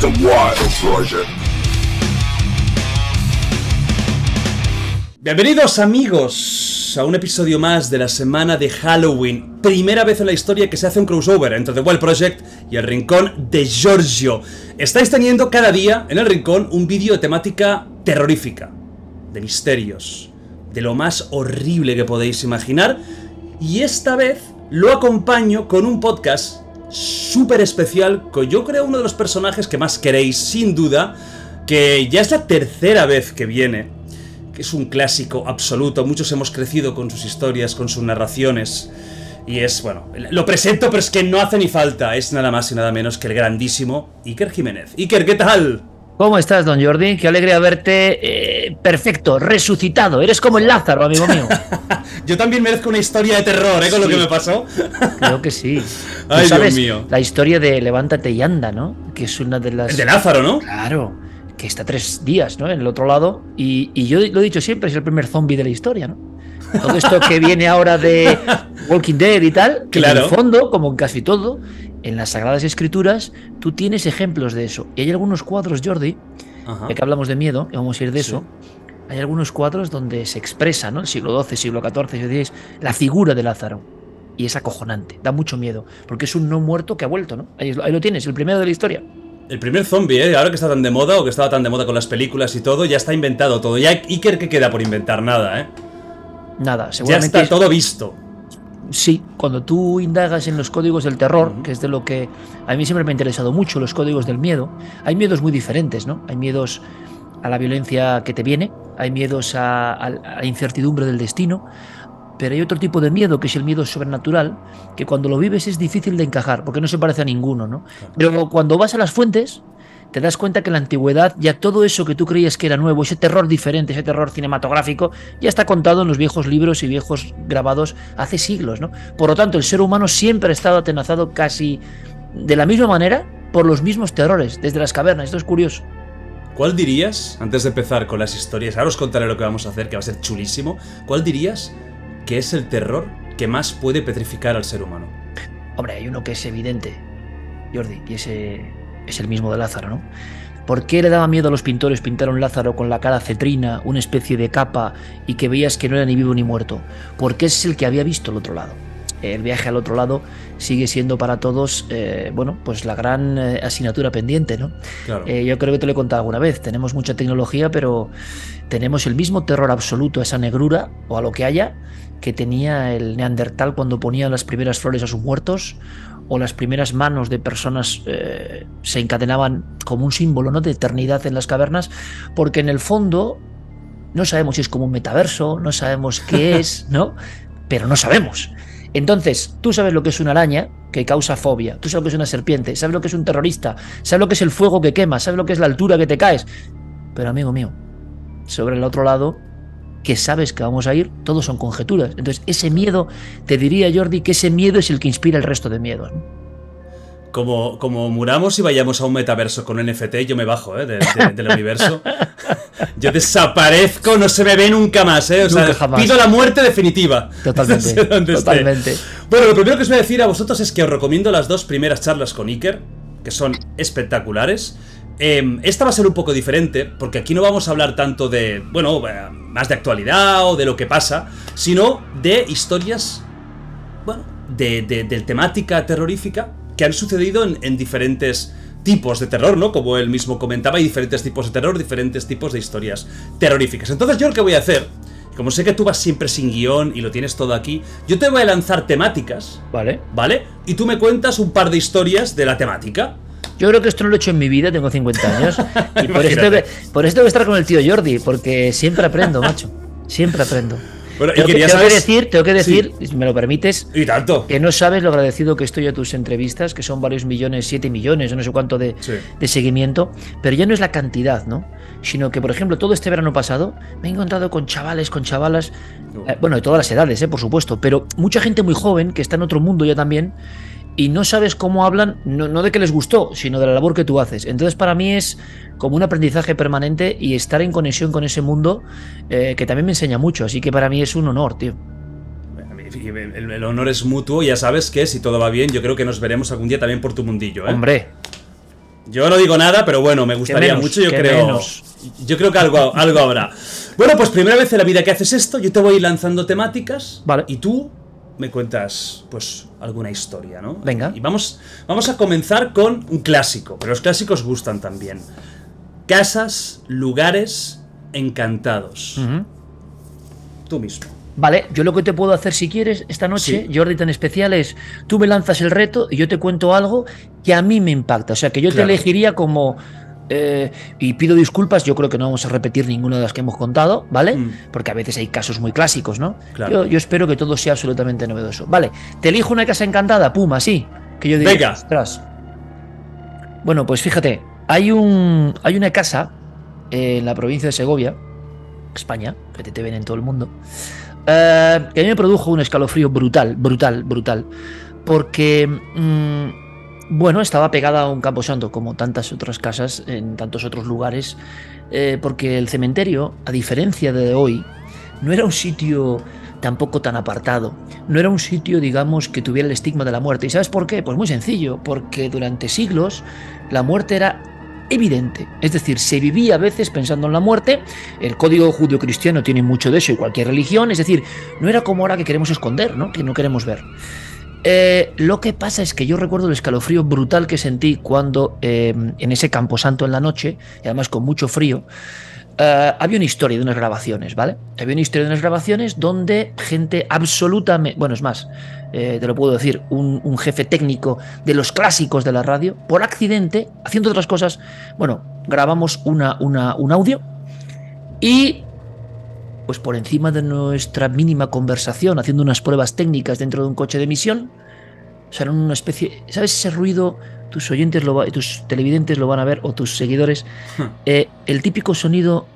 The Wild. Bienvenidos amigos a un episodio más de la semana de Halloween. Primera vez en la historia que se hace un crossover entre The Wild Project y el Rincón de Giorgio. Estáis teniendo cada día en el Rincón un vídeo de temática terrorífica, de misterios, de lo más horrible que podéis imaginar. Y esta vez lo acompaño con un podcast súper especial con yo creo uno de los personajes que más queréis, sin duda, que ya es la tercera vez que viene que es un clásico absoluto. Muchos hemos crecido con sus historias, con sus narraciones. Y es, bueno, lo presento, pero es que no hace ni falta. Es nada más y nada menos que el grandísimo Iker Jiménez. Iker, ¿qué tal? ¿Cómo estás, don Jordi? Qué alegría verte. eh, perfecto, resucitado. Eres como el Lázaro, amigo mío. Yo también merezco una historia de terror, ¿eh? Con lo Sí. que me pasó. Creo que sí. Ay, Dios sabes mío. La historia de Levántate y anda, ¿no? Que es una de las. El de Lázaro, ¿no? Claro, que está tres días, ¿no? En el otro lado. Y, y yo lo he dicho siempre, es el primer zombie de la historia, ¿no? Todo esto que viene ahora de Walking Dead y tal, que en Claro. el fondo, como en casi todo, en las Sagradas Escrituras, tú tienes ejemplos de eso. Y hay algunos cuadros, Jordi, Ajá. ya que hablamos de miedo, y vamos a ir de Sí. eso, hay algunos cuadros donde se expresa, ¿no? El siglo XII, siglo XIV, si decís, la figura de Lázaro. Y es acojonante, da mucho miedo, porque es un no muerto que ha vuelto, ¿no? Ahí, ahí lo tienes, el primero de la historia. El primer zombie, ¿eh? Ahora que está tan de moda o que estaba tan de moda con las películas y todo, ya está inventado todo. Ya Iker que queda por inventar nada, ¿eh? Nada, Ya seguramente. está todo visto. Sí, cuando tú indagas en los códigos del terror, que es de lo que a mí siempre me ha interesado mucho, los códigos del miedo, hay miedos muy diferentes, ¿no? Hay miedos a la violencia que te viene, hay miedos a, a la incertidumbre del destino, pero hay otro tipo de miedo que es el miedo sobrenatural, que cuando lo vives es difícil de encajar, porque no se parece a ninguno, ¿no? Pero cuando vas a las fuentes, te das cuenta que en la antigüedad ya todo eso que tú creías que era nuevo, ese terror diferente, ese terror cinematográfico, ya está contado en los viejos libros y viejos grabados hace siglos, ¿no? Por lo tanto, el ser humano siempre ha estado atenazado casi de la misma manera por los mismos terrores, desde las cavernas. Esto es curioso. ¿Cuál dirías, antes de empezar con las historias, ahora os contaré lo que vamos a hacer, que va a ser chulísimo, ¿cuál dirías que es el terror que más puede petrificar al ser humano? Hombre, hay uno que es evidente, Jordi, y ese es el mismo de Lázaro, ¿no? ¿Por qué le daba miedo a los pintores pintar a un Lázaro con la cara cetrina, una especie de capa, y que veías que no era ni vivo ni muerto? Porque es el que había visto el otro lado. El viaje al otro lado sigue siendo para todos, eh, bueno, pues la gran eh, asignatura pendiente, ¿no? Claro. Eh, yo creo que te lo he contado alguna vez. Tenemos mucha tecnología, pero tenemos el mismo terror absoluto a esa negrura o a lo que haya que tenía el neandertal cuando ponía las primeras flores a sus muertos o las primeras manos de personas eh, se encadenaban como un símbolo ¿no? de eternidad en las cavernas, porque en el fondo no sabemos si es como un metaverso, no sabemos qué es, ¿no? Pero no sabemos. Entonces, tú sabes lo que es una araña que causa fobia, tú sabes lo que es una serpiente, sabes lo que es un terrorista, sabes lo que es el fuego que quema, sabes lo que es la altura que te caes. Pero amigo mío, sobre el otro lado, que sabes que vamos a ir, todos son conjeturas. Entonces, ese miedo, te diría Jordi, que ese miedo es el que inspira el resto de miedos. ¿no? Como, como muramos y vayamos a un metaverso con NFT, yo me bajo, ¿eh? de- de- del universo. Yo desaparezco, no se me ve nunca más, ¿eh? O sea, Nunca jamás. pido la muerte definitiva. Totalmente, esté. totalmente. Bueno, lo primero que os voy a decir a vosotros es que os recomiendo las dos primeras charlas con Iker, que son espectaculares. Eh, esta va a ser un poco diferente, porque aquí no vamos a hablar tanto de, bueno, eh, más de actualidad o de lo que pasa, sino de historias, bueno, de, de- de temática terrorífica que han sucedido en, en diferentes tipos de terror, ¿no? Como él mismo comentaba, hay diferentes tipos de terror, diferentes tipos de historias terroríficas. Entonces yo lo que voy a hacer, como sé que tú vas siempre sin guion y lo tienes todo aquí, yo te voy a lanzar temáticas, Vale. ¿vale? Y tú me cuentas un par de historias de la temática. Yo creo que esto no lo he hecho en mi vida, tengo 50 años. Y por tengo que, por que estar con el tío Jordi, porque siempre aprendo, macho. Siempre aprendo. Bueno, y Tengo, que, quería tengo que decir, tengo que Sí. decir, si me lo permites, Y tanto. que no sabes lo agradecido que estoy a tus entrevistas, que son varios millones, siete millones, no sé cuánto de, Sí. de seguimiento, pero ya no es la cantidad, ¿no? Sino que, por ejemplo, todo este verano pasado me he encontrado con chavales, con chavalas, eh, bueno, de todas las edades, eh, por supuesto, pero mucha gente muy joven que está en otro mundo ya también y no sabes cómo hablan, no, no de que les gustó, sino de la labor que tú haces. Entonces, para mí es como un aprendizaje permanente y estar en conexión con ese mundo eh, que también me enseña mucho. Así que para mí es un honor, tío. El, el honor es mutuo, ya sabes que si todo va bien, yo creo que nos veremos algún día también por tu mundillo, ¿eh? Hombre, Yo no digo nada, pero bueno, me gustaría mucho, yo creo. Yo creo que algo, algo habrá. Bueno, pues primera vez en la vida que haces esto, yo te voy lanzando temáticas. Vale. Y tú me cuentas, pues, alguna historia, ¿no? Venga. Y vamos, vamos a comenzar con un clásico, pero los clásicos gustan también. Casas, lugares encantados. Tú mismo. Vale, yo lo que te puedo hacer si quieres esta noche, Jordi, tan especial es, tú me lanzas el reto y yo te cuento algo que a mí me impacta. O sea, que yo te elegiría como... Eh, y pido disculpas, yo creo que no vamos a repetir ninguna de las que hemos contado, ¿vale? Mm. Porque a veces hay casos muy clásicos, ¿no? Yo, espero que todo sea absolutamente novedoso. Vale, te elijo una casa encantada, pum, así. Que yo diga, Venga. Ostras. Bueno, pues fíjate, hay, un, hay una casa en la provincia de Segovia, España, que te ven en todo el mundo, eh, que a mí me produjo un escalofrío brutal, brutal, brutal. Porque, mm, bueno, estaba pegada a un camposanto, como tantas otras casas en tantos otros lugares. Eh, porque el cementerio, a diferencia de hoy, no era un sitio tampoco tan apartado. No era un sitio, digamos, que tuviera el estigma de la muerte. ¿Y sabes por qué? Pues muy sencillo, porque durante siglos la muerte era evidente. Es decir, se vivía a veces pensando en la muerte. El código judío-cristiano tiene mucho de eso y cualquier religión. Es decir, no era como ahora que queremos esconder, ¿no? Que no queremos ver. Eh, lo que pasa es que yo recuerdo el escalofrío brutal que sentí cuando eh, en ese camposanto en la noche, y además con mucho frío, eh, había una historia de unas grabaciones, ¿vale? Había una historia de unas grabaciones donde gente absolutamente, bueno, es más, eh, te lo puedo decir, un, jefe técnico de los clásicos de la radio, por accidente, haciendo otras cosas, bueno, grabamos una, una, un audio y pues por encima de nuestra mínima conversación, haciendo unas pruebas técnicas dentro de un coche de misión, o sea, una especie, ¿sabes ese ruido? Tus oyentes, lo tus televidentes lo van a ver, o tus seguidores, hmm. eh, el típico sonido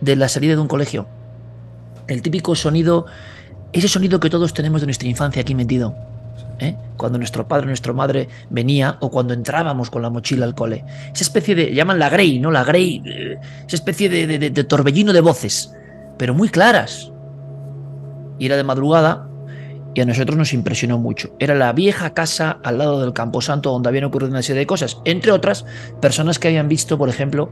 de la salida de un colegio, el típico sonido ese sonido que todos tenemos de nuestra infancia aquí metido. ¿eh? Cuando nuestro padre o nuestra madre venía o cuando entrábamos con la mochila al cole. Esa especie de, llaman la grey, ¿no? La grey, eh, esa especie de, torbellino de voces, pero muy claras. Y era de madrugada y a nosotros nos impresionó mucho. Era la vieja casa al lado del Camposanto donde habían ocurrido una serie de cosas. Entre otras, personas que habían visto, por ejemplo,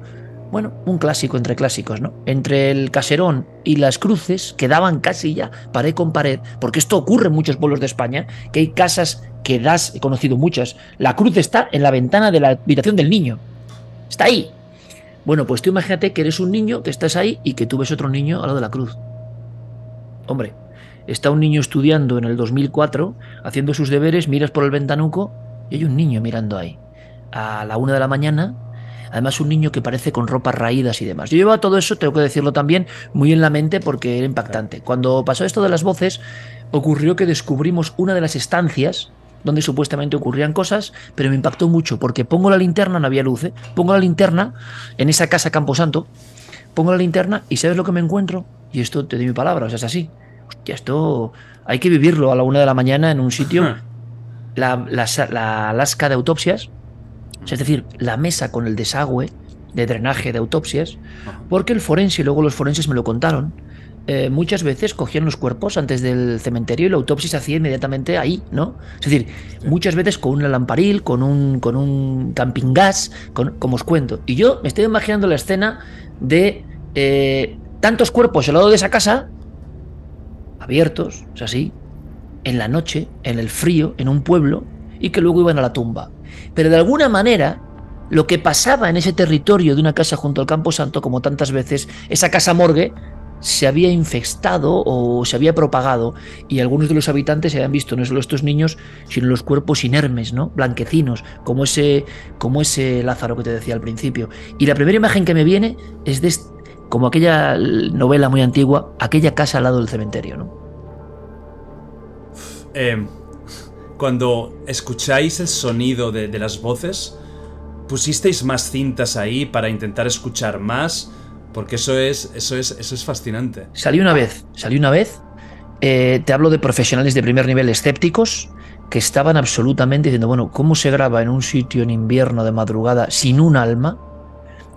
bueno, un clásico entre clásicos, ¿no? Entre el caserón y las cruces quedaban casi ya pared con pared, porque esto ocurre en muchos pueblos de España, que hay casas que das, he conocido muchas, la cruz está en la ventana de la habitación del niño. Está ahí. Bueno, pues tú imagínate que eres un niño, que estás ahí y que tú ves otro niño al lado de la cruz. Hombre, está un niño estudiando en el 2004, haciendo sus deberes, miras por el ventanuco y hay un niño mirando ahí. A la una de la mañana Además, un niño que parece con ropas raídas y demás. Yo llevaba todo eso, tengo que decirlo también, muy en la mente porque era impactante. Cuando pasó esto de las voces, ocurrió que descubrimos una de las estancias donde supuestamente ocurrían cosas, pero me impactó mucho porque pongo la linterna, no había luz, ¿eh? pongo la linterna en esa casa Camposanto, pongo la linterna y ¿sabes lo que me encuentro? Y esto te doy mi palabra, o sea, es así. Hostia, esto hay que vivirlo a la una de la mañana en un sitio. La, la, la Alaska de autopsias, es decir, la mesa con el desagüe de drenaje de autopsias, porque el forense, y luego los forenses me lo contaron, eh, muchas veces cogían los cuerpos antes del cementerio y la autopsia se hacía inmediatamente ahí, ¿no? Es decir, muchas veces con una lamparil, con un, con un camping gas, como os cuento. Y yo me estoy imaginando la escena de eh, tantos cuerpos al lado de esa casa, abiertos, o sea, así, en la noche, en el frío, en un pueblo, y que luego iban a la tumba. Pero de alguna manera, lo que pasaba en ese territorio de una casa junto al Campo Santo, como tantas veces, esa casa morgue, se había infestado o se había propagado y algunos de los habitantes se habían visto no solo estos niños, sino los cuerpos inermes, ¿no? blanquecinos, como ese, como ese Lázaro que te decía al principio. Y la primera imagen que me viene es de como aquella novela muy antigua, aquella casa al lado del cementerio. ¿no? Eh, cuando escucháis el sonido de, las voces, pusisteis más cintas ahí para intentar escuchar más, porque eso es, eso es, eso es fascinante. Salí una vez, salí una vez. Eh, te hablo de profesionales de primer nivel escépticos que estaban absolutamente diciendo, bueno, ¿cómo se graba en un sitio en invierno de madrugada sin un alma?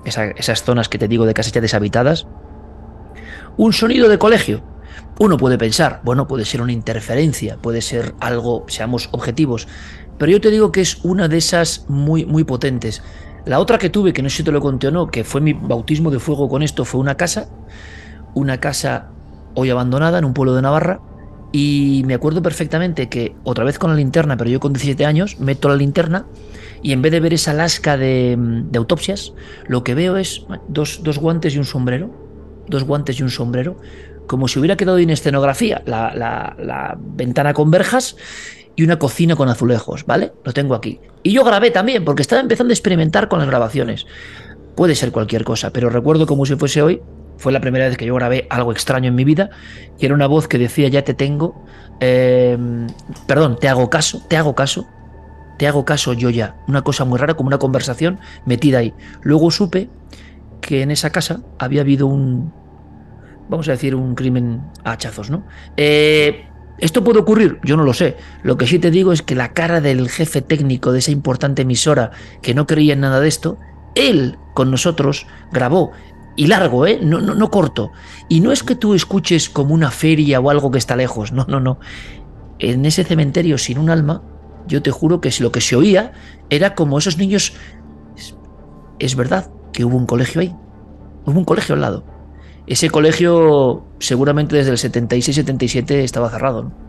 esas zonas que te digo de casas ya deshabitadas. Un sonido de colegio uno puede pensar, bueno, puede ser una interferencia, puede ser algo, seamos objetivos, pero yo te digo que es una de esas muy, muy potentes. La otra que tuve, que no sé si te lo conté o no, que fue mi bautismo de fuego con esto, fue una casa, una casa hoy abandonada en un pueblo de Navarra, y me acuerdo perfectamente que otra vez con la linterna, pero yo con 17 años, meto la linterna y en vez de ver esa lasca de, de autopsias, lo que veo es dos, dos, guantes y un sombrero, dos guantes y un sombrero, como si hubiera quedado en escenografía, la, la, la ventana con verjas y una cocina con azulejos, ¿vale? Lo tengo aquí. Y yo grabé también, porque estaba empezando a experimentar con las grabaciones. Puede ser cualquier cosa, pero recuerdo como si fuese hoy, fue la primera vez que yo grabé algo extraño en mi vida, y era una voz que decía, ya te tengo, eh, perdón, te hago caso, te hago caso, te hago caso yo ya. Una cosa muy rara, como una conversación metida ahí. Luego supe que en esa casa había habido un, vamos a decir, un crimen a hachazos, ¿no? Eh, ¿Esto puede ocurrir? Yo no lo sé. Lo que sí te digo es que la cara del jefe técnico de esa importante emisora que no creía en nada de esto, él con nosotros grabó. Y largo, ¿eh? No, no, no corto. Y no es que tú escuches como una feria o algo que está lejos. No, no, no. En ese cementerio sin un alma, yo te juro que lo que se oía era como esos niños... Es, es verdad que hubo un colegio ahí. Hubo un colegio al lado ese colegio seguramente desde el 76-77 estaba cerrado. ¿no?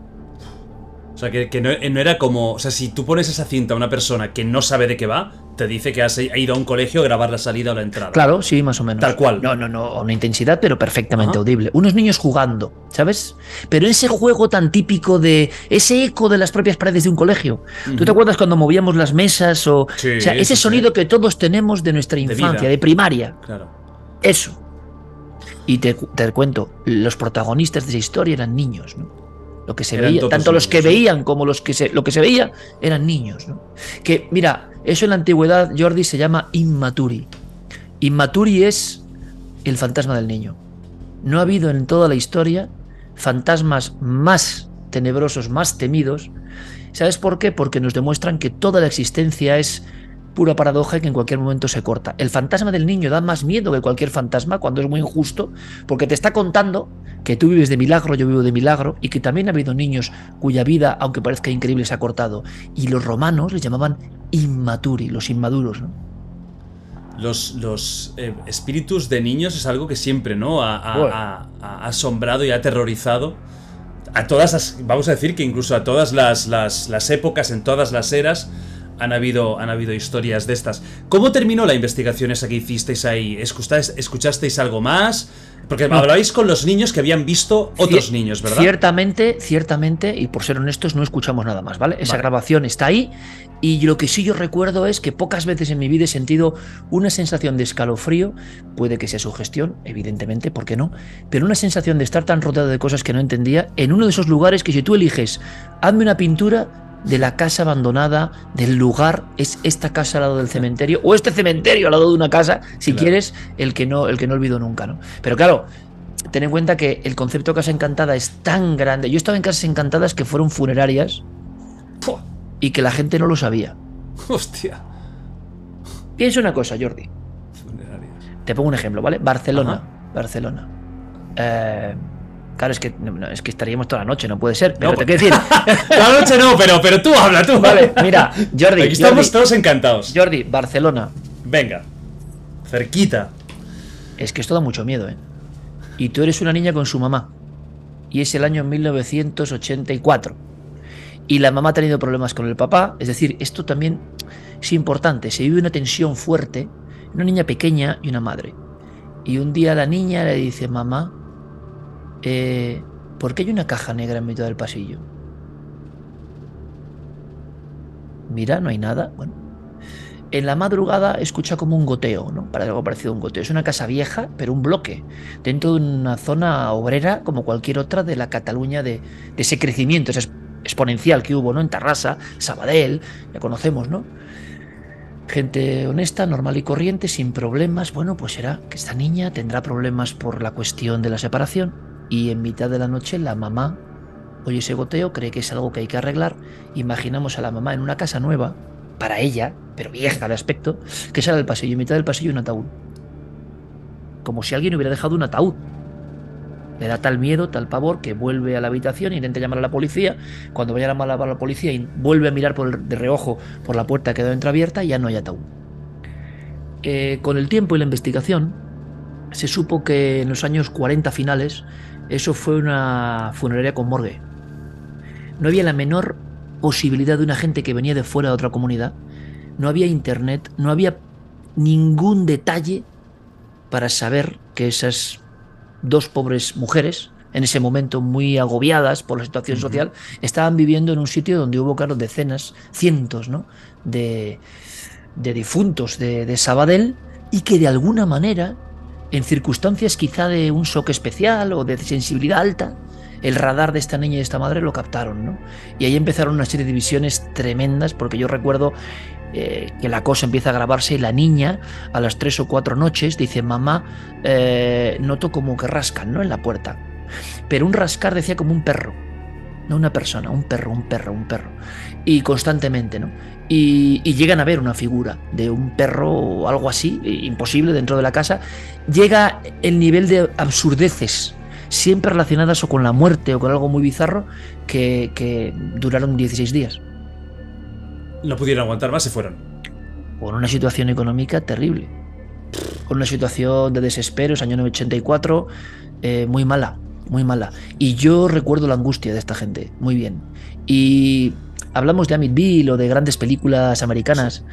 O sea, que, que no, no, era como. O sea, si tú pones esa cinta a una persona que no sabe de qué va, te dice que has ido a un colegio a grabar la salida o la entrada. Claro, sí, más o menos. Tal cual. No, no, no, a una intensidad, pero perfectamente Ajá. audible. Unos niños jugando, ¿sabes? Pero ese juego tan típico de. ese eco de las propias paredes de un colegio. Uh -huh. ¿Tú te acuerdas cuando movíamos las mesas o. Sí, o sea, ese sí, sonido sí. que todos tenemos de nuestra infancia, de, de primaria. Claro. Eso. Y te, te, cuento, los protagonistas de esa historia eran niños, ¿no? Lo que se eran veía, tanto los que veían como los que se, lo que se veía eran niños, ¿no? Que, mira, eso en la antigüedad, Jordi, se llama inmaturi. Inmaturi es el fantasma del niño. No ha habido en toda la historia fantasmas más tenebrosos, más temidos. ¿Sabes por qué? Porque nos demuestran que toda la existencia es pura paradoja y que en cualquier momento se corta. El fantasma del niño da más miedo que cualquier fantasma cuando es muy injusto, porque te está contando que tú vives de milagro, yo vivo de milagro, y que también ha habido niños cuya vida, aunque parezca increíble, se ha cortado. Y los romanos les llamaban inmaturi, los inmaduros, ¿no? Los, los eh, espíritus de niños es algo que siempre, ¿no? Ha, ha, bueno. ha, ha asombrado y ha aterrorizado a todas las, vamos a decir que incluso a todas las, las, las épocas, en todas las eras, han habido, han habido historias de estas. ¿Cómo terminó la investigación esa que hicisteis ahí? ¿Escuchasteis, escuchasteis algo más? Porque no. hablabais con los niños que habían visto otros Cier niños, ¿verdad? Ciertamente, ciertamente, y por ser honestos, no escuchamos nada más, ¿vale? Esa vale. grabación está ahí, y lo que sí yo recuerdo es que pocas veces en mi vida he sentido una sensación de escalofrío, puede que sea su gestión, evidentemente, ¿por qué no? Pero una sensación de estar tan rodeado de cosas que no entendía en uno de esos lugares que si tú eliges, hazme una pintura, de la casa abandonada, del lugar, es esta casa al lado del cementerio, o este cementerio al lado de una casa, si claro. quieres, el que, no, el que no olvido nunca, ¿no? Pero claro, ten en cuenta que el concepto de casa encantada es tan grande. Yo estaba en casas encantadas que fueron funerarias y que la gente no lo sabía. Hostia. Piensa una cosa, Jordi. Funeraria. Te pongo un ejemplo, ¿vale? Barcelona. Ajá. Barcelona. Eh, Claro, es que, no, es que estaríamos toda la noche, no puede ser. Pero no, te quiero decir. toda la noche no, pero, pero tú habla, tú. Vale, mira, Jordi. Aquí estamos Jordi, todos encantados. Jordi, Barcelona. Venga, cerquita. Es que esto da mucho miedo, ¿eh? Y tú eres una niña con su mamá. Y es el año 1984. Y la mamá ha tenido problemas con el papá. Es decir, esto también es importante. Se vive una tensión fuerte. Una niña pequeña y una madre. Y un día la niña le dice, mamá, eh, ¿Por qué hay una caja negra en medio del pasillo? Mira, no hay nada. Bueno. En la madrugada escucha como un goteo, ¿no? Para algo parecido a un goteo. Es una casa vieja, pero un bloque. Dentro de una zona obrera como cualquier otra de la Cataluña de, de ese crecimiento, ese exponencial que hubo, ¿no? En Tarrasa, Sabadell, ya conocemos, ¿no? Gente honesta, normal y corriente, sin problemas. Bueno, pues será que esta niña tendrá problemas por la cuestión de la separación y en mitad de la noche la mamá oye ese goteo, cree que es algo que hay que arreglar. Imaginamos a la mamá en una casa nueva, para ella, pero vieja de aspecto, que sale al pasillo, en mitad del pasillo un ataúd. Como si alguien hubiera dejado un ataúd. Le da tal miedo, tal pavor, que vuelve a la habitación, intenta llamar a la policía. Cuando vaya a llamar a la policía, vuelve a mirar por el, de reojo por la puerta que quedó entreabierta y ya no hay ataúd. eh, con el tiempo y la investigación, se supo que en los años 40 finales eso fue una funeraria con morgue. No había la menor posibilidad de una gente que venía de fuera de otra comunidad. No había internet, no había ningún detalle para saber que esas dos pobres mujeres, en ese momento muy agobiadas por la situación social, estaban viviendo en un sitio donde hubo, claro, decenas, cientos, ¿no? De, de difuntos de, de Sabadell y que de alguna manera, en circunstancias quizá de un shock especial o de sensibilidad alta, el radar de esta niña y de esta madre lo captaron, ¿no? Y ahí empezaron una serie de divisiones tremendas, porque yo recuerdo eh, que la cosa empieza a grabarse y la niña a las tres o cuatro noches dice, mamá, eh, noto como que rascan, ¿no? En la puerta. Pero un rascar decía como un perro, no una persona, un perro, un perro, un perro. Y constantemente, ¿no? Y, y, llegan a ver una figura de un perro o algo así, imposible dentro de la casa. Llega el nivel de absurdeces siempre relacionadas o con la muerte o con algo muy bizarro, que, que duraron 16 días. No pudieron aguantar más, se fueron. Con una situación económica terrible. Con una situación de desespero, es año 84, eh, muy mala, muy mala. Y yo recuerdo la angustia de esta gente, muy bien. Y hablamos de Amityville o de grandes películas americanas,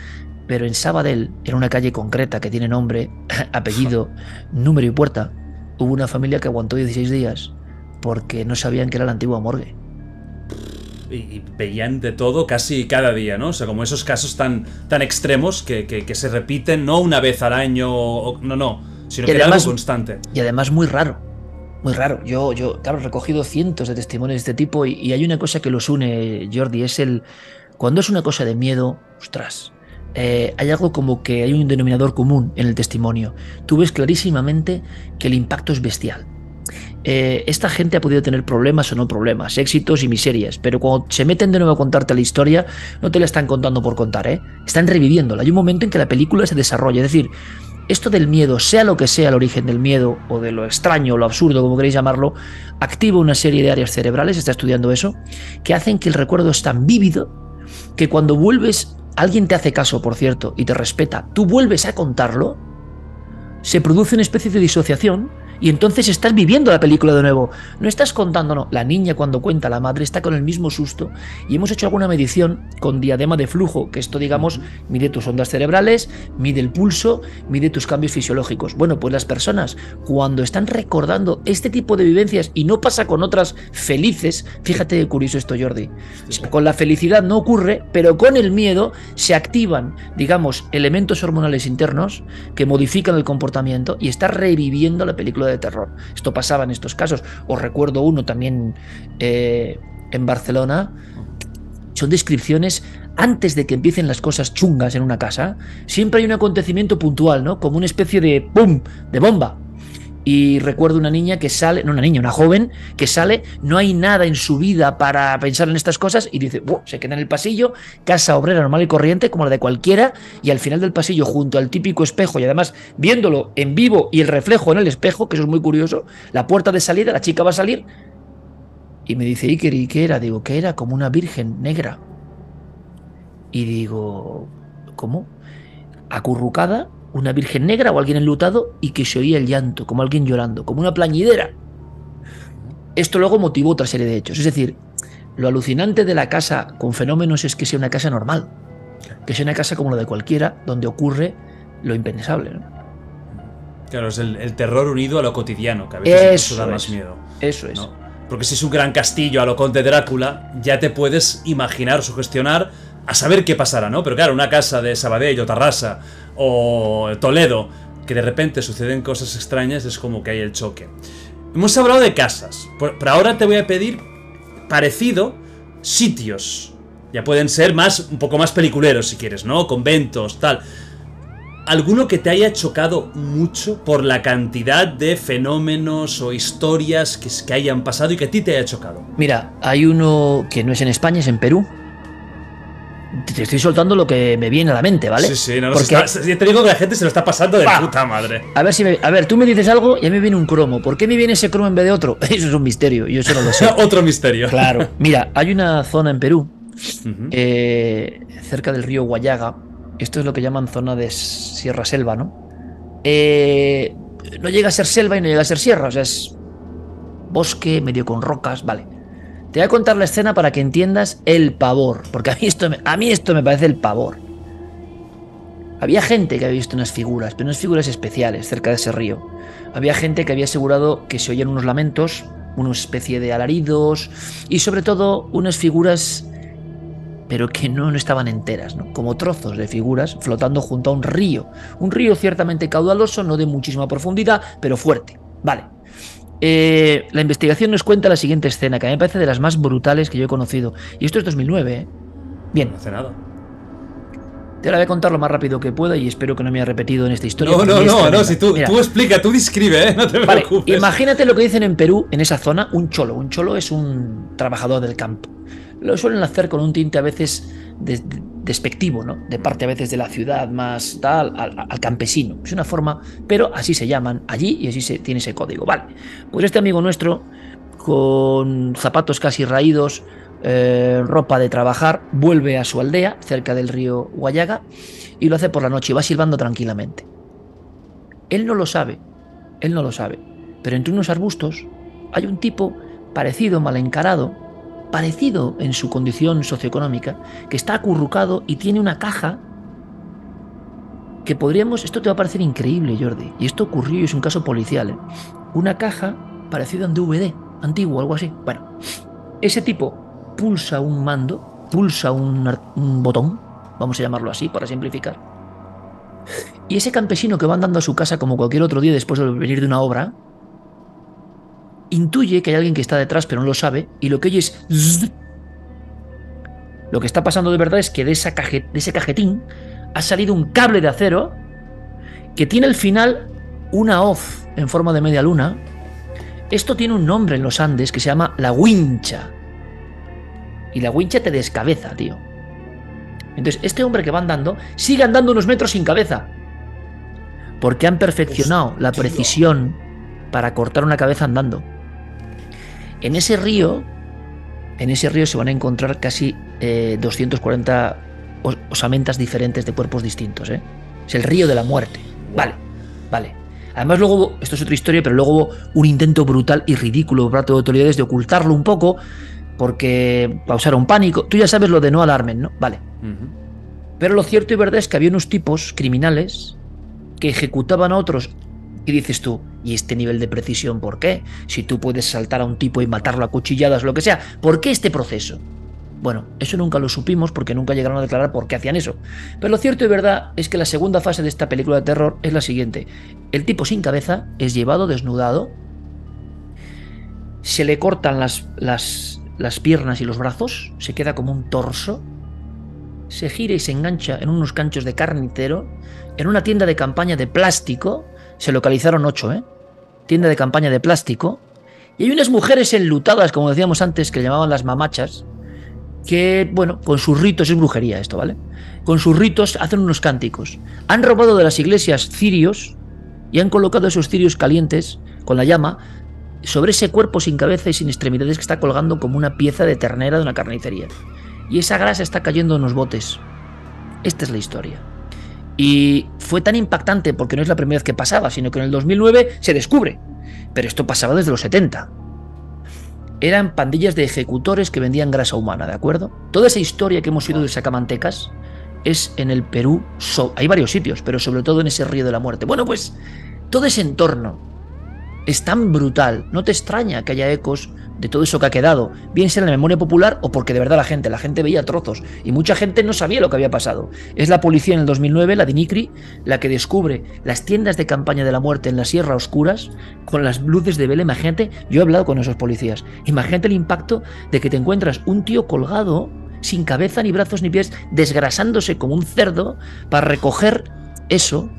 pero en Sabadell, en una calle concreta que tiene nombre, apellido, número y puerta, hubo una familia que aguantó 16 días porque no sabían que era la antigua morgue. Y, y, veían de todo casi cada día, ¿no? O sea, como esos casos tan, tan extremos que, que, que se repiten no una vez al año, o, no, no, sino y que además, era algo constante. Y además muy raro, muy raro. Yo, yo claro, he recogido cientos de testimonios de este tipo y, hay una cosa que los une, Jordi, es el... Cuando es una cosa de miedo, ostras, eh, hay algo como que hay un denominador común en el testimonio. Tú ves clarísimamente que el impacto es bestial. Eh, esta gente ha podido tener problemas o no problemas, éxitos y miserias, pero cuando se meten de nuevo a contarte la historia, no te la están contando por contar, ¿eh? están reviviéndola. Hay un momento en que la película se desarrolla, es decir, esto del miedo, sea lo que sea el origen del miedo o de lo extraño o lo absurdo, como queréis llamarlo, activa una serie de áreas cerebrales, está estudiando eso, que hacen que el recuerdo es tan vívido que cuando vuelves alguien te hace caso, por cierto, y te respeta, tú vuelves a contarlo, se produce una especie de disociación y entonces estás viviendo la película de nuevo. No estás contando, no. La niña cuando cuenta, la madre está con el mismo susto y hemos hecho alguna medición con diadema de flujo, que esto, digamos, mide tus ondas cerebrales, mide el pulso, mide tus cambios fisiológicos. Bueno, pues las personas cuando están recordando este tipo de vivencias y no pasa con otras felices, fíjate qué curioso esto, Jordi. O sea, con la felicidad no ocurre, pero con el miedo se activan, digamos, elementos hormonales internos que modifican el comportamiento y está reviviendo la película de terror. Esto pasaba en estos casos. Os recuerdo uno también eh, en Barcelona. Son descripciones antes de que empiecen las cosas chungas en una casa. Siempre hay un acontecimiento puntual, ¿no? Como una especie de ¡pum! de bomba. Y recuerdo una niña que sale, no una niña, una joven que sale, no hay nada en su vida para pensar en estas cosas y dice, se queda en el pasillo, casa obrera normal y corriente como la de cualquiera, y al final del pasillo, junto al típico espejo y además viéndolo en vivo y el reflejo en el espejo, que eso es muy curioso, la puerta de salida, la chica va a salir y me dice, Iker, ¿y qué era? Digo, que era como una virgen negra. Y digo, ¿cómo? Acurrucada una virgen negra o alguien enlutado y que se oía el llanto, como alguien llorando, como una plañidera. Esto luego motivó otra serie de hechos. Es decir, lo alucinante de la casa con fenómenos es que sea una casa normal, que sea una casa como la de cualquiera, donde ocurre lo impensable. ¿no? Claro, es el, el, terror unido a lo cotidiano, que a veces eso da más miedo. Eso es. ¿no? Porque si es un gran castillo a lo conde Drácula, ya te puedes imaginar, sugestionar a saber qué pasará, ¿no? Pero claro, una casa de Sabadell o Tarrasa o Toledo, que de repente suceden cosas extrañas, es como que hay el choque. Hemos hablado de casas, pero ahora te voy a pedir parecido sitios. Ya pueden ser más, un poco más peliculeros si quieres, ¿no? Conventos, tal. ¿Alguno que te haya chocado mucho por la cantidad de fenómenos o historias que, que hayan pasado y que a ti te haya chocado? Mira, hay uno que no es en España, es en Perú, te estoy soltando lo que me viene a la mente, ¿vale? Sí, sí, no, Porque... está, te digo que la gente se lo está pasando de ¡Pah! puta madre. A ver si me, a ver, tú me dices algo y a mí me viene un cromo. ¿Por qué me viene ese cromo en vez de otro? Eso es un misterio, yo eso no lo sé. Otro misterio. Claro. Mira, hay una zona en Perú, uh -huh. eh, cerca del río Guayaga, Esto es lo que llaman zona de sierra-selva, ¿no? Eh, no llega a ser selva y no llega a ser sierra, o sea, es bosque, medio con rocas, vale. Te voy a contar la escena para que entiendas el pavor, porque a mí esto me, a mí esto me parece el pavor. Había gente que había visto unas figuras, pero unas figuras especiales cerca de ese río. Había gente que había asegurado que se oían unos lamentos, una especie de alaridos y sobre todo unas figuras pero que no, no estaban enteras, ¿no? como trozos de figuras flotando junto a un río. Un río ciertamente caudaloso, no de muchísima profundidad, pero fuerte. Vale. Eh, la investigación nos cuenta la siguiente escena, que a mí me parece de las más brutales que yo he conocido. Y esto es 2009, ¿eh? Bien. No hace nada. Te la voy a contar lo más rápido que pueda y espero que no me haya repetido en esta historia. No, no, no, no, si tú, tú explica, tú describe, ¿eh? no te vale, preocupes. Imagínate lo que dicen en Perú, en esa zona, un cholo. Un cholo es un trabajador del campo. Lo suelen hacer con un tinte a veces despectivo, ¿no? De parte a veces de la ciudad más tal, al, campesino. Es una forma, pero así se llaman allí y así se tiene ese código. Vale, pues este amigo nuestro, con zapatos casi raídos, eh, ropa de trabajar, vuelve a su aldea cerca del río Guayaga y lo hace por la noche y va silbando tranquilamente. Él no lo sabe, él no lo sabe, pero entre unos arbustos hay un tipo parecido, mal encarado, parecido en su condición socioeconómica, que está acurrucado y tiene una caja que podríamos, esto te va a parecer increíble, Jordi, y esto ocurrió y es un caso policial, ¿eh? una caja parecida a un DVD antiguo, algo así. Bueno, ese tipo pulsa un mando, pulsa un, un botón, vamos a llamarlo así para simplificar, y ese campesino que va andando a su casa como cualquier otro día después de venir de una obra, intuye que hay alguien que está detrás, pero no lo sabe, y lo que oye es... Lo que está pasando de verdad es que de, esa de ese cajetín ha salido un cable de acero que tiene al final una hoz en forma de media luna. Esto tiene un nombre en los Andes que se llama la wincha. Y la wincha te descabeza, tío. Entonces, este hombre que va andando sigue andando unos metros sin cabeza. Porque han perfeccionado la precisión para cortar una cabeza andando. En ese río, en ese río se van a encontrar casi 240 eh, osamentas diferentes de cuerpos distintos. ¿eh? Es el río de la muerte. Vale, vale. Además, luego, esto es otra historia, pero luego hubo un intento brutal y ridículo por parte de autoridades de ocultarlo un poco, porque causaron pánico. Tú ya sabes lo de no alarmen, ¿no? Vale. Pero lo cierto y verdad es que había unos tipos criminales que ejecutaban a otros y dices tú, ¿y este nivel de precisión por qué? Si tú puedes saltar a un tipo y matarlo a cuchilladas, lo que sea, ¿por qué este proceso? Bueno, eso nunca lo supimos porque nunca llegaron a declarar por qué hacían eso. Pero lo cierto y verdad es que la segunda fase de esta película de terror es la siguiente. El tipo sin cabeza es llevado desnudado, se le cortan las, las, las piernas y los brazos, se queda como un torso, se gira y se engancha en unos canchos de carnicero, en una tienda de campaña de plástico, se localizaron ocho, ¿eh? Tienda de campaña de plástico. Y hay unas mujeres enlutadas, como decíamos antes, que llamaban las mamachas, que, bueno, con sus ritos, es brujería esto, ¿vale? Con sus ritos hacen unos cánticos. Han robado de las iglesias cirios y han colocado esos cirios calientes con la llama sobre ese cuerpo sin cabeza y sin extremidades que está colgando como una pieza de ternera de una carnicería. Y esa grasa está cayendo en los botes. Esta es la historia. Y fue tan impactante porque no es la primera vez que pasaba, sino que en el 2009 se descubre. Pero esto pasaba desde los 70. Eran pandillas de ejecutores que vendían grasa humana, ¿de acuerdo? Toda esa historia que hemos oído de Sacamantecas es en el Perú. hay varios sitios, pero sobre todo en ese río de la muerte. Bueno, pues todo ese entorno es tan brutal. No te extraña que haya ecos de todo eso que ha quedado, bien sea en la memoria popular o porque de verdad la gente, la gente veía trozos y mucha gente no sabía lo que había pasado. Es la policía en el 2009, la de Nicri, la que descubre las tiendas de campaña de la muerte en la Sierra Oscuras con las luces de vela. Imagínate, yo he hablado con esos policías. Imagínate el impacto de que te encuentras un tío colgado sin cabeza ni brazos ni pies, desgrasándose como un cerdo para recoger eso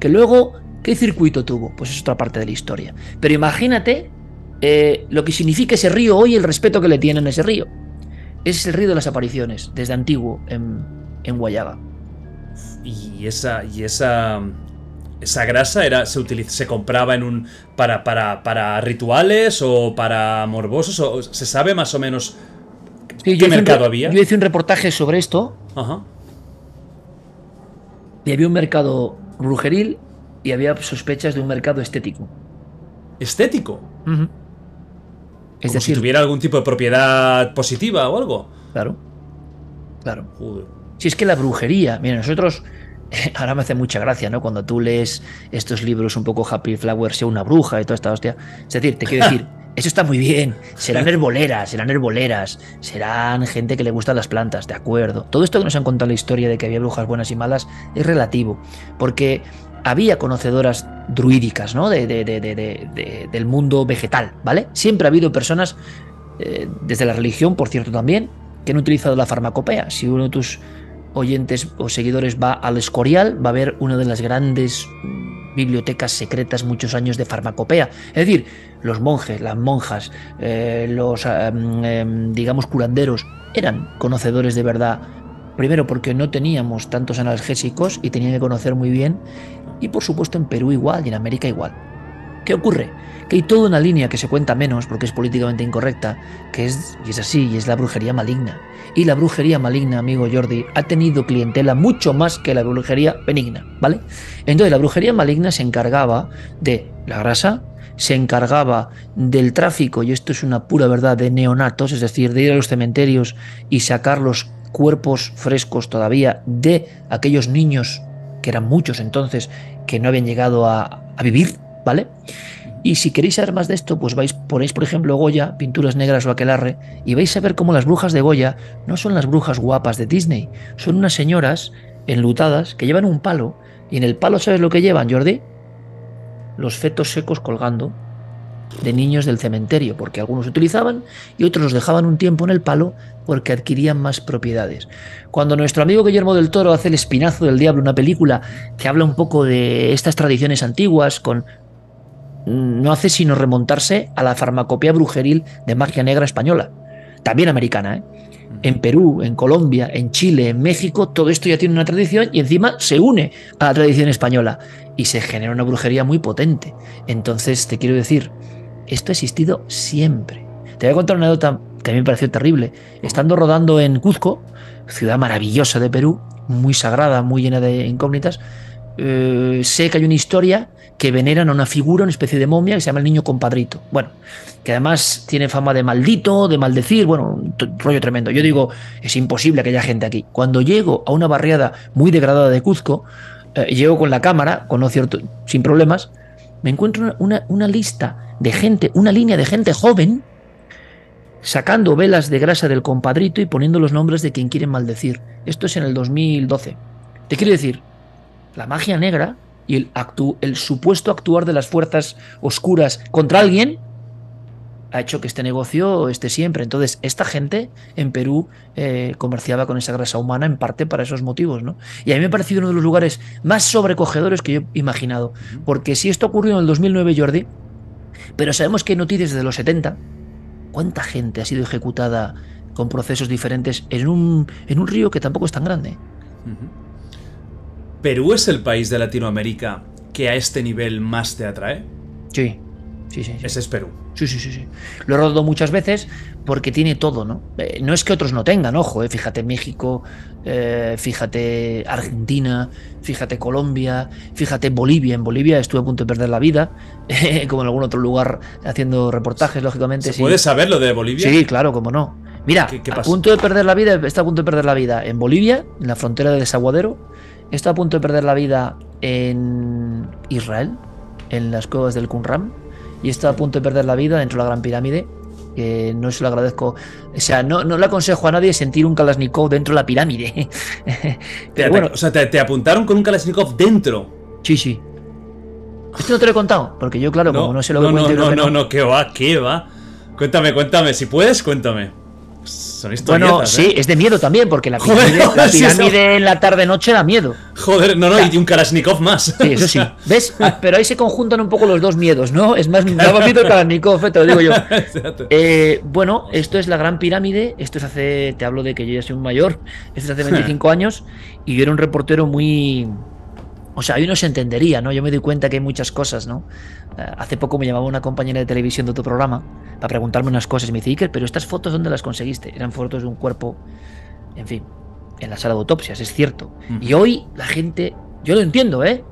que luego ¿Qué circuito tuvo? Pues es otra parte de la historia. Pero imagínate eh, lo que significa ese río hoy, el respeto que le tienen a ese río. Es el río de las apariciones, desde antiguo, en, en Guayaga. Y esa, y esa, esa grasa era, se, se compraba en un para, para, para rituales o para morbosos, o se sabe más o menos qué mercado había. Yo hice un reportaje sobre esto. Ajá. Y había un mercado brujeril y había sospechas de un mercado estético. ¿Estético? Ujú. Es Como decir, si tuviera algún tipo de propiedad positiva o algo. claro, claro. Joder. Si es que la brujería, mira, nosotros, ahora me hace mucha gracia, ¿no? Cuando tú lees estos libros un poco Happy Flower, sea una bruja y toda esta hostia. Es decir, te quiero decir, eso está muy bien. Serán herboleras, serán herboleras, serán gente que le gustan las plantas, de acuerdo. Todo esto que nos han contado la historia de que había brujas buenas y malas es relativo, porque había conocedoras druídicas, ¿no? De, de- de- de- de- de- del mundo vegetal, ¿vale? Siempre ha habido personas, eh, desde la religión, por cierto, también, que han utilizado la farmacopea. Si uno de tus oyentes o seguidores va al Escorial, va a ver una de las grandes bibliotecas secretas muchos años de farmacopea. Es decir, los monjes, las monjas, eh, los, mm, em, digamos, curanderos, eran conocedores de verdad. Primero porque no teníamos tantos analgésicos y tenían que conocer muy bien. Y por supuesto en Perú igual y en América igual. ¿Qué ocurre? Que hay toda una línea que se cuenta menos porque es políticamente incorrecta, que es, y es así, y es la brujería maligna. Y la brujería maligna, amigo Jordi, ha tenido clientela mucho más que la brujería benigna, ¿vale? Entonces la brujería maligna se encargaba de la grasa, se encargaba del tráfico, y esto es una pura verdad, de neonatos, es decir, de ir a los cementerios y sacar los cuerpos frescos todavía de aquellos niños, que eran muchos entonces, que no habían llegado a, vivir, ¿vale? Y si queréis saber más de esto, pues vais, ponéis, por ejemplo, Goya, pinturas negras o aquelarre, y vais a ver cómo las brujas de Goya no son las brujas guapas de Disney, son unas señoras enlutadas que llevan un palo, y en el palo, ¿sabes lo que llevan, Jordi? Los fetos secos colgando de niños del cementerio, porque algunos utilizaban y otros los dejaban un tiempo en el palo porque adquirían más propiedades. Cuando nuestro amigo Guillermo del Toro hace El Espinazo del Diablo, una película que habla un poco de estas tradiciones antiguas, con no hace sino remontarse a la farmacopea brujeril de magia negra española, también americana. ¿eh? En Perú, en Colombia, en Chile, en México, todo esto ya tiene una tradición y encima se une a la tradición española y se genera una brujería muy potente. Entonces, te quiero decir, esto ha existido siempre. Te voy a contar una anécdota que a mí me pareció terrible. Estando rodando en Cuzco, ciudad maravillosa de Perú, muy sagrada, muy llena de incógnitas, eh, sé que hay una historia que veneran a una figura, una especie de momia que se llama el niño compadrito. Bueno, que además tiene fama de maldito, de maldecir, bueno, un rollo tremendo. Yo digo, es imposible que haya gente aquí. Cuando llego a una barriada muy degradada de Cuzco, eh, llego con la cámara, con no cierto, sin problemas, me encuentro una, lista de gente, una línea de gente joven, sacando velas de grasa del compadrito y poniendo los nombres de quien quieren maldecir. Esto es en el 2012. Te quiero decir, la magia negra y el, el supuesto actuar de las fuerzas oscuras contra alguien ha hecho que este negocio esté siempre. Entonces, esta gente en Perú eh, comerciaba con esa grasa humana en parte para esos motivos, ¿no? Y a mí me ha parecido uno de los lugares más sobrecogedores que yo he imaginado. Porque si esto ocurrió en el 2009, Jordi, pero sabemos que noticias desde los 70, ¿cuánta gente ha sido ejecutada con procesos diferentes en un, en un río que tampoco es tan grande? ¿Perú es el país de Latinoamérica que a este nivel más te atrae? Sí, sí, sí. sí. Ese es Perú. Sí, sí, sí, sí. Lo he rodado muchas veces porque tiene todo, ¿no? Eh, no es que otros no tengan, ojo, eh, fíjate México, eh, fíjate Argentina, fíjate Colombia, fíjate Bolivia. En Bolivia estuve a punto de perder la vida, eh, como en algún otro lugar haciendo reportajes, lógicamente. ¿Se sí. puede saber lo de Bolivia? Sí, claro, como no. Mira, ¿Qué- qué a punto de perder la vida, está a punto de perder la vida en Bolivia, en la frontera de Desaguadero. Está a punto de perder la vida en Israel, en las cuevas del Qumran. Y está a punto de perder la vida dentro de la Gran Pirámide. Que no se lo agradezco. O sea, no, no le aconsejo a nadie sentir un Kalashnikov dentro de la pirámide. Pero bueno, o sea, te, te apuntaron con un Kalashnikov dentro. sí, sí. Esto no te lo he contado, porque yo, claro, como no sé lo que no, no, que no, no, qué va, qué va. Cuéntame, cuéntame, si puedes, cuéntame. Son Bueno, ¿eh? sí, es de miedo también, porque la pirámide, joder, la en la tarde-noche da miedo. Joder, no, no, y un Kalashnikov más. Sí, eso sí. ¿Ves? Ah, Pero ahí se conjuntan un poco los dos miedos, ¿no? Es más, daba miedo el Kalashnikov, eh, te lo digo yo. Eh, bueno, esto es la Gran Pirámide. Esto es hace, te hablo de que yo ya soy un mayor. Esto es hace 25 años. Y yo era un reportero muy. O sea, hoy no se entendería, ¿no? Yo me doy cuenta que hay muchas cosas, ¿no? Eh, hace poco me llamaba una compañera de televisión de otro programa para preguntarme unas cosas. Y me dice, Iker, pero estas fotos, ¿dónde las conseguiste? Eran fotos de un cuerpo, en fin, en la sala de autopsias, es cierto. Y hoy la gente Yo lo entiendo, ¿eh?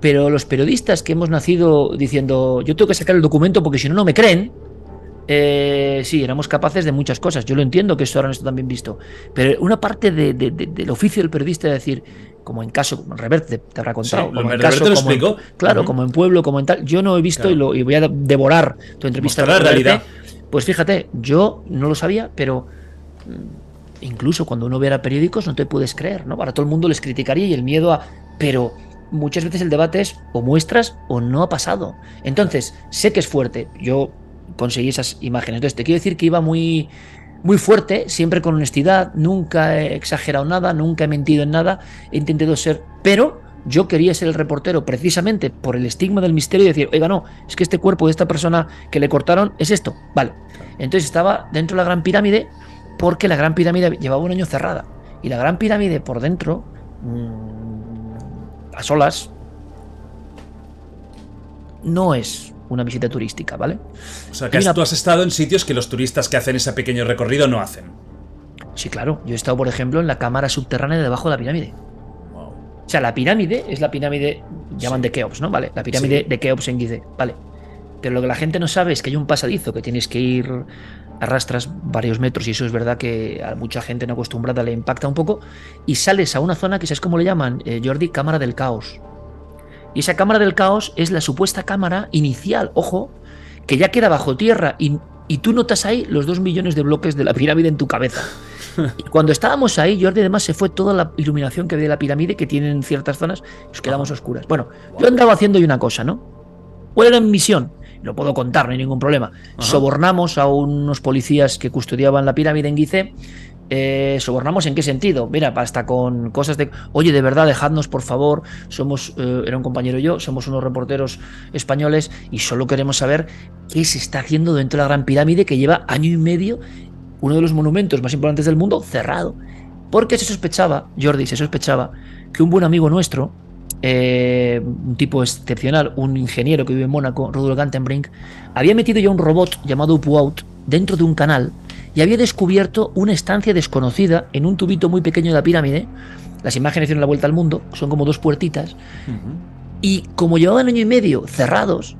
Pero los periodistas que hemos nacido diciendo, yo tengo que sacar el documento porque si no, no me creen, eh, sí, éramos capaces de muchas cosas. Yo lo entiendo que eso ahora no está tan bien visto. Pero una parte del oficio del periodista es decir, como en caso, Reverte te, habrá contado. como en caso, lo claro, como en pueblo, como en tal. Yo no he visto y, lo, y voy a devorar tu entrevista. la realidad. Pues fíjate, yo no lo sabía, pero mm, incluso cuando uno viera periódicos no te puedes creer, ¿no? Para todo el mundo les criticaría y el miedo a. Pero muchas veces el debate es o muestras o no ha pasado. Entonces, sé que es fuerte. Yo conseguí esas imágenes. Entonces, te quiero decir que iba muy, muy fuerte, siempre con honestidad, nunca he exagerado nada, nunca he mentido en nada, he intentado ser, pero yo quería ser el reportero precisamente por el estigma del misterio y decir, oiga, no, es que este cuerpo de esta persona que le cortaron es esto. Vale. Entonces estaba dentro de la Gran Pirámide porque la Gran Pirámide llevaba un año cerrada. Y la Gran Pirámide por dentro, mm, a solas, no es una visita turística, ¿vale? O sea, que tú has estado en sitios que los turistas que hacen ese pequeño recorrido no hacen. Sí, claro. Yo he estado, por ejemplo, en la cámara subterránea de debajo de la pirámide. O sea, la pirámide es la pirámide, llaman de Keops, ¿no? Vale, la pirámide de Keops en Gizeh, vale. Pero lo que la gente no sabe es que hay un pasadizo que tienes que ir arrastras varios metros y eso es verdad que a mucha gente no acostumbrada le impacta un poco y sales a una zona que sabes cómo le llaman, eh, Jordi, cámara del caos. Y esa cámara del caos es la supuesta cámara inicial, ojo, que ya queda bajo tierra y, y tú notas ahí los dos millones de bloques de la pirámide en tu cabeza. Y cuando estábamos ahí, Jordi, además se fue toda la iluminación que había de la pirámide, que tienen ciertas zonas, nos quedamos oscuras. Bueno, yo andaba haciendo una cosa, ¿no? ¿Cuál era mi misión? Lo puedo contar, no hay ningún problema. Sobornamos a unos policías que custodiaban la pirámide en Gizeh. Eh, ¿Sobornamos en qué sentido? Mira, hasta con cosas de, oye, de verdad, dejadnos por favor, somos, eh, era un compañero y yo, somos unos reporteros españoles y solo queremos saber qué se está haciendo dentro de la Gran Pirámide que lleva año y medio uno de los monumentos más importantes del mundo cerrado. Porque se sospechaba, Jordi, se sospechaba que un buen amigo nuestro, eh, un tipo excepcional, un ingeniero que vive en Mónaco, Rudolf Gantenbrink, había metido ya un robot llamado Upuaut dentro de un canal y había descubierto una estancia desconocida en un tubito muy pequeño de la pirámide. Las imágenes dieron la vuelta al mundo, son como dos puertitas. Y como llevaban año y medio cerrados,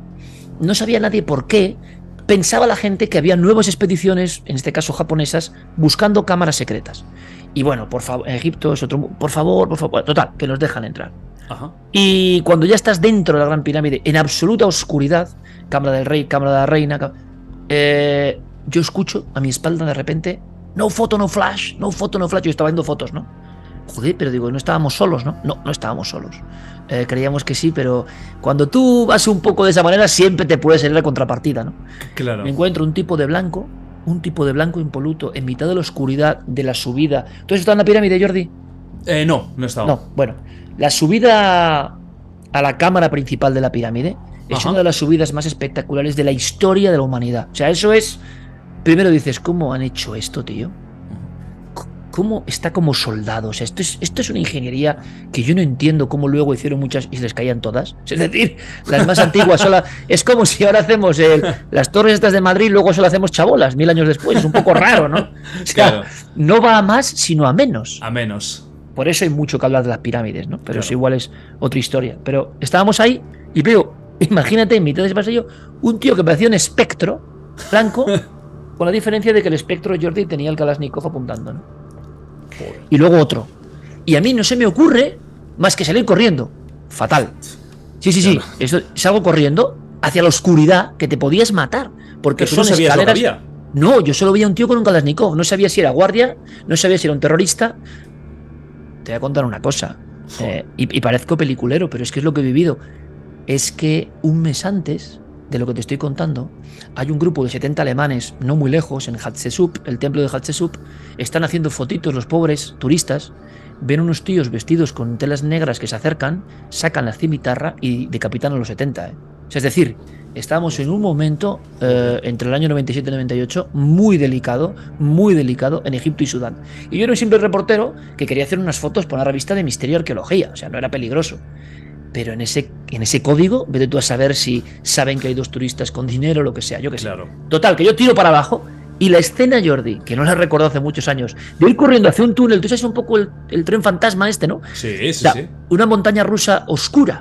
no sabía nadie por qué, pensaba la gente que había nuevas expediciones, en este caso japonesas, buscando cámaras secretas. Y bueno, por favor, Egipto es otro. Por favor, por favor. Total, que nos dejan entrar. Y cuando ya estás dentro de la Gran Pirámide, en absoluta oscuridad, cámara del rey, cámara de la reina, eh, yo escucho a mi espalda de repente, no foto, no flash, no foto, no flash. Yo estaba viendo fotos, ¿no? Joder, pero digo, no estábamos solos, ¿no? No, no estábamos solos. Eh, creíamos que sí, pero cuando tú vas un poco de esa manera, siempre te puede salir la contrapartida, ¿no? Claro. Me encuentro un tipo de blanco, un tipo de blanco impoluto, en mitad de la oscuridad de la subida. ¿Tú has estado en la pirámide, Jordi? Eh, no, no he estado. No, bueno. La subida a la cámara principal de la pirámide es una de las subidas más espectaculares de la historia de la humanidad. O sea, eso es. Primero dices, ¿cómo han hecho esto, tío? cómo está como soldado. O sea, esto es, esto es una ingeniería que yo no entiendo cómo luego hicieron muchas y se les caían todas. Es decir, las más antiguas solo, es como si ahora hacemos las torres estas de Madrid, luego solo hacemos chabolas mil años después. Es un poco raro, ¿no? O sea, no va a más, sino a menos. A menos. Por eso hay mucho que hablar de las pirámides, ¿no? Pero eso igual es otra historia. Pero estábamos ahí y veo, imagínate en mitad de ese pasillo, un tío que parecía un espectro blanco, con la diferencia de que el espectro Jordi tenía el Kalashnikov apuntando, ¿no? y luego otro. Y a mí no se me ocurre más que salir corriendo. Fatal. Sí, sí, sí. Eso, salgo corriendo hacia la oscuridad que te podías matar. Porque son no escaleras. No, yo solo veía un tío con un Kalashnikov. No sabía si era guardia, no sabía si era un terrorista. Te voy a contar una cosa. Eh, y, y parezco peliculero, pero es que es lo que he vivido. Es que un mes antes de lo que te estoy contando, hay un grupo de 70 alemanes, no muy lejos, en Hatshepsut, el templo de Hatshepsut, están haciendo fotitos los pobres turistas, ven unos tíos vestidos con telas negras que se acercan, sacan la cimitarra y decapitan a los 70. ¿eh? es decir, estamos en un momento eh, entre el año 97 y 98 muy delicado, muy delicado en Egipto y Sudán. Y yo era un simple reportero que quería hacer unas fotos para una revista de misterio y arqueología, o sea, no era peligroso pero en ese, en ese código, vete tú a saber si saben que hay dos turistas con dinero o lo que sea, yo que sé. Total, que yo tiro para abajo Y la escena, Jordi, que no la recuerdo hace muchos años, de ir corriendo hacia un túnel, tú sabes un poco el, el tren fantasma este, ¿no? Sí, sí, sí. Una montaña rusa oscura.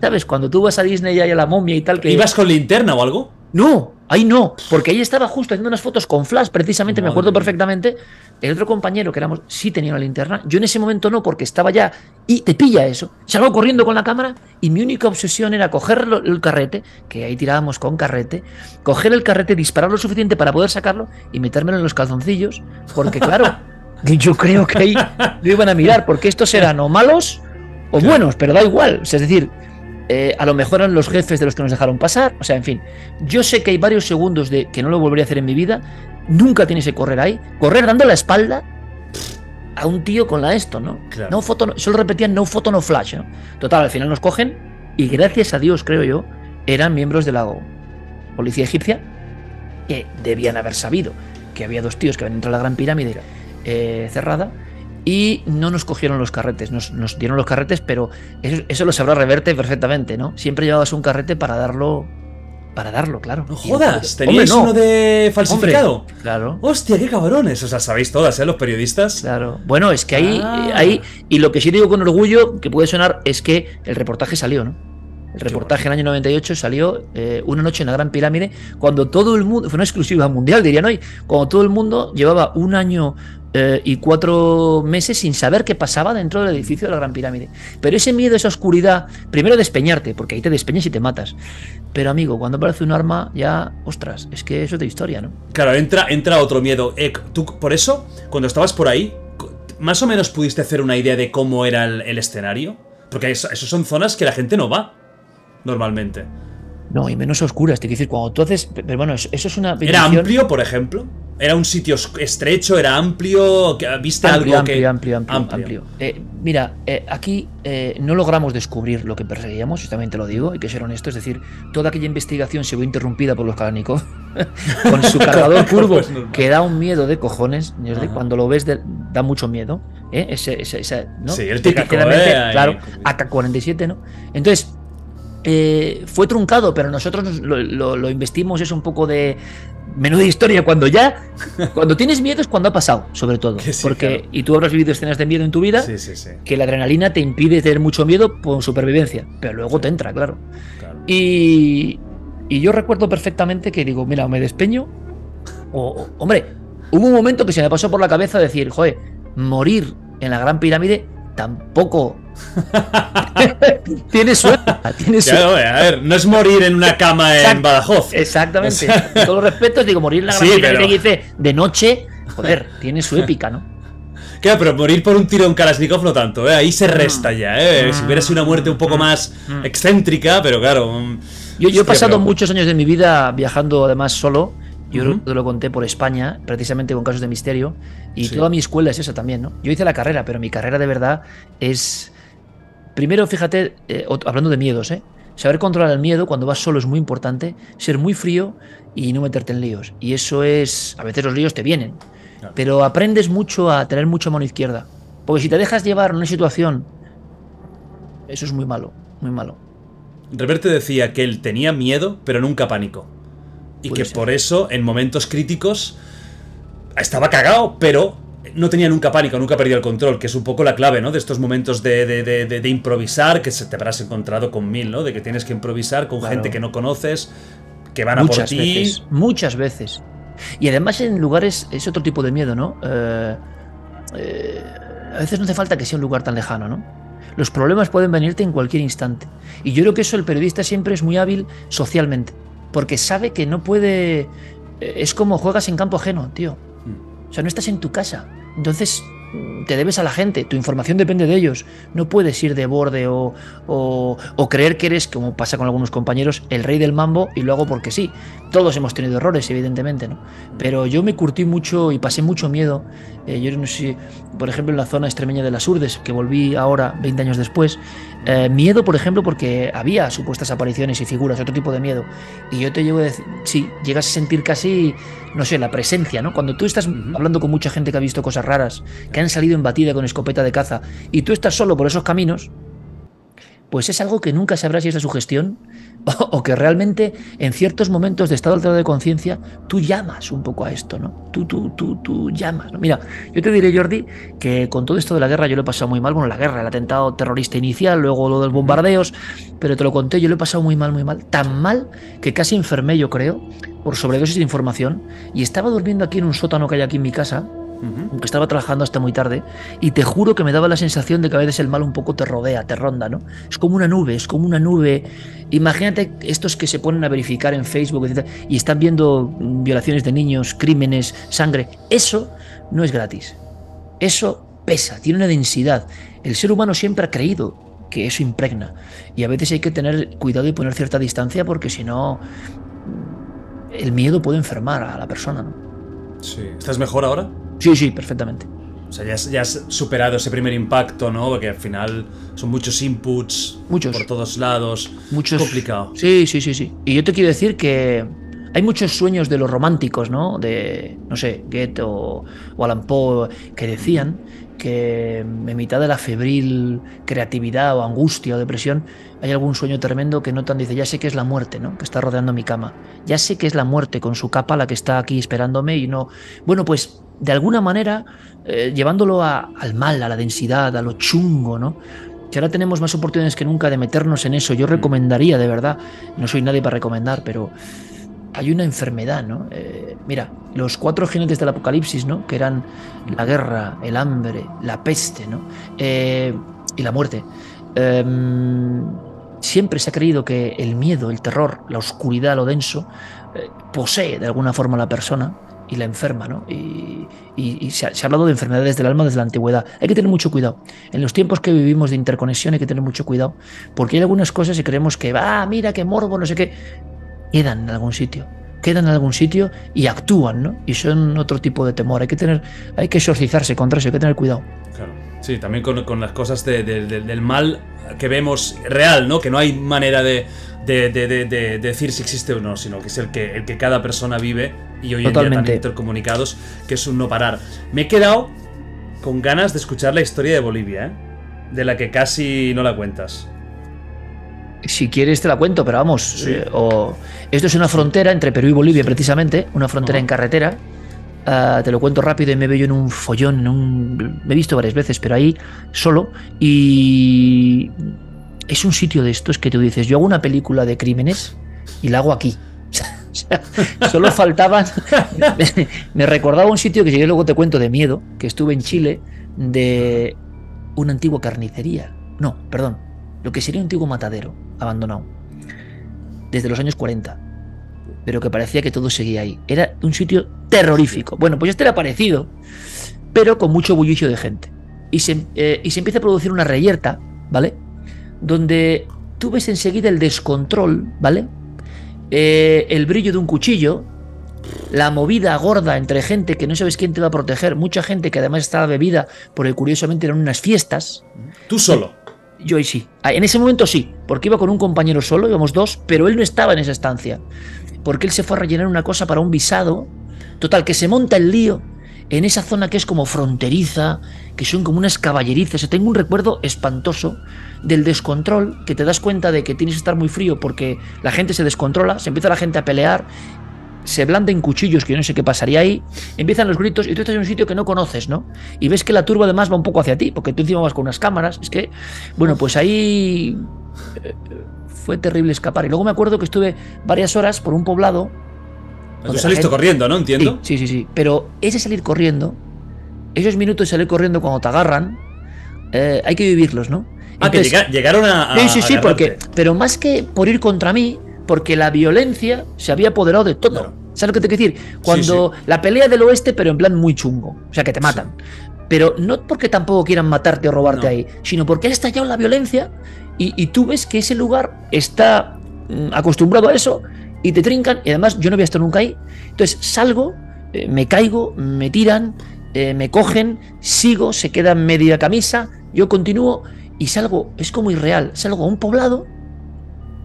¿Sabes? Cuando tú vas a Disney y hay a la momia y tal, que. ¿Ibas con linterna o algo? No, ahí no, porque ahí estaba justo haciendo unas fotos con flash, precisamente, me acuerdo perfectamente. El otro compañero que éramos, sí tenía una linterna. Yo en ese momento no, porque estaba ya. Y te pilla eso. Salgo corriendo con la cámara y mi única obsesión era coger el carrete, que ahí tirábamos con carrete, coger el carrete, disparar lo suficiente para poder sacarlo y metérmelo en los calzoncillos, porque claro, yo creo que ahí lo iban a mirar, porque estos eran o malos o buenos, pero da igual. O sea, es decir, eh, a lo mejor eran los jefes de los que nos dejaron pasar. O sea, en fin, yo sé que hay varios segundos de que no lo volvería a hacer en mi vida. Nunca tienes que correr ahí. Correr dando la espalda a un tío con la esto, ¿no? Claro. No foto, no- solo repetían no foto, no flash, ¿no? Total, al final nos cogen y gracias a Dios, creo yo, eran miembros de la policía egipcia que debían haber sabido que había dos tíos que habían entrado a la gran pirámide eh, cerrada y no nos cogieron los carretes, nos, nos dieron los carretes, pero eso, eso lo sabrá Reverte perfectamente, ¿no? Siempre llevabas un carrete para darlo, para darlo, claro. No jodas, teníais no. uno de falsificado. Hombre, claro. Hostia, qué cabrones. O sea, sabéis todas, ¿eh? Los periodistas. Claro. Bueno, es que ahí, Ah. ahí, y lo que sí digo con orgullo, que puede sonar, es que el reportaje salió, ¿no? El reportaje en el año 98 salió eh, una noche en la Gran Pirámide, cuando todo el mundo, fue una exclusiva mundial, dirían hoy, cuando todo el mundo llevaba un año eh, y cuatro meses sin saber qué pasaba dentro del edificio de la Gran Pirámide. Pero ese miedo, esa oscuridad, primero despeñarte, porque ahí te despeñas y te matas. Pero amigo, cuando aparece un arma, ya, ostras, es que eso es de historia, ¿no? Claro, entra, entra otro miedo. Eh, tú, por eso, cuando estabas por ahí, más o menos pudiste hacer una idea de cómo era el, el escenario. Porque eso son zonas que la gente no va. Normalmente. No, y menos oscuras, te quiero decir, cuando tú haces. Pero bueno, eso eso es una. ¿Era amplio, por ejemplo? ¿Era un sitio es- estrecho? ¿Era amplio? ¿Que- ¿Viste amplio, algo amplio, que.? amplio, amplio, amplio. Eh, mira, eh, aquí eh, no logramos descubrir lo que perseguíamos, yo también te lo digo, hay que ser honesto, es decir, toda aquella investigación se vio interrumpida por los Kalashnikov con su cargador Como curvo, que da un miedo de cojones, cuando lo ves de- da mucho miedo, ese, ese- ese- ¿no? Sí, el típico, claro, como- AK-47, ¿no? Entonces, eh, fue truncado, pero nosotros nos- lo, lo- lo investimos, es un poco de menuda historia, cuando ya, cuando tienes miedo es cuando ha pasado, sobre todo, sí, porque, claro. y tú habrás vivido escenas de miedo en tu vida, Sí, sí, sí. que la adrenalina te impide tener mucho miedo por supervivencia, pero luego te entra, claro. claro. Y, y yo recuerdo perfectamente que digo, mira, o me despeño, o, o- hombre, hubo un momento que se me pasó por la cabeza decir, joder, morir en la Gran Pirámide tampoco tiene suerte, tiene suerte. Claro, a ver, no es morir en una cama en Exacto. Badajoz. Exactamente. O sea- Con todos los respetos, digo, morir en la Sí, pero- que dice de noche, joder, tiene su épica, ¿no? Claro, pero morir por un tiro en Kalashnikov no tanto, ¿eh? Ahí se resta ya, ¿eh? Si hubiera sido una muerte un poco más Mm. excéntrica, pero claro. mm, Yo, yo he pasado pero- muchos años de mi vida viajando además solo. Yo te lo conté por España, precisamente con casos de misterio. Y Sí. toda mi escuela es esa también, ¿no? Yo hice la carrera, pero mi carrera de verdad es. Primero, fíjate, eh, hablando de miedos, ¿eh? Saber controlar el miedo cuando vas solo es muy importante. Ser muy frío y no meterte en líos. Y eso es. A veces los líos te vienen. Claro. Pero aprendes mucho a tener mucha mano izquierda. Porque si te dejas llevar en una situación. Eso es muy malo, muy malo. Reverte decía que él tenía miedo, pero nunca pánico. Y que ser. por eso, en momentos críticos, estaba cagado, pero no tenía nunca pánico, nunca perdía el control, que es un poco la clave, ¿no? De estos momentos de, de- de- de- de improvisar, que se te habrás encontrado con mil, ¿no? De que tienes que improvisar con Claro. gente que no conoces, que van a por muchas ti. veces, muchas veces. Y además en lugares es otro tipo de miedo, ¿no? Eh, eh, a veces no hace falta que sea un lugar tan lejano, ¿no? Los problemas pueden venirte en cualquier instante. Y yo creo que eso el periodista siempre es muy hábil socialmente, porque sabe que no puede... eh, Es como juegas en campo ajeno, tío. O sea, no estás en tu casa. Entonces mm, te debes a la gente, tu información depende de ellos. No puedes ir de borde o, o- o creer que eres, como pasa con algunos compañeros, el rey del mambo y lo hago porque sí. Todos hemos tenido errores, evidentemente, ¿no? Pero yo me curtí mucho y pasé mucho miedo. Eh, yo no sé, por ejemplo, en la zona extremeña de las Urdes, que volví ahora, 20 años después. eh, miedo, por ejemplo, porque había supuestas apariciones y figuras, otro tipo de miedo. Y yo te llevo a decir, sí, llegas a sentir casi, no sé, la presencia, ¿no? Cuando tú estás hablando con mucha gente que ha visto cosas raras, que han salido en batida con escopeta de caza, y tú estás solo por esos caminos, pues es algo que nunca sabrás si es la sugestión o, que realmente en ciertos momentos de estado alterado de conciencia tú llamas un poco a esto, ¿no? Tú, tú, tú, tú llamas. Mira, yo te diré, Jordi, que con todo esto de la guerra yo lo he pasado muy mal. Bueno, la guerra, el atentado terrorista inicial, luego lo de los bombardeos, pero te lo conté, yo lo he pasado muy mal, muy mal. Tan mal que casi enfermé, yo creo, por sobredosis de información y estaba durmiendo aquí en un sótano que hay aquí en mi casa aunque estaba trabajando hasta muy tarde, y te juro que me daba la sensación de que a veces el mal un poco te rodea, te ronda, ¿no? Es como una nube, es como una nube. Imagínate estos que se ponen a verificar en Facebook y están viendo violaciones de niños, crímenes, sangre. Eso no es gratis. Eso pesa, tiene una densidad. El ser humano siempre ha creído que eso impregna. Y a veces hay que tener cuidado y poner cierta distancia porque si no, el miedo puede enfermar a la persona, ¿no? Sí. ¿Estás mejor ahora? Sí, sí, perfectamente. O sea, ya has, superado ese primer impacto, ¿no? Porque al final son muchos inputs. Muchos. Por todos lados. Muchos. Complicado. Sí, sí, sí, sí. Y yo te quiero decir que hay muchos sueños de los románticos, ¿no? De, no sé, Goethe o, o Alan Poe, que decían que en mitad de la febril creatividad o angustia o depresión hay algún sueño tremendo que notan, dice, ya sé que es la muerte, ¿no? Que está rodeando mi cama. Ya sé que es la muerte con su capa la que está aquí esperándome y no... Bueno, pues de alguna manera, eh, llevándolo al mal, a la densidad, a lo chungo, ¿no? Si ahora tenemos más oportunidades que nunca de meternos en eso, yo mm. recomendaría, de verdad, no soy nadie para recomendar, pero hay una enfermedad, ¿no? Eh, mira, los cuatro jinetes del apocalipsis, ¿no? Que eran la guerra, el hambre, la peste, ¿no? Eh, y la muerte. Em, siempre se ha creído que el miedo, el terror, la oscuridad, lo denso, posee de alguna forma a la persona y la enferma, ¿no? Y, se, ha, hablado de enfermedades del alma desde la antigüedad. Hay que tener mucho cuidado. En los tiempos que vivimos de interconexión hay que tener mucho cuidado, porque hay algunas cosas y creemos que, ah, mira qué morbo, no sé qué, quedan en algún sitio. Quedan en algún sitio y actúan, ¿no? Y son otro tipo de temor. Hay que tener, hay que exorcizarse contra eso, hay que tener cuidado. Claro. Sí, también con, las cosas del mal que vemos real, ¿no? Que no hay manera de, de, decir si existe o no, sino que es el que, el que cada persona vive y hoy en día están intercomunicados, que es un no parar. Me he quedado con ganas de escuchar la historia de Bolivia, ¿eh? de la que casi no la cuentas. Si quieres te la cuento, pero vamos. Eh, o... Esto es una frontera entre Perú y Bolivia, precisamente, una frontera en carretera. Ah, te lo cuento rápido y me veo en un follón, en un... me he visto varias veces, pero ahí solo. Y es un sitio de estos que tú dices, yo hago una película de crímenes y la hago aquí. solo faltaban. me, recordaba un sitio que si yo luego te cuento de miedo, que estuve en Chile, de una antigua carnicería. No, perdón, lo que sería un antiguo matadero, abandonado. Desde los años 40. Pero que parecía que todo seguía ahí. Era un sitio terrorífico. Bueno, pues este era parecido, pero con mucho bullicio de gente. Y se, eh, y se empieza a producir una reyerta, ¿vale? Donde tú ves enseguida el descontrol, ¿vale? Eh, el brillo de un cuchillo, la movida gorda entre gente que no sabes quién te va a proteger, mucha gente que además estaba bebida porque curiosamente eran unas fiestas. ¿Tú solo? Yo y sí. Ah, en ese momento sí, porque iba con un compañero solo, íbamos dos, pero él no estaba en esa estancia. Porque él se fue a rellenar una cosa para un visado. Total, que se monta el lío en esa zona que es como fronteriza, que son como unas caballerizas. Yo tengo un recuerdo espantoso del descontrol, que te das cuenta de que tienes que estar muy frío porque la gente se descontrola, se empieza la gente a pelear, se blanden cuchillos, que yo no sé qué pasaría ahí, empiezan los gritos y tú estás en un sitio que no conoces, ¿no? Y ves que la turba además va un poco hacia ti, porque tú encima vas con unas cámaras. Es que, bueno, pues ahí eh, fue terrible escapar. Y luego me acuerdo que estuve varias horas por un poblado. Tú saliste corriendo, ¿no? Entiendo. Sí, sí, sí, Pero ese salir corriendo, esos minutos de salir corriendo cuando te agarran, eh, hay que vivirlos, ¿no? Ah, que llegaron a, Sí, sí, sí, porque. Pero más que por ir contra mí, porque la violencia se había apoderado de todo. ¿Sabes lo que te quiero decir? Cuando la pelea del oeste, pero en plan muy chungo. O sea, que te matan. Pero no porque tampoco quieran matarte o robarte ahí, sino porque ha estallado la violencia y, tú ves que ese lugar está mm, acostumbrado a eso y te trincan. Y además, yo no había estado nunca ahí. Entonces salgo, eh, me caigo, me tiran, eh, me cogen, sigo, se queda media camisa, yo continúo y salgo, es como irreal, salgo a un poblado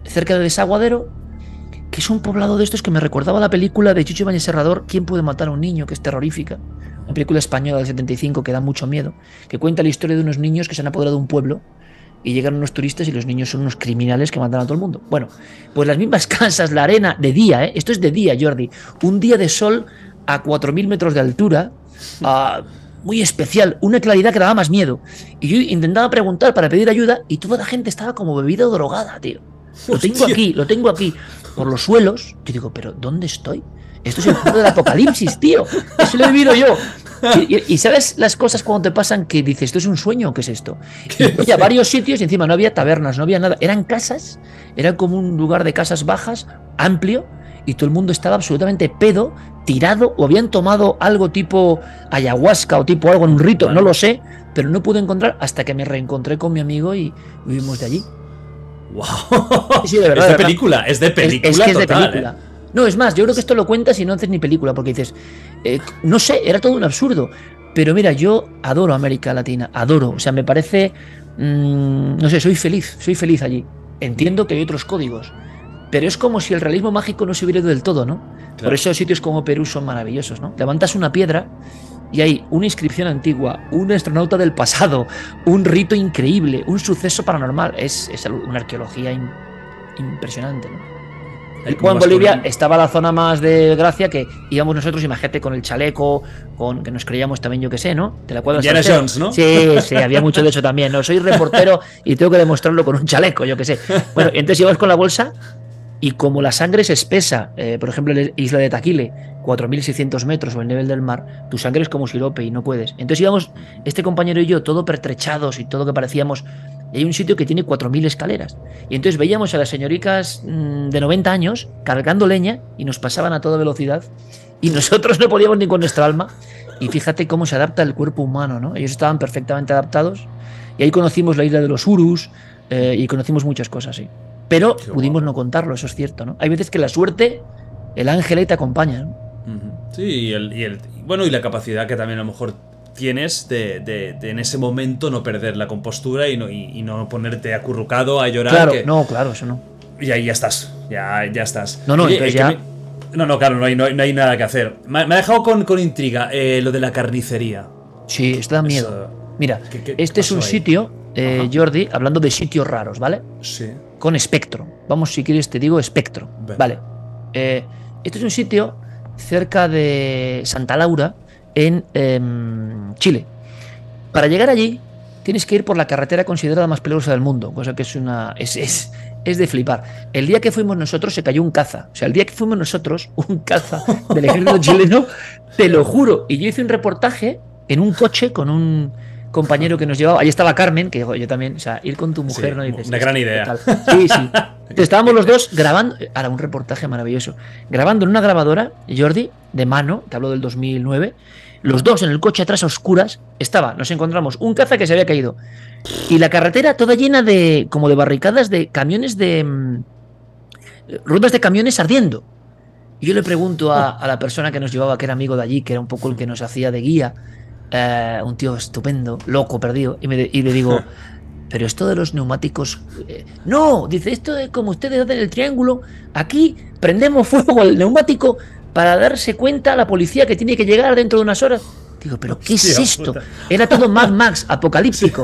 cerca de Desaguadero, que es un poblado de estos que me recordaba la película de Chucho Ibañez Serrador, ¿Quién puede matar a un niño? que es terrorífica. Una película española del 75 que da mucho miedo, que cuenta la historia de unos niños que se han apoderado de un pueblo y llegan unos turistas y los niños son unos criminales que matan a todo el mundo. Bueno, pues las mismas casas, la arena, de día, ¿eh? esto es de día, Jordi, un día de sol a 4.000 metros de altura, muy especial, una claridad que daba más miedo. Y yo intentaba preguntar para pedir ayuda y toda la gente estaba como bebida o drogada, tío. Lo tengo aquí, lo tengo aquí, por los suelos. Yo digo, pero ¿dónde estoy? Esto es el juego del apocalipsis, tío. Eso lo he vivido yo. Y, sabes las cosas cuando te pasan que dices, ¿esto es un sueño qué es esto? Y a varios sitios y encima no había tabernas, no había nada. Eran casas, era como un lugar de casas bajas, amplio, y todo el mundo estaba absolutamente pedo, tirado, o habían tomado algo tipo ayahuasca o tipo algo en un rito, no lo sé, pero no pude encontrar hasta que me reencontré con mi amigo y vivimos de allí. ¡Wow! es de, película, es de película. Es, que es de película. ¿eh? No, es más, yo creo que esto lo cuentas y no haces ni película, porque dices, eh, no sé, era todo un absurdo. Pero mira, yo adoro América Latina, adoro. O sea, me parece, mm, no sé, soy feliz, soy feliz allí. Entiendo que hay otros códigos, pero es como si el realismo mágico no se hubiera ido del todo, ¿no? Por eso sitios como Perú son maravillosos, ¿no? Levantas una piedra y hay una inscripción antigua, un astronauta del pasado, un rito increíble, un suceso paranormal. Es, una arqueología impresionante, ¿no? En Bolivia estaba la zona más de gracia que íbamos nosotros, imagínate, con el chaleco, con que nos creíamos también, yo qué sé, ¿no? ¿Te la Jones, ¿no? Sí, sí, había mucho de eso también. No soy reportero y tengo que demostrarlo con un chaleco, yo qué sé. Bueno, entonces íbamos con la bolsa y como la sangre es espesa, eh, por ejemplo, en la isla de Taquile, 4.600 metros o el nivel del mar, tu sangre es como sirope y no puedes. Entonces íbamos, este compañero y yo, todo pertrechados y todo que parecíamos y hay un sitio que tiene 4.000 escaleras. Y entonces veíamos a las señoricas mm, de 90 años cargando leña y nos pasaban a toda velocidad y nosotros no podíamos ni con nuestra alma. Y fíjate cómo se adapta el cuerpo humano, ¿no? Ellos estaban perfectamente adaptados y ahí conocimos la isla de los Urus eh, y conocimos muchas cosas, sí. Pero pudimos no contarlo, eso es cierto, ¿no? Hay veces que la suerte, el ángel te acompaña, ¿no? Sí, y, el, y el, bueno, y la capacidad que también a lo mejor tienes de, en ese momento no perder la compostura y no, y, no ponerte acurrucado a llorar. Claro, no, claro, eso no. Y ahí ya estás, ya, ya estás. No, no, entonces ya... no, no, claro, no hay, no hay, nada que hacer. Me, ha dejado con, con intriga eh, lo de la carnicería. Sí, esto da miedo. Mira, este es un sitio, eh, Jordi, hablando de sitios raros, ¿vale? Sí. Con espectro. Vamos, si quieres, te digo espectro. Vale. Eh, este es un sitio cerca de Santa Laura, en em, Chile. Para llegar allí tienes que ir por la carretera considerada más peligrosa del mundo, cosa que es una es, es, es, de flipar. El día que fuimos nosotros se cayó un caza, o sea, el día que fuimos nosotros un caza del ejército chileno, te lo juro. Y yo hice un reportaje en un coche con un compañero que nos llevaba. Ahí estaba Carmen, que yo también, o sea, ir con tu mujer, ¿no? Dices, una gran idea. Sí, sí. estábamos los dos grabando, ahora un reportaje maravilloso, grabando en una grabadora, Jordi, de mano, te hablo del 2009, los dos en el coche atrás a oscuras, estaba, nos encontramos un caza que se había caído y la carretera toda llena de, como de barricadas de camiones de... Mm, ruedas de camiones ardiendo. Y yo le pregunto a, la persona que nos llevaba, que era amigo de allí, que era un poco el que nos hacía de guía, eh, un tío estupendo, loco, perdido, y, me, y le digo, pero esto de los neumáticos... Eh, no, dice, esto es como ustedes hacen el triángulo, aquí prendemos fuego al neumático para darse cuenta la policía que tiene que llegar dentro de unas horas. Digo, pero ¿qué es esto? Era todo Mad Max, apocalíptico.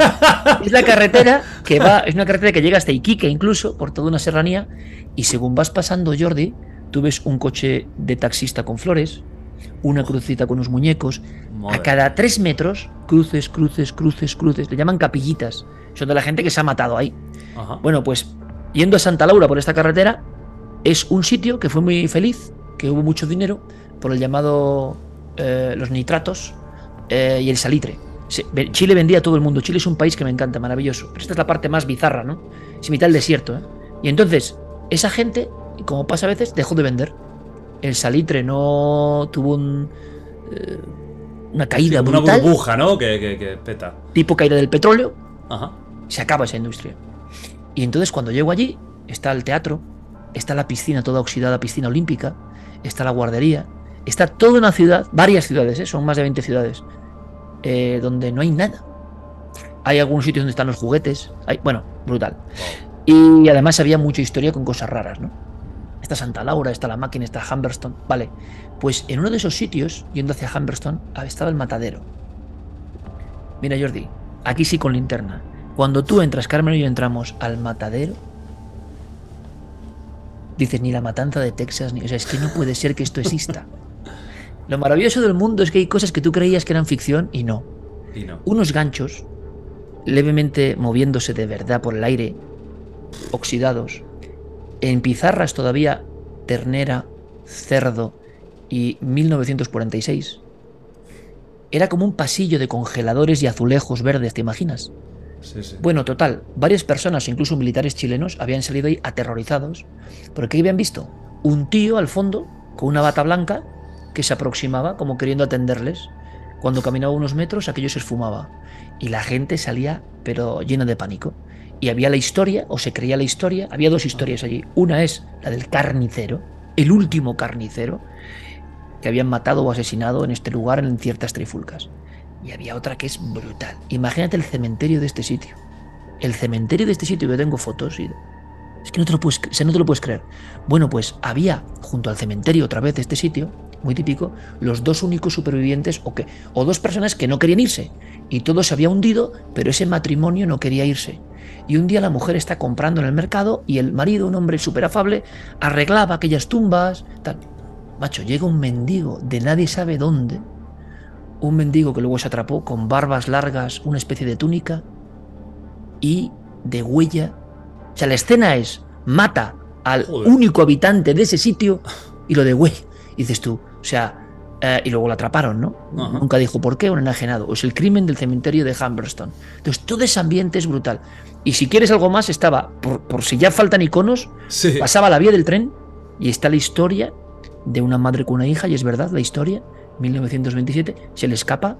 Es la carretera que va, es una carretera que llega hasta Iquique incluso, por toda una serranía, y según vas pasando, Jordi, tú ves un coche de taxista con flores, una crucita con unos muñecos, a cada tres metros, cruces, cruces, cruces, cruces, le llaman capillitas, son de la gente que se ha matado ahí. Bueno, pues yendo a Santa Laura por esta carretera, es un sitio que fue muy feliz, que hubo mucho dinero por el llamado eh, los nitratos eh, y el salitre. Chile vendía a todo el mundo. Chile es un país que me encanta, maravilloso. Pero esta es la parte más bizarra, ¿no? Es mitad del desierto, ¿eh? Y entonces, esa gente, como pasa a veces, dejó de vender. El salitre no tuvo un, una caída brutal. Una burbuja, ¿no? Que, peta. Tipo caída del petróleo. Ajá. Se acaba esa industria. Y entonces, cuando llego allí, está el teatro, está la piscina toda oxidada, piscina olímpica, está la guardería, está toda una ciudad, varias ciudades, ¿eh? son más de 20 ciudades, eh, donde no hay nada. Hay algunos sitios donde están los juguetes, hay, bueno, brutal. Y además había mucha historia con cosas raras, ¿no? Está Santa Laura, está la máquina, está Humberstone. Vale, pues en uno de esos sitios, yendo hacia Humberstone, estaba el matadero. Mira, Jordi, aquí sí con linterna. Cuando tú entras, Carmen y yo entramos al matadero, dices ni la matanza de Texas, ni. O sea, es que no puede ser que esto exista. Lo maravilloso del mundo es que hay cosas que tú creías que eran ficción y no. Y no. Unos ganchos levemente moviéndose de verdad por el aire, oxidados, en pizarras todavía ternera, cerdo y 1946. Era como un pasillo de congeladores y azulejos verdes, ¿te imaginas? Bueno, total, varias personas, incluso militares chilenos, habían salido ahí aterrorizados. ¿Pero qué habían visto? Un tío al fondo, con una bata blanca, que se aproximaba como queriendo atenderles. Cuando caminaba unos metros, aquello se esfumaba. Y la gente salía, pero llena de pánico. Y había la historia, o se creía la historia, había dos historias allí. Una es la del carnicero, el último carnicero, que habían matado o asesinado en este lugar en ciertas trifulcas. Y había otra que es brutal. Imagínate el cementerio de este sitio. El cementerio de este sitio, yo tengo fotos y... Es que no te, lo puedes, o sea, no te lo puedes creer. Bueno, pues había junto al cementerio otra vez de este sitio, muy típico, los dos únicos supervivientes o, que, o dos personas que no querían irse. Y todo se había hundido, pero ese matrimonio no quería irse. Y un día la mujer está comprando en el mercado y el marido, un hombre súper afable, arreglaba aquellas tumbas. Tal. Macho, llega un mendigo de nadie sabe dónde. Un mendigo que luego se atrapó con barbas largas, una especie de túnica y de huella. O sea, la escena es mata al Joder. único habitante de ese sitio y lo de güey. Dices tú, o sea, eh, y luego lo atraparon, ¿no? Ajá. Nunca dijo por qué, un enajenado. Es el crimen del cementerio de Humberstone. Entonces, todo ese ambiente es brutal. Y si quieres algo más, estaba, por, por si ya faltan iconos, Sí. pasaba la vía del tren y está la historia de una madre con una hija, y es verdad, la historia, 1927, se le escapa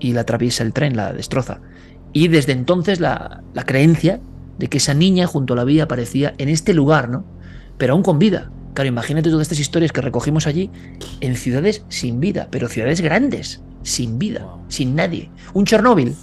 y la atraviesa el tren, la destroza. Y desde entonces la, la creencia de que esa niña junto a la vía aparecía en este lugar, ¿no? Pero aún con vida. Claro, imagínate todas estas historias que recogimos allí en ciudades sin vida, pero ciudades grandes, sin vida, sin nadie. Un Chernóbil,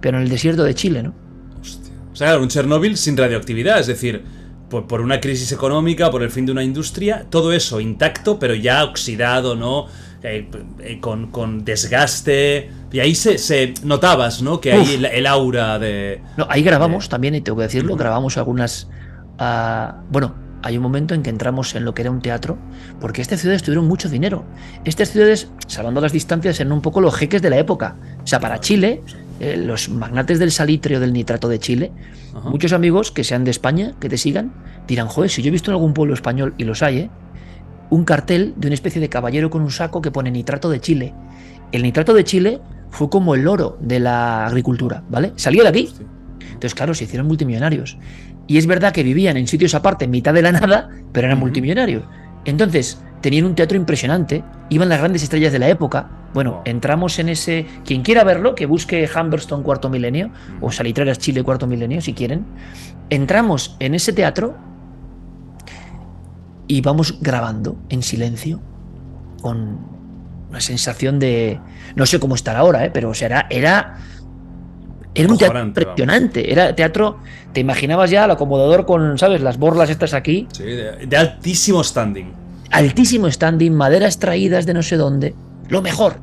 pero en el desierto de Chile, ¿no? Hostia. O sea, un Chernóbil sin radioactividad, es decir, por, por una crisis económica, por el fin de una industria, todo eso intacto, pero ya oxidado, ¿no? Eh, eh, con, con desgaste. Y ahí se, se notabas, ¿no? Que ahí el, el aura de. No, ahí grabamos también, y tengo que decirlo, grabamos algunas. ah, bueno, hay un momento en que entramos en lo que era un teatro, porque estas ciudades tuvieron mucho dinero. Estas ciudades, salvando las distancias, eran un poco los jeques de la época. O sea, para Chile, eh, los magnates del salitre o del nitrato de Chile, Ajá. muchos amigos que sean de España, que te sigan, dirán, joder, si yo he visto en algún pueblo español, y los hay, ¿eh? Un cartel de una especie de caballero con un saco que pone nitrato de Chile. El nitrato de Chile fue como el oro de la agricultura, ¿vale? Salió de aquí. Entonces, claro, se hicieron multimillonarios. Y es verdad que vivían en sitios aparte, en mitad de la nada, pero eran multimillonarios. Entonces, tenían un teatro impresionante, iban las grandes estrellas de la época. Bueno, entramos en ese. Quien quiera verlo, que busque Humberstone Cuarto Milenio o Salitreras Chile Cuarto Milenio, si quieren. Entramos en ese teatro y vamos grabando en silencio con una sensación de. No sé cómo estará ahora, ¿eh? pero o sea, era. Era, era un teatro vamos. impresionante. Era teatro. Te imaginabas ya el acomodador con, ¿sabes? Las borlas estas aquí. Sí, de, de altísimo standing. Altísimo standing, maderas traídas de no sé dónde. Lo mejor.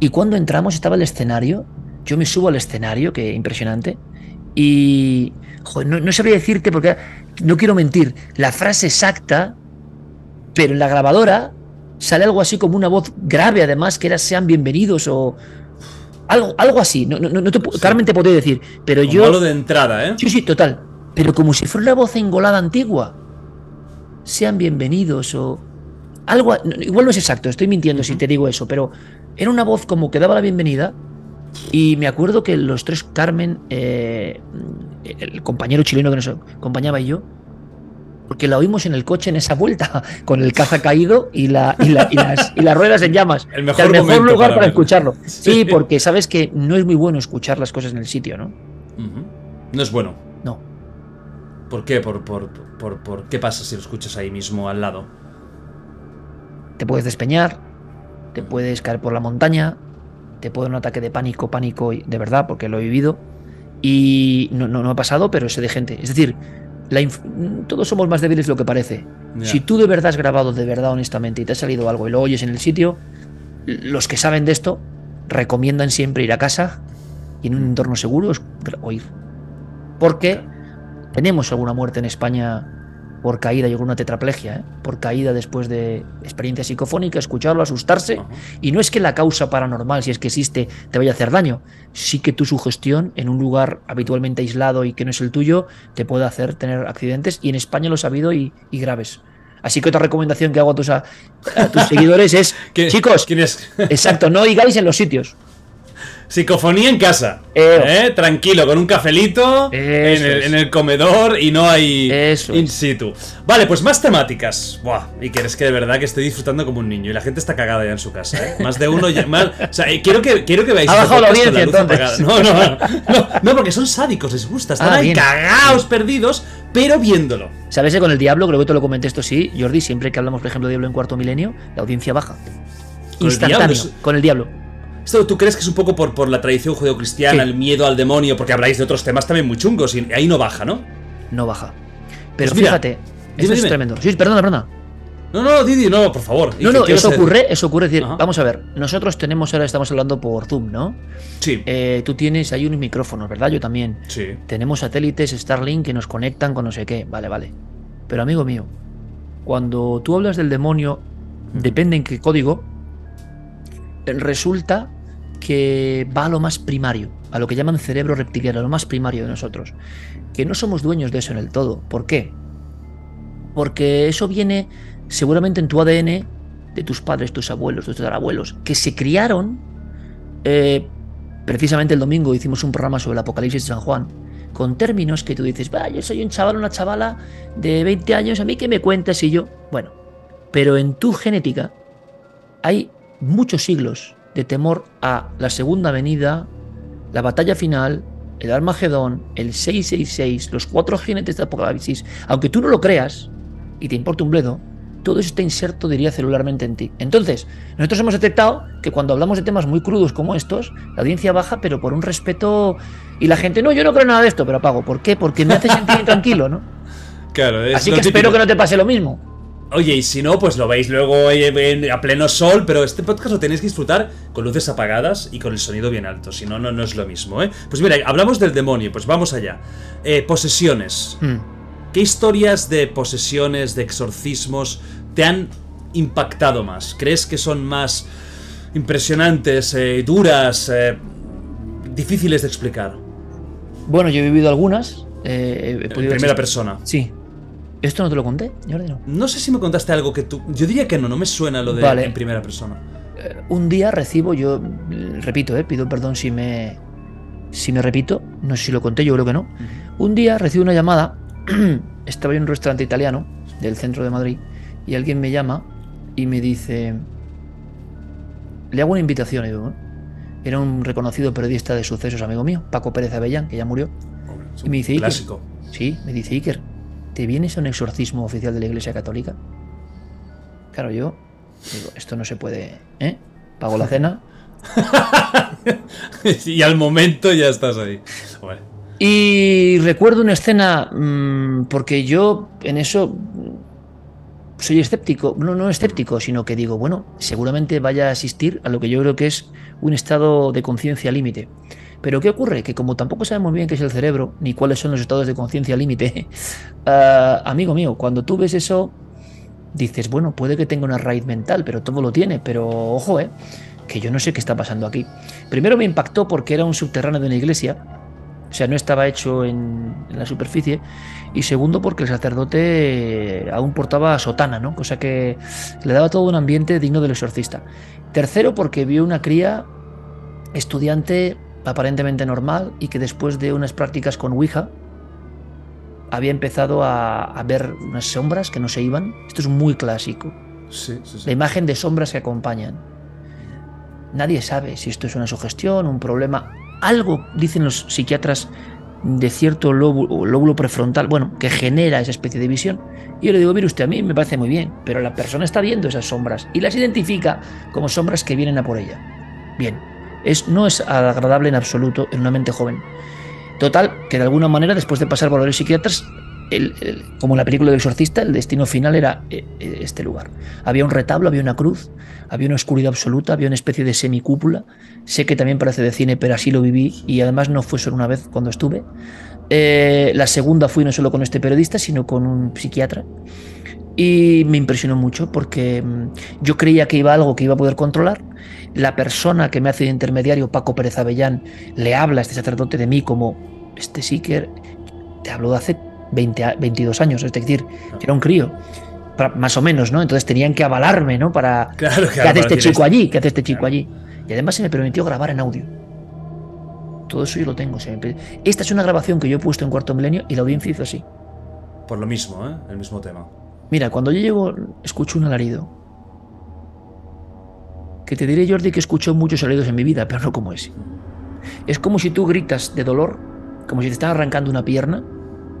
Y cuando entramos estaba el escenario. Yo me subo al escenario, que impresionante. Y. Joder, no, no sabría decirte porque no quiero mentir. La frase exacta, pero en la grabadora sale algo así como una voz grave, además, que era sean bienvenidos o. Algo, algo así. No, no, no te pu- Sí. Carmen te podría decir. Pero Como yo. algo de entrada, ¿eh? Sí, sí, total. Pero como si fuera una voz engolada antigua. Sean bienvenidos o. Algo. Igual no es exacto, estoy mintiendo si te digo eso, pero era una voz como que daba la bienvenida. Y me acuerdo que los tres, Carmen, eh, el compañero chileno que nos acompañaba y yo, porque la oímos en el coche en esa vuelta, con el caza caído y, la, y, la- y las, y las ruedas en llamas. El O sea, mejor lugar para escucharlo. Sí. sí, porque sabes que no es muy bueno escuchar las cosas en el sitio, ¿no? No es bueno. No. ¿Por qué? ¿Por, por, por, por qué pasa si lo escuchas ahí mismo al lado? te puedes despeñar, te puedes caer por la montaña, te puede dar un ataque de pánico, pánico, de verdad, porque lo he vivido. Y no, no, no ha pasado, pero sé de gente. Es decir, la todos somos más débiles de lo que parece. Si tú de verdad has grabado, de verdad, honestamente, y te ha salido algo y lo oyes en el sitio, los que saben de esto recomiendan siempre ir a casa y en un entorno seguro oír. Porque tenemos alguna muerte en España por caída y alguna tetraplegia, ¿eh? por caída después de experiencia psicofónica, escucharlo, asustarse. Y no es que la causa paranormal, si es que existe, te vaya a hacer daño. Sí que tu sugestión en un lugar habitualmente aislado y que no es el tuyo, te puede hacer tener accidentes. Y en España lo ha habido y, graves. Así que otra recomendación que hago a tus, a, tus seguidores es, chicos, exacto, no oigáis en los sitios. Psicofonía en casa. ¿eh? Tranquilo, con un cafelito en el, comedor y no hay in situ. Vale, pues más temáticas. Buah, y quieres que de verdad que estoy disfrutando como un niño. Y la gente está cagada ya en su casa, ¿eh? Más de uno ya. o sea, eh, quiero que, quiero que veáis. Ha bajado la audiencia entonces. No, no, no, no, porque son sádicos, les gusta. Están ah, ahí cagados, perdidos, pero viéndolo. ¿Sabes que con el diablo, creo que te lo comenté esto sí, Jordi, siempre que hablamos, por ejemplo, de diablo en cuarto milenio, la audiencia baja. Instantáneo, con el diablo. ¿Esto tú crees que es un poco por, por la tradición judeocristiana, el miedo al demonio? Porque habláis de otros temas también muy chungos y ahí no baja, ¿no? No baja. Pero pues fíjate, eso es tremendo. Sí, perdona, perdona. No, no, Didi, no, por favor. No, no, eso ocurre, eso ocurre. decir, vamos a ver, nosotros tenemos, ahora estamos hablando por Zoom, ¿no? Sí. Eh, tú tienes, hay unos micrófonos, ¿verdad? Yo también. Sí. Tenemos satélites Starlink que nos conectan con no sé qué. Vale, vale. Pero amigo mío, cuando tú hablas del demonio, depende en qué código, resulta que va a lo más primario, a lo que llaman cerebro reptiliano, a lo más primario de nosotros. Que no somos dueños de eso en el todo. ¿Por qué? Porque eso viene seguramente en tu ADN de tus padres, tus abuelos, tus abuelos, que se criaron. Eh, precisamente el domingo hicimos un programa sobre el Apocalipsis de San Juan, con términos que tú dices, va, yo soy un chaval, una chavala de 20 años, a mí que me cuentas y yo. Bueno, pero en tu genética hay muchos siglos de temor a la segunda venida, la batalla final, el Armagedón, el 666, los cuatro jinetes de Apocalipsis, aunque tú no lo creas y te importe un bledo, todo eso está inserto, diría, celularmente en ti. Entonces, nosotros hemos detectado que cuando hablamos de temas muy crudos como estos, la audiencia baja, pero por un respeto. Y la gente, no, yo no creo nada de esto, pero apago. ¿Por qué? Porque me hace sentir tranquilo, ¿no? Claro, Así que espero que no te pase lo mismo. Oye, y si no, pues lo veis luego a pleno sol, pero este podcast lo tenéis que disfrutar con luces apagadas y con el sonido bien alto, si no, no, es lo mismo, ¿eh? Pues mira, hablamos del demonio, pues vamos allá. Eh, posesiones. Hmm. ¿Qué historias de posesiones, de exorcismos te han impactado más? ¿Crees que son más impresionantes, eh, duras, eh, difíciles de explicar? Bueno, yo he vivido algunas. en primera persona. Sí, ¿Esto no te lo conté, Jordi? No. no sé si me contaste algo que tú. Yo diría que no, no me suena lo de en primera persona. Eh, un día recibo, yo repito, eh, pido perdón si me. Si me repito, no sé si lo conté, yo creo que no. Un día recibo una llamada. estaba en un restaurante italiano del centro de Madrid y alguien me llama y me dice. Le hago una invitación. Era un reconocido periodista de sucesos, amigo mío, Paco Pérez Avellán, que ya murió. y me dice: clásico. Sí, me dice Iker, ¿te vienes a un exorcismo oficial de la Iglesia Católica? Claro, yo digo, esto no se puede, ¿eh? Pago la cena. y al momento ya estás ahí. Y recuerdo una escena, mm, porque yo en eso soy escéptico, no, no escéptico, sino que digo, bueno, seguramente vaya a asistir a lo que yo creo que es un estado de conciencia límite. Pero ¿qué ocurre? Que como tampoco sabemos bien qué es el cerebro, ni cuáles son los estados de conciencia límite, ah, amigo mío, cuando tú ves eso, dices, bueno, puede que tenga una raíz mental, pero todo lo tiene, pero ojo, eh, que yo no sé qué está pasando aquí. Primero me impactó porque era un subterráneo de una iglesia, o sea, no estaba hecho en, la superficie. Y segundo, porque el sacerdote aún portaba sotana, ¿no? Cosa que le daba todo un ambiente digno del exorcista. Tercero, porque vio una cría estudiante aparentemente normal y que después de unas prácticas con Ouija había empezado a, ver unas sombras que no se iban. Esto es muy clásico. La imagen de sombras que acompañan. Nadie sabe si esto es una sugestión, un problema. Algo, dicen los psiquiatras, de cierto lóbulo, lóbulo prefrontal, bueno, que genera esa especie de visión. Y yo le digo, mire usted, a mí me parece muy bien, pero la persona está viendo esas sombras y las identifica como sombras que vienen a por ella. Bien, no es agradable en absoluto en una mente joven. Total, que de alguna manera, después de pasar por los psiquiatras, como en la película del exorcista, el destino final era eh, eh, este lugar. Había un retablo, había una cruz, había una oscuridad absoluta, había una especie de semicúpula. Sé que también parece de cine, pero así lo viví y además no fue solo una vez cuando estuve. Eh, la segunda fui no solo con este periodista, sino con un psiquiatra. Y me impresionó mucho porque mm, yo creía que iba algo que iba a poder controlar. La persona que me hace de intermediario, Paco Pérez Avellán, le habla a este sacerdote de mí como, este sí que te hablo de hace 20, 22 años, es decir, era un crío. Más o menos, ¿no? Entonces tenían que avalarme, ¿no? Para. Claro, ¿Qué hace este chico allí? ¿Qué hace este chico allí? Y además se me permitió grabar en audio. Todo eso yo lo tengo. Esta es una grabación que yo he puesto en Cuarto Milenio y la audiencia hizo así. Por lo mismo, ¿eh? El mismo tema. Mira, cuando yo llego, escucho un alarido. Que te diré, Jordi, que escucho muchos alaridos en mi vida, pero no como ese. Es como si tú gritas de dolor, como si te están arrancando una pierna,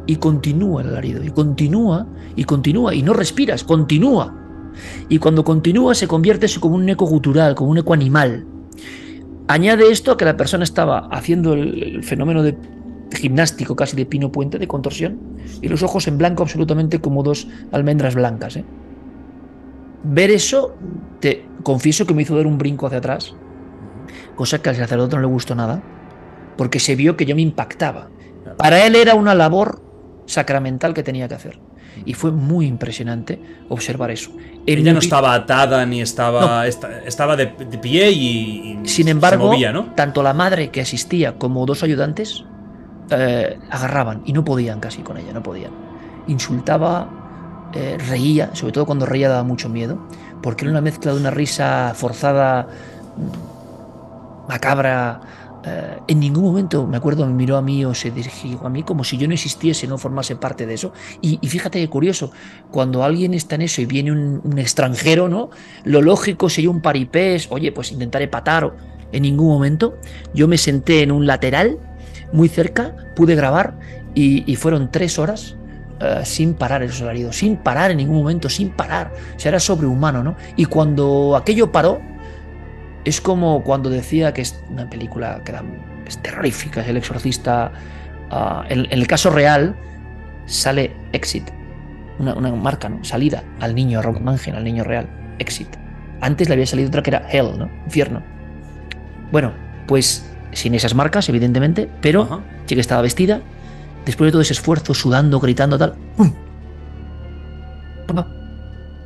y continúa el alarido, y continúa, y continúa, y no respiras, continúa. Y cuando continúa se convierte eso como un eco gutural, como un eco animal. Añade esto a que la persona estaba haciendo el, fenómeno de gimnástico casi de pino puente, de contorsión, y los ojos en blanco absolutamente como dos almendras blancas. ¿eh? Ver eso, te confieso que me hizo dar un brinco hacia atrás, cosa que al sacerdote no le gustó nada, porque se vio que yo me impactaba. Para él era una labor sacramental que tenía que hacer. Y fue muy impresionante observar eso. Ella no estaba atada ni estaba. Estaba de, pie y. Sin embargo, tanto la madre que asistía como dos ayudantes eh, agarraban y no podían casi con ella, no podían. Insultaba, eh, reía, sobre todo cuando reía daba mucho miedo, porque era una mezcla de una risa forzada, mm, macabra, eh, en ningún momento, me acuerdo, me miró a mí o se dirigió a mí como si yo no existiese, no formase parte de eso. Y, fíjate qué curioso, cuando alguien está en eso y viene un, extranjero, ¿no? Lo lógico sería un paripés, oye, pues intentaré patar. En ningún momento. Yo me senté en un lateral, muy cerca, pude grabar y, fueron tres horas eh, sin parar el alarido, sin parar en ningún momento, sin parar. O sea, era sobrehumano, ¿no? Y cuando aquello paró, es como cuando decía que es una película que es terrorífica, es el exorcista. Ah, en, el caso real sale Exit, una, marca, ¿no? Salida al niño, a Rob al niño real. Exit. Antes le había salido otra que era Hell, ¿no? Infierno. Bueno, pues sin esas marcas, evidentemente, pero sí que estaba vestida. Después de todo ese esfuerzo, sudando, gritando, tal.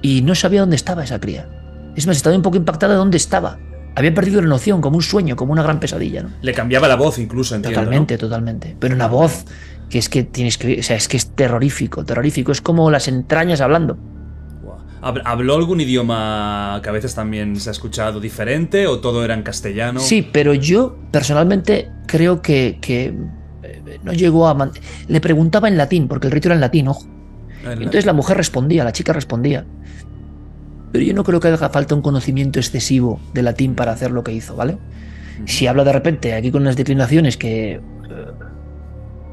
Y no sabía dónde estaba esa cría. Es más, estaba un poco impactada de dónde estaba había perdido la noción, como un sueño, como una gran pesadilla. ¿no? Le cambiaba la voz incluso, entiendo. Totalmente, totalmente. Pero una voz que es que tienes que. O sea, es que es terrorífico, terrorífico. Es como las entrañas hablando. ¿Habló algún idioma que a veces también se ha escuchado diferente o todo era en castellano? Sí, pero yo personalmente creo que, que no llegó a. Le preguntaba en latín, porque el rito era en latín, ojo. entonces la mujer respondía, la chica respondía. Pero yo no creo que haga falta un conocimiento excesivo de latín para hacer lo que hizo, ¿vale? Si habla de repente aquí con unas declinaciones que, eh,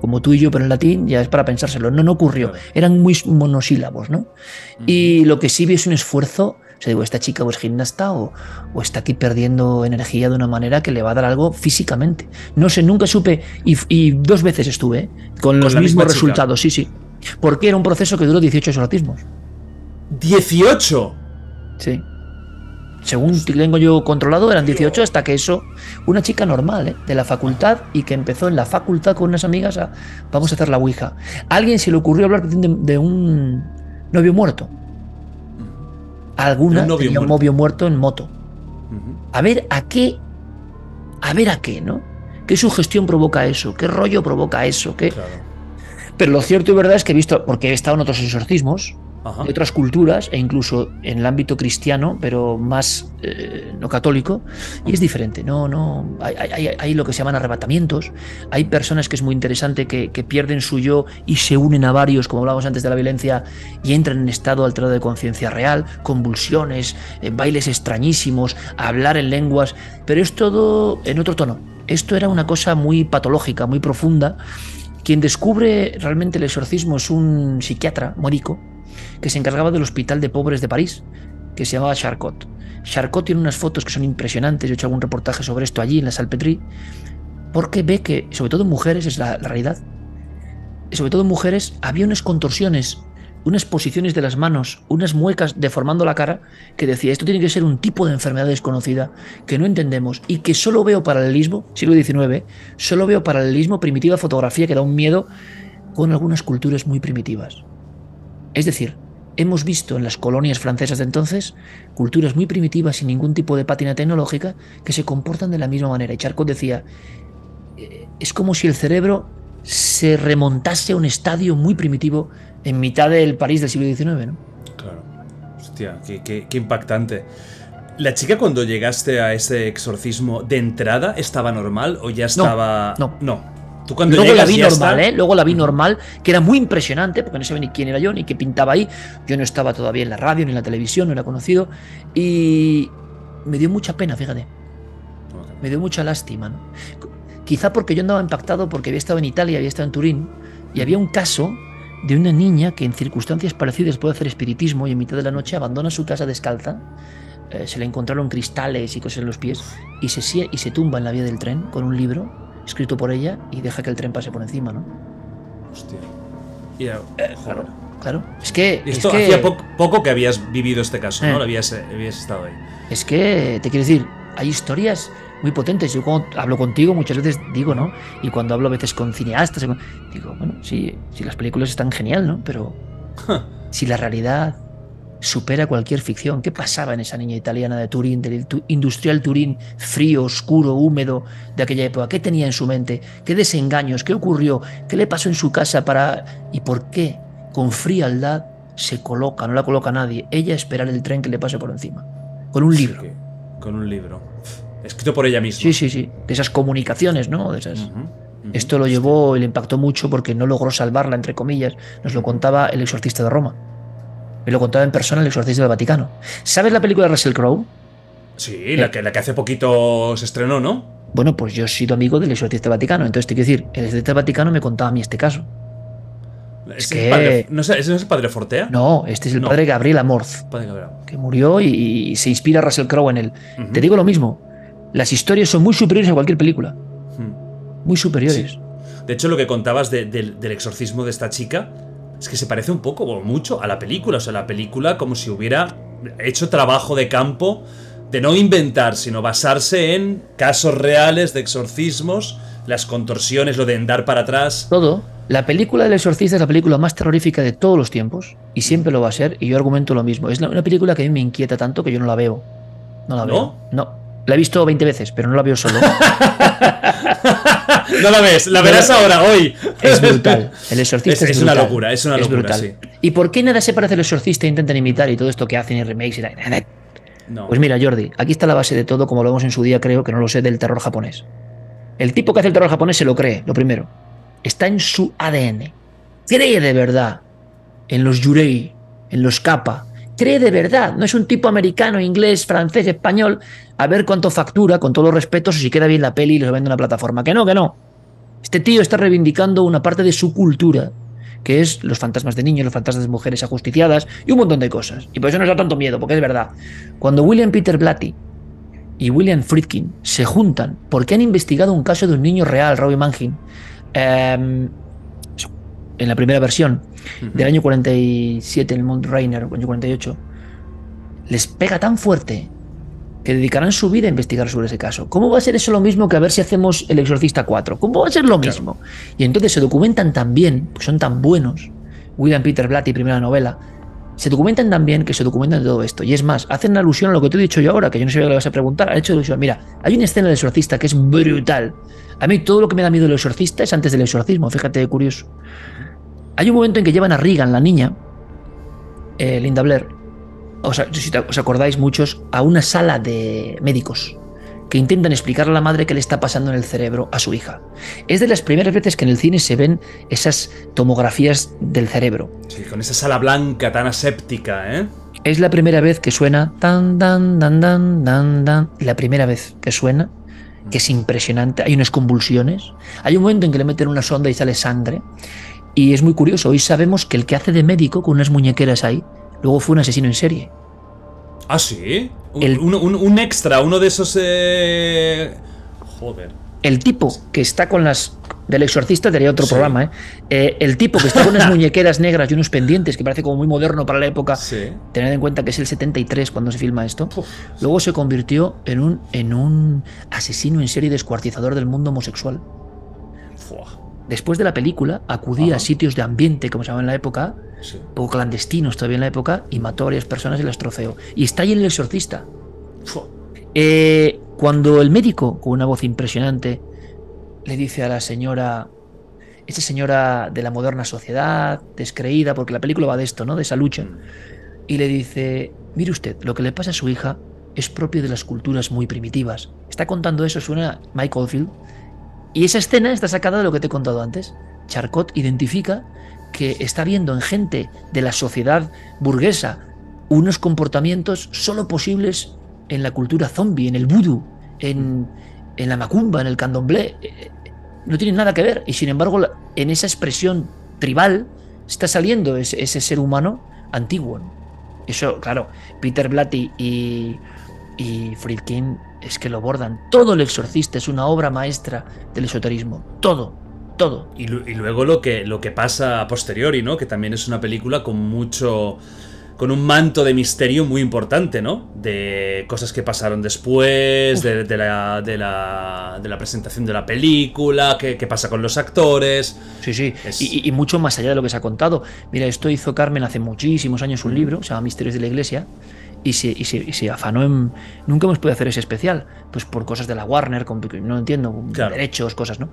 como tú y yo, pero en latín, ya es para pensárselo. No, no ocurrió. Eran muy monosílabos, ¿no? Y lo que sí vi es un esfuerzo. O sea, digo, esta chica o es gimnasta o, está aquí perdiendo energía de una manera que le va a dar algo físicamente. No sé, nunca supe. Y, dos veces estuve ¿eh? con los mismos resultados, sí, sí. Porque era un proceso que duró 18 exorcismos. ¡18! Sí. Según tengo yo controlado, eran 18 hasta que eso, una chica normal, ¿eh? de la facultad y que empezó en la facultad con unas amigas a, vamos a hacer la Ouija. alguien se le ocurrió hablar de, un novio muerto. Alguna un novio, un novio muerto en moto. A ver a qué, a ver a qué, ¿no? ¿Qué sugestión provoca eso? ¿Qué rollo provoca eso? ¿Qué... Pero lo cierto y verdad es que he visto, porque he estado en otros exorcismos, de otras culturas e incluso en el ámbito cristiano, pero más eh, no católico, y es diferente. No, no, hay, lo que se llaman arrebatamientos. Hay personas que es muy interesante que, pierden su yo y se unen a varios, como hablábamos antes de la violencia, y entran en estado alterado de conciencia real, convulsiones, eh, bailes extrañísimos, hablar en lenguas, pero es todo en otro tono. Esto era una cosa muy patológica, muy profunda. Quien descubre realmente el exorcismo es un psiquiatra, módico, que se encargaba del Hospital de Pobres de París, que se llamaba Charcot. Charcot tiene unas fotos que son impresionantes, he hecho algún reportaje sobre esto allí en la Salpetri, porque ve que, sobre todo en mujeres, es la, realidad, sobre todo en mujeres, había unas contorsiones, unas posiciones de las manos, unas muecas deformando la cara, que decía, esto tiene que ser un tipo de enfermedad desconocida que no entendemos y que solo veo paralelismo, siglo XIX, solo veo paralelismo, primitiva fotografía que da un miedo con algunas culturas muy primitivas. Es decir, hemos visto en las colonias francesas de entonces culturas muy primitivas sin ningún tipo de pátina tecnológica que se comportan de la misma manera. Y Charcot decía, eh, es como si el cerebro se remontase a un estadio muy primitivo en mitad del París del siglo XIX, ¿no? Claro. Hostia, qué, impactante. ¿La chica cuando llegaste a ese exorcismo de entrada estaba normal o ya estaba.? No. No. ¿Tú cuando Luego la vi normal, ¿eh? Luego la vi normal, que era muy impresionante, porque no sabía ni quién era yo, ni qué pintaba ahí. Yo no estaba todavía en la radio, ni en la televisión, no era conocido. Y me dio mucha pena, fíjate. Me dio mucha lástima, ¿no? Quizá porque yo andaba impactado porque había estado en Italia, había estado en Turín, y había un caso de una niña que en circunstancias parecidas puede hacer espiritismo y en mitad de la noche abandona su casa descalza, eh, se le encontraron cristales y cosas en los pies, y se, y se tumba en la vía del tren con un libro escrito por ella y deja que el tren pase por encima, ¿no? Hostia. Eh, claro, claro. Es que. Esto hacía poco que habías vivido este caso, ¿no? Eh. Habías, habías estado ahí. Es que, te quiero decir, hay historias muy potentes. Yo cuando hablo contigo muchas veces digo, ¿no? Y cuando hablo a veces con cineastas, digo, bueno, sí, sí las películas están genial, ¿no? Pero si la realidad supera cualquier ficción, ¿qué pasaba en esa niña italiana de Turín, del industrial Turín frío, oscuro, húmedo de aquella época? ¿Qué tenía en su mente? ¿Qué desengaños? ¿Qué ocurrió? ¿Qué le pasó en su casa para... y por qué con frialdad se coloca, no la coloca nadie, ella esperar el tren que le pase por encima? Con un libro. con un libro. Escrito por ella misma. Sí, sí, sí. De esas comunicaciones, ¿no? De esas. Esto lo llevó y le impactó mucho porque no logró salvarla, entre comillas. Nos lo contaba el exorcista de Roma. Me lo contaba en persona el exorcista del Vaticano. ¿Sabes la película de Russell Crowe? Sí, la, que, la que hace poquito se estrenó, ¿no? Bueno, pues yo he sido amigo del exorcista del Vaticano. Entonces te quiero decir, el exorcista del Vaticano me contaba a mí este caso. Es que... ¿no, ¿Ese no es el padre Fortea? No, este es el padre Gabriel Amorth. Padre Gabriel. Que murió y, se inspira Russell Crowe en él. Te digo lo mismo las historias son muy superiores a cualquier película. Muy superiores. De hecho, lo que contabas del exorcismo de esta chica es que se parece un poco o mucho a la película. O sea, la película como si hubiera hecho trabajo de campo de no inventar, sino basarse en casos reales de exorcismos, las contorsiones, lo de andar para atrás. Todo. La película del exorcista es la película más terrorífica de todos los tiempos y siempre lo va a ser y yo argumento lo mismo. Es una película que a mí me inquieta tanto que yo no la veo. No la veo. No. La he visto 20 veces, pero no la veo solo. no la ves, la verás ahora, hoy. Es brutal. El exorcista es, es, una locura, es una locura. Sí. ¿Y por qué nada se parece al exorcista e intentan imitar y todo esto que hacen y remakes? Y no. Pues mira, Jordi, aquí está la base de todo, como lo vemos en su día, creo que no lo sé, del terror japonés. El tipo que hace el terror japonés se lo cree, lo primero. Está en su ADN. Cree de verdad en los yurei, en los kappa, cree de verdad, no es un tipo americano, inglés, francés, español, a ver cuánto factura, con todos los respetos, si queda bien la peli y lo vende en una plataforma. Que no, que no. Este tío está reivindicando una parte de su cultura, que es los fantasmas de niños, los fantasmas de mujeres ajusticiadas y un montón de cosas. Y por eso nos da tanto miedo, porque es verdad. Cuando William Peter Blatty y William Friedkin se juntan porque han investigado un caso de un niño real, Robbie Mangin, em, en la primera versión del año 47, el Mount Rainer, año 48, les pega tan fuerte que dedicarán su vida a investigar sobre ese caso. ¿Cómo va a ser eso lo mismo que a ver si hacemos El Exorcista 4? ¿Cómo va a ser lo mismo? Y entonces se documentan tan bien, son tan buenos, William Peter Blatty, primera novela, se documentan tan bien que se documentan de todo esto. Y es más, hacen alusión a lo que te he dicho yo ahora, que yo no sabía que le vas a preguntar. Han hecho alusión. Mira, hay una escena del exorcista que es brutal. A mí todo lo que me da miedo del exorcista es antes del exorcismo, fíjate, curioso. Hay un momento en que llevan a Regan, la niña, eh, Linda Blair, o sea, si os acordáis muchos, a una sala de médicos que intentan explicarle a la madre qué le está pasando en el cerebro a su hija. Es de las primeras veces que en el cine se ven esas tomografías del cerebro. Sí, con esa sala blanca tan aséptica, ¿eh? Es la primera vez que suena tan, dan, dan, dan, dan, dan. La primera vez que suena, que es impresionante. Hay unas convulsiones. Hay un momento en que le meten una sonda y sale sangre. Y es muy curioso, hoy sabemos que el que hace de médico con unas muñequeras ahí, luego fue un asesino en serie. ¿Ah, sí? Un, extra, uno de esos... Eh... Joder. El tipo que está con las. Del exorcista tenía otro programa, ¿eh? ¿eh? El tipo que está con unas muñequeras negras y unos pendientes, que parece como muy moderno para la época. Tened en cuenta que es el 73 cuando se filma esto. Luego se convirtió en un, en un asesino en serie descuartizador del mundo homosexual. Después de la película, acudía a sitios de ambiente, como se llama en la época, poco clandestinos todavía en la época, y mató a varias personas y las troceó. Y está ahí en el exorcista. Eh, cuando el médico, con una voz impresionante, le dice a la señora, esa señora de la moderna sociedad, descreída, porque la película va de esto, ¿no? De esa lucha, mm. y le dice, mire usted, lo que le pasa a su hija es propio de las culturas muy primitivas. Está contando eso, suena Mike Oldfield, y esa escena está sacada de lo que te he contado antes. Charcot identifica que está viendo en gente de la sociedad burguesa unos comportamientos solo posibles en la cultura zombie, en el vudú, en, la macumba, en el candomblé. Eh, no tienen nada que ver. Y sin embargo, en esa expresión tribal está saliendo ese, ser humano antiguo. Eso, claro, Peter Blatty y, y Friedkin es que lo bordan. Todo el exorcista es una obra maestra del esoterismo. Todo. Todo. Y, luego lo que, lo que pasa a posteriori, ¿no? Que también es una película con mucho con un manto de misterio muy importante, ¿no? De cosas que pasaron después, de, la, de, la, de, la, presentación de la película, qué, pasa con los actores. Sí, sí, y, mucho más allá de lo que se ha contado. Mira, esto hizo Carmen hace muchísimos años un libro, se llama Misterios de la Iglesia, y se, afanó en. Nunca hemos podido hacer ese especial, pues por cosas de la Warner, no entiendo, derechos, cosas, ¿no?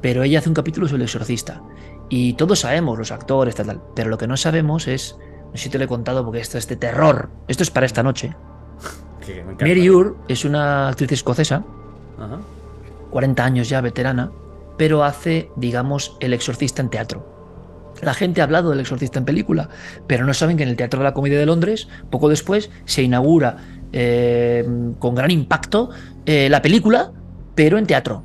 Pero ella hace un capítulo sobre el exorcista. Y todos sabemos, los actores, tal, tal. Pero lo que no sabemos es. No sé si te lo he contado porque esto es de terror. Esto es para esta noche. Mary Ur es una actriz escocesa, 40 años ya, veterana, pero hace, digamos, el exorcista en teatro. La gente ha hablado del exorcista en película, pero no saben que en el Teatro de la Comedia de Londres, poco después, se inaugura eh, con gran impacto eh, la película, pero en teatro.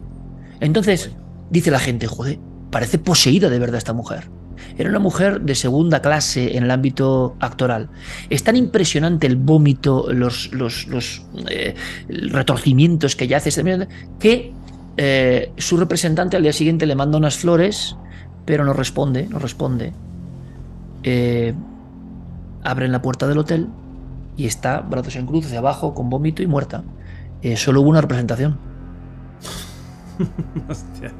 Entonces, dice la gente, joder, parece poseída de verdad esta mujer. Era una mujer de segunda clase en el ámbito actoral. Es tan impresionante el vómito, los, eh, retorcimientos que ella hace, que su representante al día siguiente le manda unas flores pero no responde, no responde. Eh, abren la puerta del hotel y está brazos en cruz hacia abajo con vómito y muerta. Eh, solo hubo una representación. Hostia,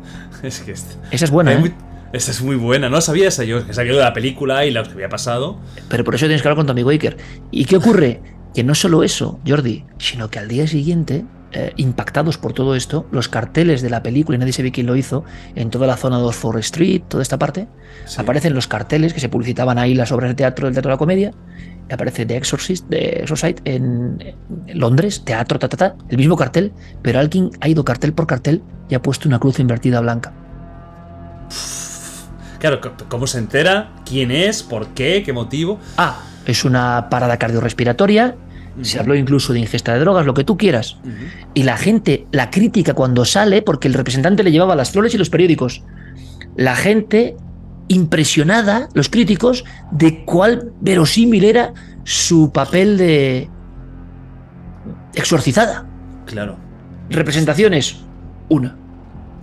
es que esta, esa es buena. ¿eh? Esa es muy buena, no sabía esa yo, que sabía de la película y lo que había pasado. Pero por eso tienes que hablar con tu amigo Iker. ¿Y qué ocurre? Que no solo eso, Jordi, sino que al día siguiente eh, impactados por todo esto, los carteles de la película, y nadie se ve quién lo hizo, en toda la zona de Oxford Street, toda esta parte, aparecen los carteles que se publicitaban ahí las obras de teatro del Teatro de la Comedia, aparece The Exorcist, de Exorcist en, Londres, teatro, ta, ta, ta, el mismo cartel, pero alguien ha ido cartel por cartel y ha puesto una cruz invertida blanca. Claro, ¿cómo se entera? ¿Quién es? ¿Por qué? ¿Qué motivo? Ah, es una parada cardiorrespiratoria se habló incluso de ingesta de drogas, lo que tú quieras. Y la gente, la crítica cuando sale, porque el representante le llevaba las flores y los periódicos, la gente impresionada, los críticos, de cuál verosímil era su papel de exorcizada. Claro. Representaciones, una.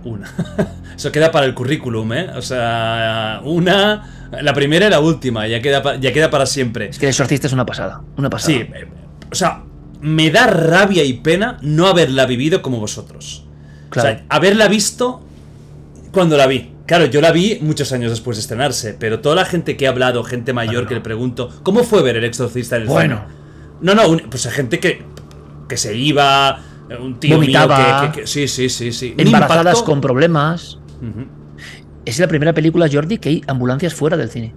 Una. Eso queda para el currículum, ¿eh? O sea, una, la primera y la última, ya queda, ya queda para siempre. Es que el exorcista es una pasada, una pasada. Sí, o sea, me da rabia y pena no haberla vivido como vosotros. Claro. O sea, haberla visto cuando la vi. Claro, yo la vi muchos años después de estrenarse, pero toda la gente que ha hablado, gente mayor que le pregunto, ¿cómo fue ver el exorcista en el Bueno. No, no, pues hay gente que, que se iba, un tío Vomitaba, que, Sí, sí, sí, sí. Embarazadas con problemas. Es la primera película, Jordi, que hay ambulancias fuera del cine.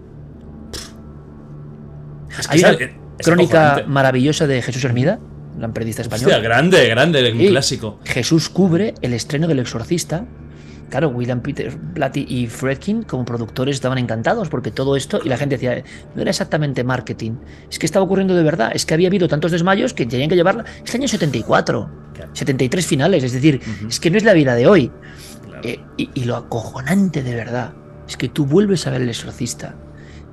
Es que crónica maravillosa de Jesús Hermida, la periodista española. grande, grande, un clásico. Jesús cubre el estreno del Exorcista. Claro, William Peter Blatty y Fredkin como productores estaban encantados porque todo esto, y la gente decía, no era exactamente marketing, es que estaba ocurriendo de verdad, es que había habido tantos desmayos que tenían que llevar, es año 74, 73 finales, es decir, es que no es la vida de hoy. Eh, y, y lo acojonante de verdad es que tú vuelves a ver el exorcista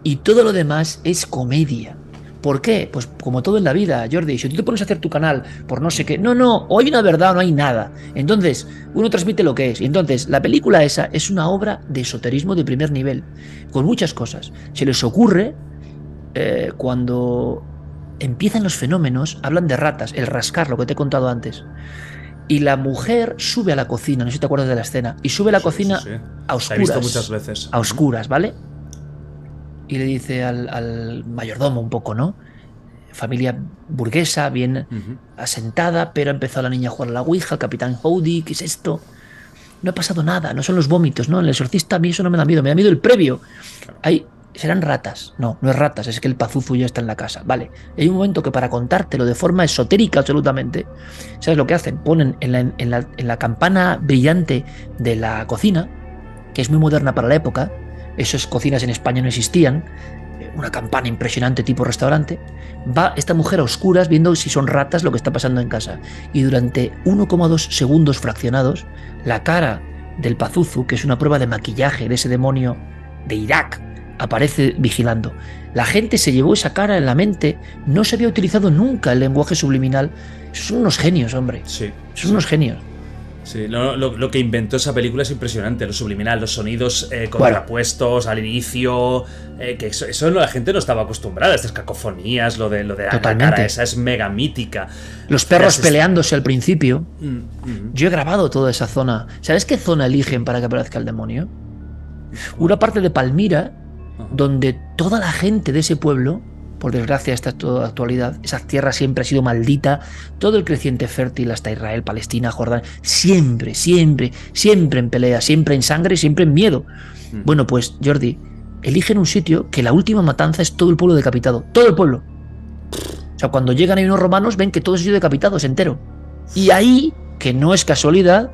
y todo lo demás es comedia ¿Por qué? Pues como todo en la vida, Jordi, si tú te pones a hacer tu canal por no sé qué, no, no, o hay una verdad o no hay nada. Entonces, uno transmite lo que es. Y entonces, la película esa es una obra de esoterismo de primer nivel, con muchas cosas. Se les ocurre eh, cuando empiezan los fenómenos, hablan de ratas, el rascar, lo que te he contado antes. Y la mujer sube a la cocina, no sé si te acuerdas de la escena, y sube a la cocina a oscuras. visto muchas veces. A oscuras, ¿vale? Y le dice al, mayordomo un poco, ¿no? Familia burguesa, bien asentada, pero ha empezado la niña a jugar a la Ouija, el capitán Howdy, ¿qué es esto? No ha pasado nada, no son los vómitos, ¿no? El exorcista a mí eso no me da miedo, me da miedo el previo. Hay, serán ratas. No, no es ratas, es que el pazuzu ya está en la casa. Vale. hay un momento que para contártelo de forma esotérica absolutamente, ¿sabes lo que hacen? Ponen en la, en la, en la campana brillante de la cocina, que es muy moderna para la época, esas cocinas en España no existían, una campana impresionante tipo restaurante, va esta mujer a oscuras viendo si son ratas lo que está pasando en casa. Y durante 1,2 segundos fraccionados, la cara del Pazuzu, que es una prueba de maquillaje de ese demonio de Irak, aparece vigilando. La gente se llevó esa cara en la mente, no se había utilizado nunca el lenguaje subliminal. Son unos genios, hombre. Sí. Son unos genios. Sí, lo, que inventó esa película es impresionante, lo subliminal, los sonidos eh, contrapuestos al inicio, eh, que eso, la gente no estaba acostumbrada, estas cacofonías, lo de, lo de la cara, esa es mega mítica. Los perros peleándose al principio. Mm, mm. Yo he grabado toda esa zona. ¿Sabes qué zona eligen para que aparezca el demonio? Una parte de Palmira, donde toda la gente de ese pueblo por desgracia, esta es toda actualidad. Esa tierra siempre ha sido maldita. Todo el creciente fértil hasta Israel, Palestina, Jordán, siempre, siempre, siempre en pelea, siempre en sangre, siempre en miedo. Mm. Bueno, pues Jordi, eligen un sitio que la última matanza es todo el pueblo decapitado. Todo el pueblo. O sea, cuando llegan ahí unos romanos, ven que todo ha sido decapitado, es entero. Y ahí, que no es casualidad,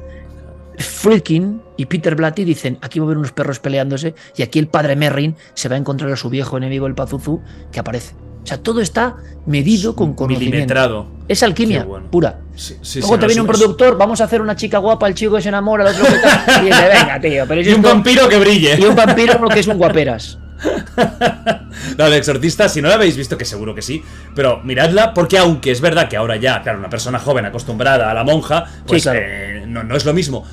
Friedkin y Peter Blatty dicen, aquí va a haber unos perros peleándose y aquí el padre Merrin se va a encontrar a su viejo enemigo el Pazuzu que aparece. O sea, todo está medido con conocimiento. Es alquimia pura. Luego te viene un productor, vamos a hacer una chica guapa, el chico se enamora, el otro que tal, y dice, venga, tío. Pero y un vampiro que brille. Y un vampiro que es un guaperas. no, el exorcista, si no la habéis visto, que seguro que sí, pero miradla porque aunque es verdad que ahora ya, claro, una persona joven acostumbrada a la monja, pues eh, no, no es lo mismo.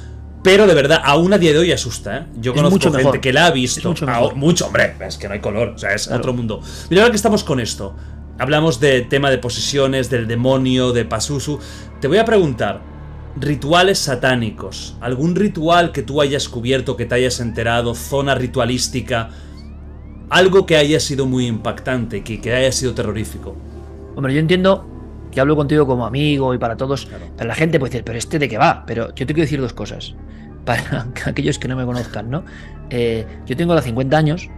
Pero de verdad, aún a día de hoy asusta, ¿eh? Yo conozco gente que la ha visto. mucho, mucho, hombre, es que no hay color, o sea, es otro mundo. Mira, ahora que estamos con esto, hablamos de tema de posesiones, del demonio, de Pasusu. Te voy a preguntar, rituales satánicos, algún ritual que tú hayas cubierto, que te hayas enterado, zona ritualística, algo que haya sido muy impactante, que, que haya sido terrorífico. Hombre, yo entiendo que hablo contigo como amigo y para todos, para la gente puede decir, pero este de qué va, pero yo te quiero decir dos cosas, para aquellos que no me conozcan, ¿no? Eh, yo tengo los 50 años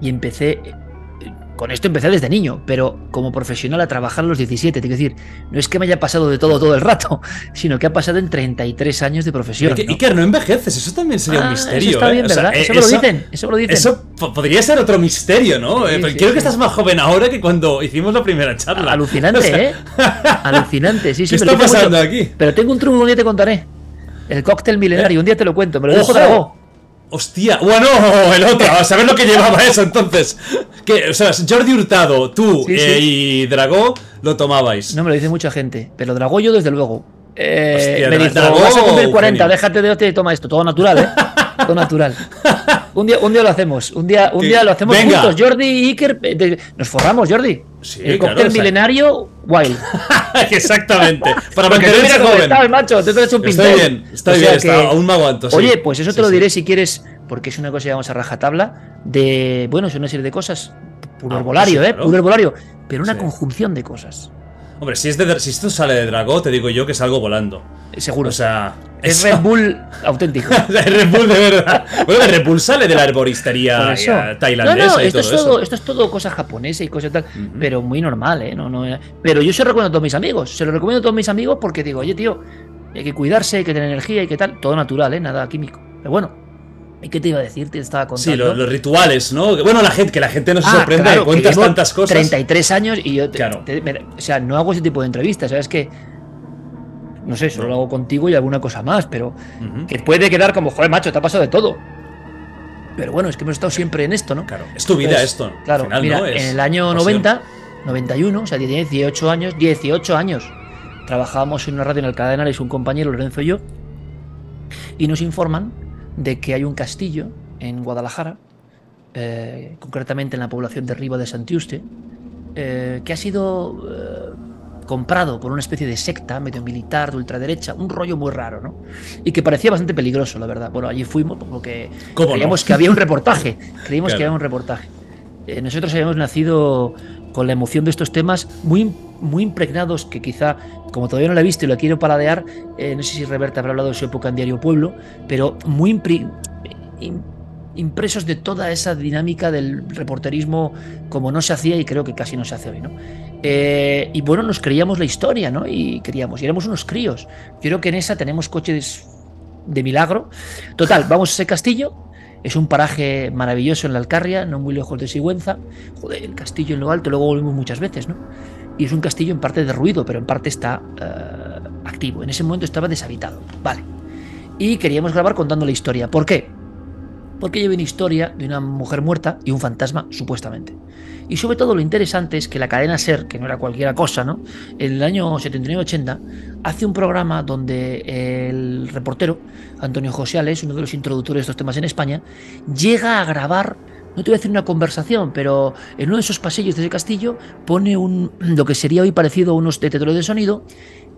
y empecé con esto empecé desde niño, pero como profesional a trabajar a los 17. Te quiero decir, no es que me haya pasado de todo todo el rato, sino que ha pasado en 33 años de profesión. Y que no, envejeces, eso también sería un ah, misterio. Eso está bien, ¿eh? ¿verdad? eso, lo dicen, eso lo dicen. Eso podría ser otro misterio, ¿no? Eh, quiero que estás más joven ahora que cuando hicimos la primera charla. Alucinante, ¿eh? Alucinante, sí, sí. ¿Qué está pasando aquí? Pero tengo un truco que te contaré. El cóctel milenario, un día te lo cuento, me lo dejo Hostia, bueno, el otro, a saber lo que llevaba eso entonces. Que, o sea, Jordi Hurtado, tú eh, y Dragó lo tomabais. No me lo dice mucha gente, pero Dragó yo desde luego. Eh, me dijo, vas a comer 40, déjate de y toma esto, todo natural, ¿eh? todo natural. Un día, un día lo hacemos, un día, un día lo hacemos juntos, Jordi y Iker. nos forramos, Jordi. Sí, el cóctel milenario, wild. Exactamente. Para mantenerse joven. Está, macho, te traes un pintón. Está bien, está bien, aún me aguanto. Oye, pues eso te lo diré si quieres, porque es una cosa que vamos a rajatabla, de, bueno, es una serie de cosas, puro ah, herbolario, ¿eh? Puro herbolario, pero una conjunción de cosas. Hombre, si, es de, si esto sale de Dragó, te digo yo que salgo volando. Seguro. O sea. Es Red Bull auténtico. Red Bull de verdad. Bueno, Red Bull sale de la herboristería tailandesa. No, no, esto, y todo es todo, esto es todo cosa japonesa y cosas tal. Pero muy normal, ¿eh? No, no, eh. pero yo se lo recomiendo a todos mis amigos. Se lo recomiendo a todos mis amigos porque digo, oye, tío, hay que cuidarse, hay que tener energía, y que tal. Todo natural, ¿eh? Nada químico. Pero bueno, ¿Y qué te iba a decir? Te estaba contando. Sí, los, rituales, ¿no? Bueno, la gente, que la gente no se ah, sorprende cuentas tantas cosas. 33 años y yo. Claro. o sea, no hago ese tipo de entrevistas, ¿sabes? Que. No sé, solo lo hago contigo y alguna cosa más, pero que puede quedar como, joder, macho, te ha pasado de todo. Pero bueno, es que hemos estado siempre en esto, ¿no? Claro, es tu vida Entonces, esto. Claro, Al final, mira, ¿no? Es en el año pasión. 90, 91, o sea, 18 años, 18 años, trabajábamos en una radio en Alcalá de Henares, un compañero, Lorenzo y yo, y nos informan de que hay un castillo en Guadalajara, eh, concretamente en la población de Riva de Santiuste, eh, que ha sido eh, comprado por una especie de secta medio militar de ultraderecha, un rollo muy raro, ¿no? Y que parecía bastante peligroso, la verdad. Bueno, allí fuimos porque creíamos que había un reportaje, creímos que había un reportaje. Eh, nosotros habíamos nacido con la emoción de estos temas muy, muy impregnados que quizá, como todavía no la he visto y la quiero paladear, eh, no sé si Reberta habrá hablado de su época en Diario Pueblo, pero muy impresos de toda esa dinámica del reporterismo como no se hacía y creo que casi no se hace hoy, ¿no? Eh, y bueno, nos creíamos la historia, ¿no? Y queríamos, y éramos unos críos. Creo que en esa tenemos coches de milagro. Total, vamos a ese castillo. Es un paraje maravilloso en la Alcarria, no muy lejos de Sigüenza. Joder, el castillo en lo alto, luego volvemos muchas veces, ¿no? Y es un castillo en parte de ruido, pero en parte está eh, activo. En ese momento estaba deshabitado. Vale. Y queríamos grabar contando la historia. ¿Por qué? Porque lleva una historia de una mujer muerta y un fantasma, supuestamente. Y sobre todo lo interesante es que la cadena Ser, que no era cualquiera cosa, ¿no? En el año 79-80 hace un programa donde el reportero, Antonio Josiales, uno de los introductores de estos temas en España, llega a grabar, no te voy a decir una conversación, pero en uno de esos pasillos de ese castillo pone un, lo que sería hoy parecido a unos detectores de sonido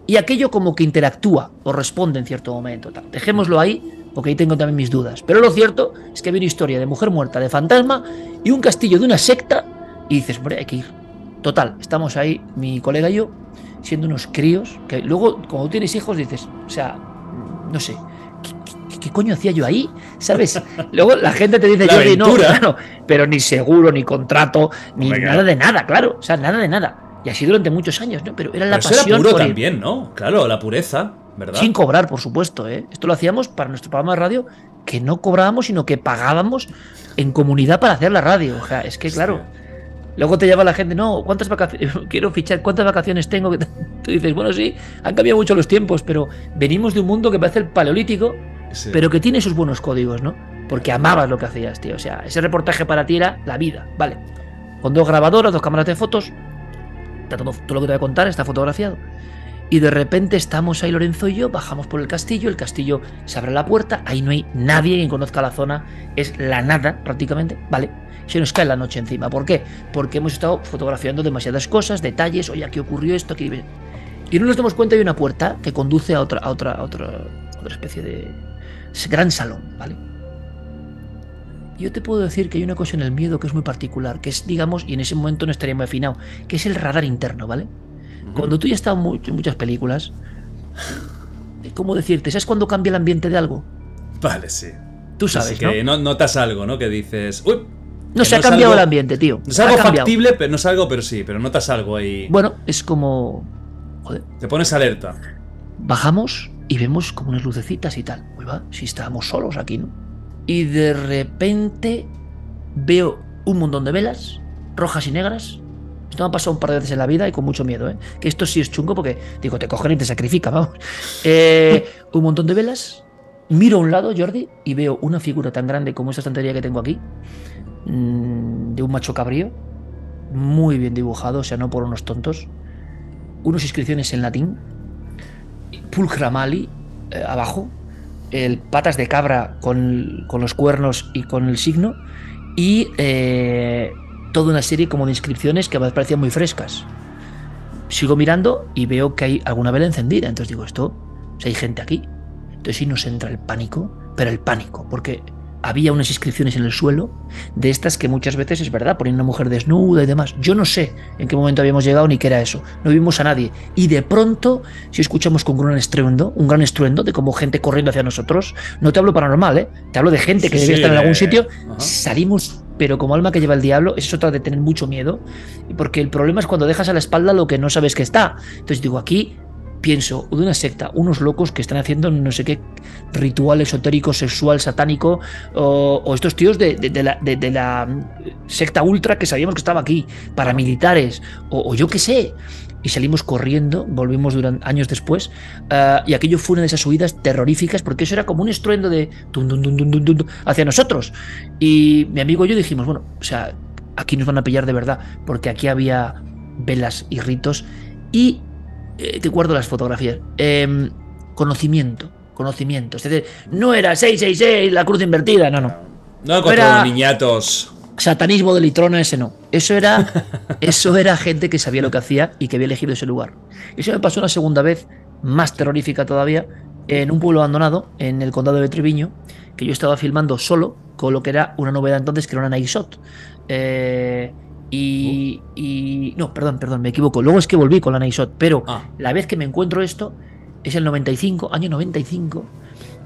y aquello como que interactúa o responde en cierto momento. Dejémoslo ahí, porque ahí tengo también mis dudas. Pero lo cierto es que había una historia de mujer muerta, de fantasma y un castillo de una secta y dices, hombre, hay que ir. Total, estamos ahí, mi colega y yo, siendo unos críos, que luego, cuando tienes hijos, dices, o sea, no sé, ¿qué, qué- qué coño hacía yo ahí? ¿Sabes? Luego la gente te dice, Jordi, no, claro, pero ni seguro, ni contrato, ni nada de nada, claro, o sea, nada de nada. Y así durante muchos años, ¿no? Pero era la Pero eso era pasión puro por ir. también, ¿no? Claro, la pureza, ¿verdad? Sin cobrar, por supuesto. ¿eh? Esto lo hacíamos para nuestro programa de radio, que no cobrábamos, sino que pagábamos en comunidad para hacer la radio. O sea, es que, claro, luego te llama la gente, no, ¿cuántas vacaciones? Quiero fichar, ¿cuántas vacaciones tengo? Tú dices, bueno, sí, han cambiado mucho los tiempos, pero venimos de un mundo que parece el paleolítico, Sí. pero que tiene sus buenos códigos, ¿no? Porque amabas lo que hacías, tío. O sea, ese reportaje para ti era la vida, ¿vale? Con dos grabadoras, dos cámaras de fotos, todo, todo lo que te voy a contar está fotografiado. Y de repente estamos ahí Lorenzo y yo, bajamos por el castillo, el castillo se abre la puerta, ahí no hay nadie quien conozca la zona, es la nada prácticamente, ¿vale? Se nos cae la noche encima. ¿Por qué? Porque hemos estado fotografiando demasiadas cosas, detalles, oye, aquí ocurrió esto, aquí... Y no nos damos cuenta hay una puerta que conduce a otra, a otra, a otra, a otra especie de gran salón, ¿vale? Yo te puedo decir que hay una cosa en el miedo que es muy particular, que es, digamos, y en ese momento no estaría muy afinado, que es el radar interno, ¿vale? Cuando tú ya has estado en muchas películas, ¿cómo decirte? ¿Sabes cuándo cambia el ambiente de algo? Vale, sí. Tú sabes, sí, ¿no? que no notas algo, ¿no? Que dices, uy. No se ha cambiado algo- el ambiente, tío. No es algo factible, pero no es algo, pero sí, pero notas algo ahí. Bueno, es como. Joder, Te pones alerta. bajamos y vemos como unas lucecitas y tal. Uy, va, si estábamos solos aquí, ¿no? Y de repente veo un montón de velas, rojas y negras. Esto me ha pasado un par de veces en la vida y con mucho miedo, ¿eh? Que esto sí es chungo porque, digo, te cogen y te sacrifican, vamos. Eh, un montón de velas. Miro a un lado, Jordi, y veo una figura tan grande como esta estantería que tengo aquí, mm, de un macho cabrío, muy bien dibujado, o sea, no por unos tontos. Unas inscripciones en latín, Pulcra Mali eh, abajo, el patas de cabra con, con los cuernos y con el signo, y eh, toda una serie como de inscripciones que me parecían muy frescas. Sigo mirando y veo que hay alguna vela encendida, entonces digo, esto, si hay gente aquí. Entonces sí nos entra el pánico, pero el pánico, porque había unas inscripciones en el suelo de estas que muchas veces es verdad, ponen una mujer desnuda y demás. Yo no sé en qué momento habíamos llegado ni qué era eso. No vimos a nadie. Y de pronto, si escuchamos con un gran estruendo, un gran estruendo de como gente corriendo hacia nosotros, no te hablo paranormal, ¿eh? Te hablo de gente que Sí, debía sí, estar en algún de- sitio. Salimos, pero como alma que lleva el diablo, eso es otra de tener mucho miedo. Porque el problema es cuando dejas a la espalda lo que no sabes que está. Entonces digo, aquí pienso de una secta, unos locos que están haciendo no sé qué ritual esotérico, sexual, satánico, o, estos tíos de, la, secta ultra que sabíamos que estaba aquí, paramilitares, o, yo qué sé. Y salimos corriendo, volvimos durante, años después, eh, y aquello fue una de esas huidas terroríficas, porque eso era como un estruendo de hacia nosotros. Y mi amigo y yo dijimos, bueno, o sea, aquí nos van a pillar de verdad, porque aquí había velas y ritos, y eh, te guardo las fotografías. Em, conocimiento, conocimiento. Es decir, no era 666, la cruz invertida, no, no. No, no era niñatos. Satanismo de litrona, ese no. Eso era, eso era gente que sabía lo que hacía y que había elegido ese lugar. Eso me pasó una segunda vez, más terrorífica todavía, en un pueblo abandonado, en el condado de Treviño, que yo estaba filmando solo, con lo que era una novedad entonces, que era una Naisot. Eh, y, No, perdón, perdón, me equivoco. Luego es que volví con la Naisot, pero ah. la vez que me encuentro esto es el 95, año 95.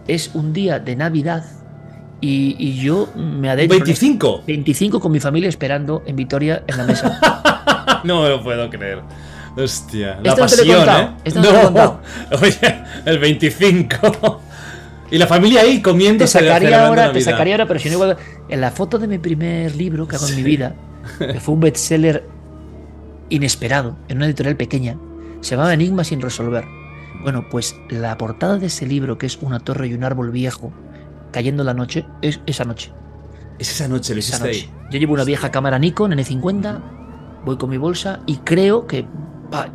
Es un día de Navidad y, yo me adentro. ¿25? 25 con mi familia esperando en Vitoria en la mesa. no me lo puedo creer. Hostia, la pasión, ¿eh? no, oye, el 25. y la familia ahí comiendo. Te sacaría ahora, te sacaría ahora, pero si no igual. En la foto de mi primer libro que hago en mi vida, que fue un bestseller inesperado, en una editorial pequeña. Se llamaba Enigma sin resolver. Bueno, pues la portada de ese libro, que es una torre y un árbol viejo cayendo la noche, es esa noche. Es esa noche, lo hiciste ahí. Yo llevo una vieja cámara Nikon N50, voy con mi bolsa y creo que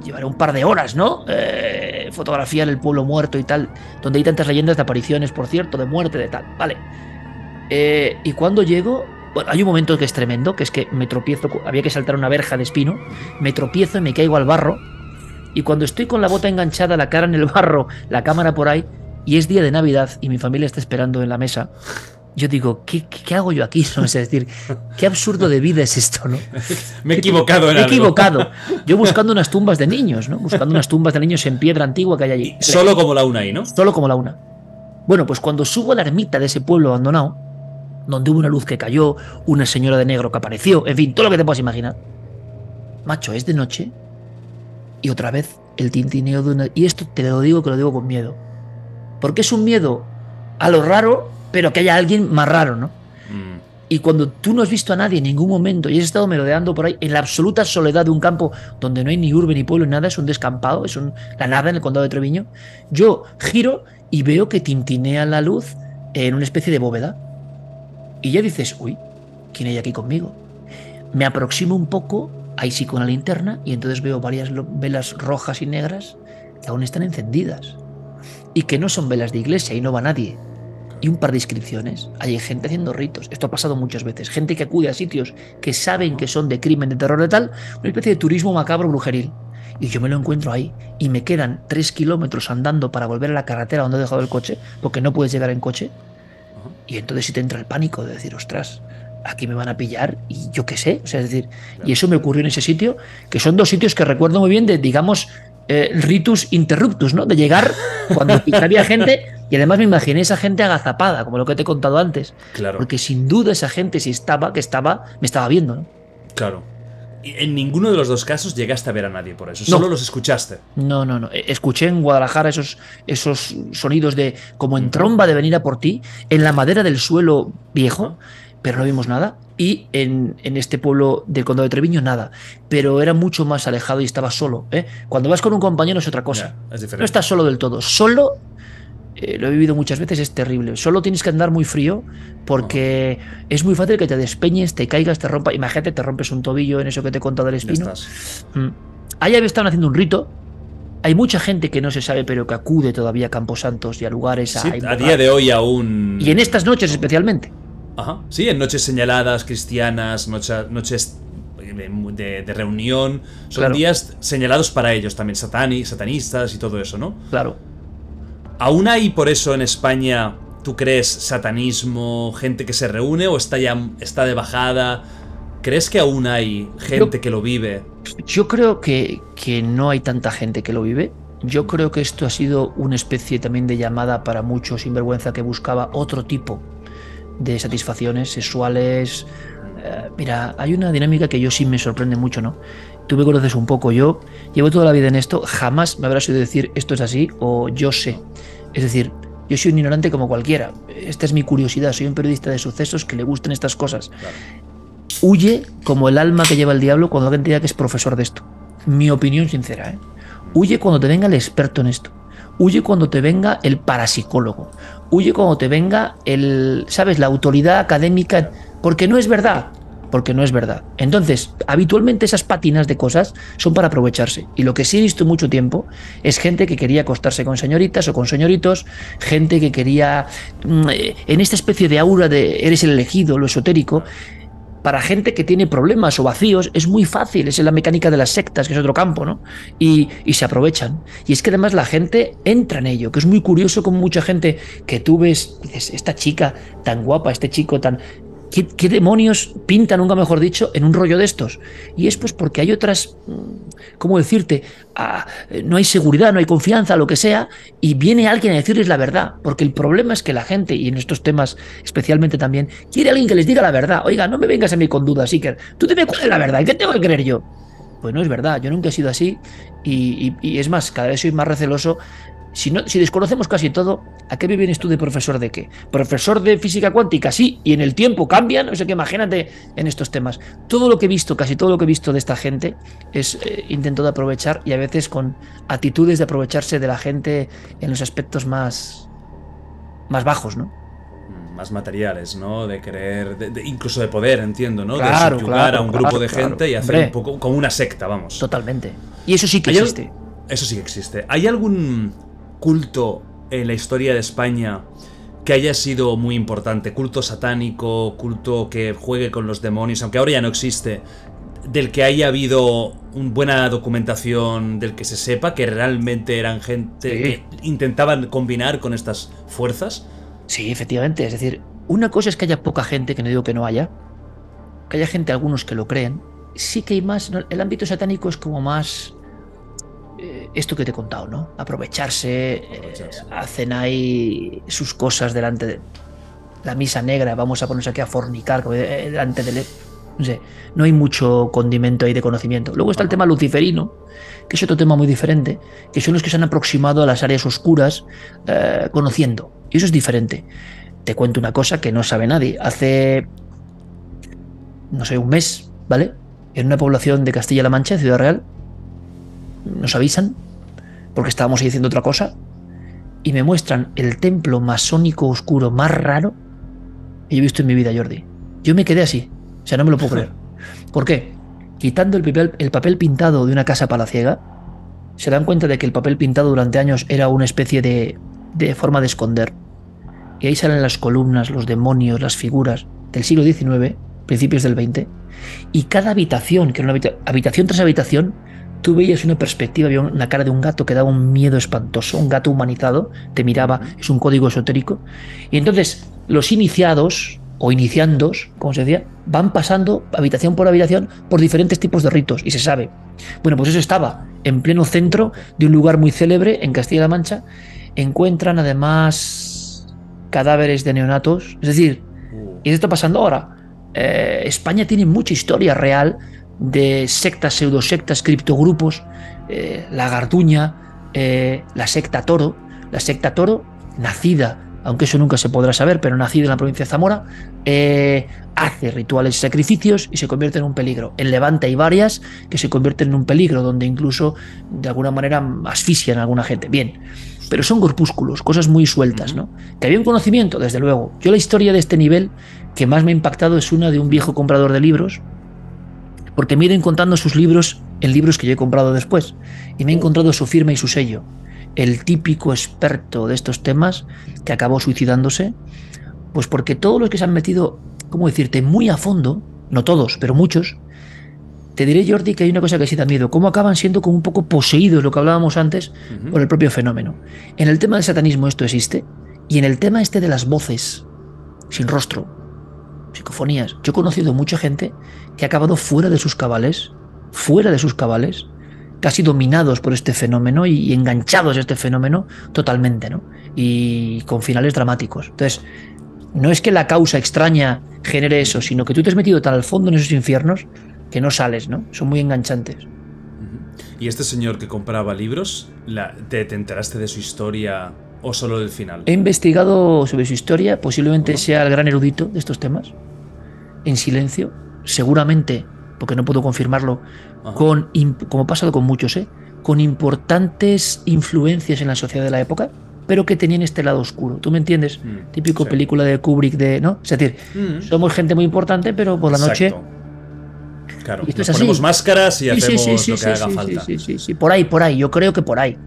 llevaré un par de horas, ¿no? Eh, fotografía en el pueblo muerto y tal, donde hay tantas leyendas de apariciones, por cierto, de muerte, de tal. Vale. Eh, y cuando llego, bueno, hay un momento que es tremendo, que es que me tropiezo, había que saltar una verja de espino, me tropiezo y me caigo al barro. Y cuando estoy con la bota enganchada, la cara en el barro, la cámara por ahí, y es día de Navidad y mi familia está esperando en la mesa, yo digo, ¿qué, qué, hago yo aquí? ¿No? Es decir, qué absurdo de vida es esto, ¿no? Me he equivocado en Me he equivocado. Yo buscando unas tumbas de niños, ¿no? Buscando unas tumbas de niños en piedra antigua que hay allí. Solo como la una ahí, ¿no? Solo como la una. Bueno, pues cuando subo a la ermita de ese pueblo abandonado, donde hubo una luz que cayó, una señora de negro que apareció, en fin, todo lo que te puedas imaginar. Macho, es de noche y otra vez el tintineo de una... Y esto te lo digo que lo digo con miedo. Porque es un miedo a lo raro, pero que haya alguien más raro, ¿no? Mm. Y cuando tú no has visto a nadie en ningún momento y has estado merodeando por ahí en la absoluta soledad de un campo donde no hay ni urbe ni pueblo ni nada, es un descampado, es un, la nada en el condado de Treviño, yo giro y veo que tintinea la luz en una especie de bóveda. Y ya dices, uy, ¿quién hay aquí conmigo? Me aproximo un poco, ahí sí con la linterna, y entonces veo varias velas rojas y negras que aún están encendidas. Y que no son velas de iglesia y no va nadie. Y un par de inscripciones. Hay gente haciendo ritos. Esto ha pasado muchas veces. Gente que acude a sitios que saben que son de crimen, de terror, de tal. Una especie de turismo macabro brujeril. Y yo me lo encuentro ahí y me quedan tres kilómetros andando para volver a la carretera donde he dejado el coche, porque no puedes llegar en coche. Y entonces si te entra el pánico de decir, ostras, aquí me van a pillar y yo qué sé. O sea, es decir, y eso me ocurrió en ese sitio, que son dos sitios que recuerdo muy bien de, digamos, eh, ritus interruptus, ¿no? De llegar cuando había gente y además me imaginé esa gente agazapada, como lo que te he contado antes. Claro. Porque sin duda esa gente, si estaba, que estaba, me estaba viendo, ¿no? Claro. En ninguno de los dos casos llegaste a ver a nadie por eso, solo los escuchaste. No, no, no. E, escuché en Guadalajara esos, esos sonidos de como en tromba de venir a por ti, en la madera del suelo viejo, pero no vimos nada. Y en, este pueblo del condado de Treviño, nada. Pero era mucho más alejado y estaba solo. ¿eh? Cuando vas con un compañero es otra cosa. no estás solo del todo. Solo eh, lo he vivido muchas veces, es terrible. Solo tienes que andar muy frío porque es muy fácil que te despeñes, te caigas, te rompa. Imagínate, te rompes un tobillo en eso que te he contado del espino. Mm. Ahí estado haciendo un rito. Hay mucha gente que no se sabe, pero que acude todavía a Camposantos y a lugares. a, a día de hoy aún. Y en estas noches especialmente. Ajá. Sí, en noches señaladas, cristianas, noches de, reunión. Son días señalados para ellos también, satanistas y todo eso, ¿no? Claro. ¿Aún hay por eso en España, tú crees, satanismo, gente que se reúne o está ya está de bajada? ¿Crees que aún hay gente que lo vive? Yo creo que, que no hay tanta gente que lo vive. Yo creo que esto ha sido una especie también de llamada para muchos sinvergüenza que buscaba otro tipo de satisfacciones sexuales, Eh, mira, hay una dinámica que yo sí me sorprende mucho, ¿no? Tú me conoces un poco, yo llevo toda la vida en esto, jamás me habrás oído decir esto es así o yo sé. Es decir, yo soy un ignorante como cualquiera. Esta es mi curiosidad, soy un periodista de sucesos que le gustan estas cosas. Huye como el alma que lleva el diablo cuando alguien te diga que es profesor de esto. Mi opinión sincera, ¿eh? Huye cuando te venga el experto en esto. Huye cuando te venga el parapsicólogo. Huye cuando te venga el, ¿sabes?, la autoridad académica. Porque no es verdad porque no es verdad. Entonces, habitualmente esas patinas de cosas son para aprovecharse. Y lo que sí he visto mucho tiempo es gente que quería acostarse con señoritas o con señoritos, gente que quería, mm, eh, en esta especie de aura de eres el elegido, lo esotérico, para gente que tiene problemas o vacíos es muy fácil, es la mecánica de las sectas, que es otro campo, ¿no? Y, y, se aprovechan. Y es que además la gente entra en ello, que es muy curioso como mucha gente que tú ves, dices, esta chica tan guapa, este chico tan... ¿Qué, demonios pinta, nunca mejor dicho, en un rollo de estos? Y es pues porque hay otras, mm, ¿cómo decirte? Ah, no hay seguridad, no hay confianza, lo que sea, y viene alguien a decirles la verdad. Porque el problema es que la gente, y en estos temas especialmente también, quiere alguien que les diga la verdad. Oiga, no me vengas a mí con dudas, Iker. Tú dime cuál es la verdad, ¿y qué tengo que creer yo? Pues no es verdad, yo nunca he sido así y, y, es más, cada vez soy más receloso si, no, si desconocemos casi todo, ¿a qué me vienes tú de profesor de qué? Profesor de física cuántica, sí, y en el tiempo cambian, o sea que imagínate en estos temas. Todo lo que he visto, casi todo lo que he visto de esta gente es eh, intento de aprovechar y a veces con actitudes de aprovecharse de la gente en los aspectos más, más bajos, ¿no? Mm, más materiales, ¿no? De querer, incluso de poder, entiendo, ¿no? Claro, de claro, a un grupo de gente y hacer un poco como una secta, vamos. Totalmente. Y eso sí que existe. Eso sí que existe. ¿Hay algún culto en la historia de España que haya sido muy importante, culto satánico, culto que juegue con los demonios, aunque ahora ya no existe, del que haya habido una buena documentación, del que se sepa que realmente eran gente que intentaban combinar con estas fuerzas. Sí, efectivamente, es decir, una cosa es que haya poca gente, que no digo que no haya, que haya gente, algunos que lo creen, sí que hay más, el ámbito satánico es como más eh, esto que te he contado, ¿no? Aprovecharse, eh, hacen ahí sus cosas delante de la misa negra, vamos a ponernos aquí a fornicar eh, delante de... No sé, no hay mucho condimento ahí de conocimiento. Luego está el tema luciferino, que es otro tema muy diferente, que son los que se han aproximado a las áreas oscuras conociendo. Y eso es diferente. Te cuento una cosa que no sabe nadie. Hace, no sé, un mes, ¿vale? En una población de Castilla-La Mancha, Ciudad Real, nos avisan, porque estábamos ahí haciendo otra cosa, y me muestran el templo masónico oscuro más raro que yo he visto en mi vida, Jordi. Yo me quedé así, o sea, no me lo puedo creer. ¿Por qué? Quitando el papel, el papel pintado de una casa palaciega, se dan cuenta de que el papel pintado durante años era una especie de, de forma de esconder. Y ahí salen las columnas, los demonios, las figuras del siglo XIX, principios del XX. Y cada habitación, que era una habitación tras habitación, tú veías una perspectiva, había una cara de un gato que daba un miedo espantoso, un gato humanizado, te miraba, es un código esotérico. Y entonces los iniciados o iniciandos, como se decía, van pasando habitación por habitación por diferentes tipos de ritos y se sabe. Bueno, pues eso estaba en pleno centro de un lugar muy célebre en Castilla-La Mancha. Encuentran además cadáveres de neonatos, es decir, y esto está pasando ahora. Eh, España tiene mucha historia real de sectas, pseudosectas, criptogrupos, eh, la Garduña, eh, la secta Toro, la secta Toro, nacida, aunque eso nunca se podrá saber, pero nacida en la provincia de Zamora, eh, hace rituales y sacrificios y se convierte en un peligro. En Levante hay varias que se convierten en un peligro, donde incluso de alguna manera asfixian a alguna gente. Bien, pero son corpúsculos, cosas muy sueltas, ¿no? Que había un conocimiento, desde luego. Yo la historia de este nivel que más me ha impactado es una de un viejo comprador de libros, porque me he ido encontrando sus libros en libros que yo he comprado después y me he encontrado su firma y su sello. El típico experto de estos temas que acabó suicidándose, pues porque todos los que se han metido, ¿cómo decirte?, muy a fondo, no todos, pero muchos, te diré, Jordi, que hay una cosa que sí da miedo, cómo acaban siendo como un poco poseídos, lo que hablábamos antes, por el propio fenómeno. En el tema del satanismo esto existe, y en el tema este de las voces, sin rostro, psicofonías. Yo he conocido mucha gente que ha acabado fuera de sus cabales, fuera de sus cabales, casi dominados por este fenómeno y, enganchados a este fenómeno totalmente, ¿no? Y con finales dramáticos. Entonces, no es que la causa extraña genere eso, sino que tú te has metido tan al fondo en esos infiernos que no sales, ¿no? Son muy enganchantes. ¿Y este señor que compraba libros, la, te, te, enteraste de su historia o solo del final? He investigado sobre su historia, posiblemente sea el gran erudito de estos temas, en silencio, seguramente, porque no puedo confirmarlo, con, como ha pasado con muchos, ¿eh? con importantes influencias en la sociedad de la época, pero que tenían este lado oscuro. ¿Tú me entiendes? Mm, Típico película de Kubrick de, ¿no? Es decir, mm. somos gente muy importante, pero por la noche Claro, nos ponemos máscaras y hacemos lo que haga falta. Sí, sí, sí, por ahí, por ahí, yo creo que por ahí.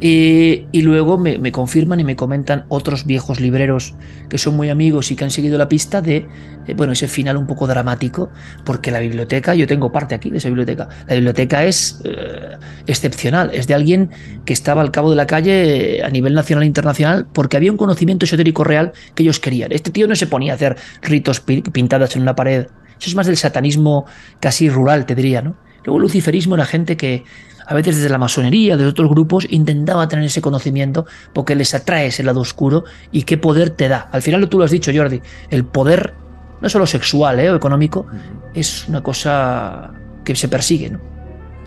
Y luego me, confirman y me comentan otros viejos libreros que son muy amigos y que han seguido la pista de, eh, bueno, ese final un poco dramático, porque la biblioteca, yo tengo parte aquí de esa biblioteca, la biblioteca es eh, excepcional, es de alguien que estaba al cabo de la calle eh, a nivel nacional e internacional porque había un conocimiento esotérico real que ellos querían. Este tío no se ponía a hacer ritos pintadas en una pared eso es más del satanismo casi rural, te diría, ¿no? Luego luciferismo era gente que a veces desde la masonería, de otros grupos, intentaba tener ese conocimiento porque les atrae ese lado oscuro y qué poder te da. Al final tú lo has dicho, Jordi, el poder, no solo sexual ¿eh? o económico, es una cosa que se persigue, ¿no?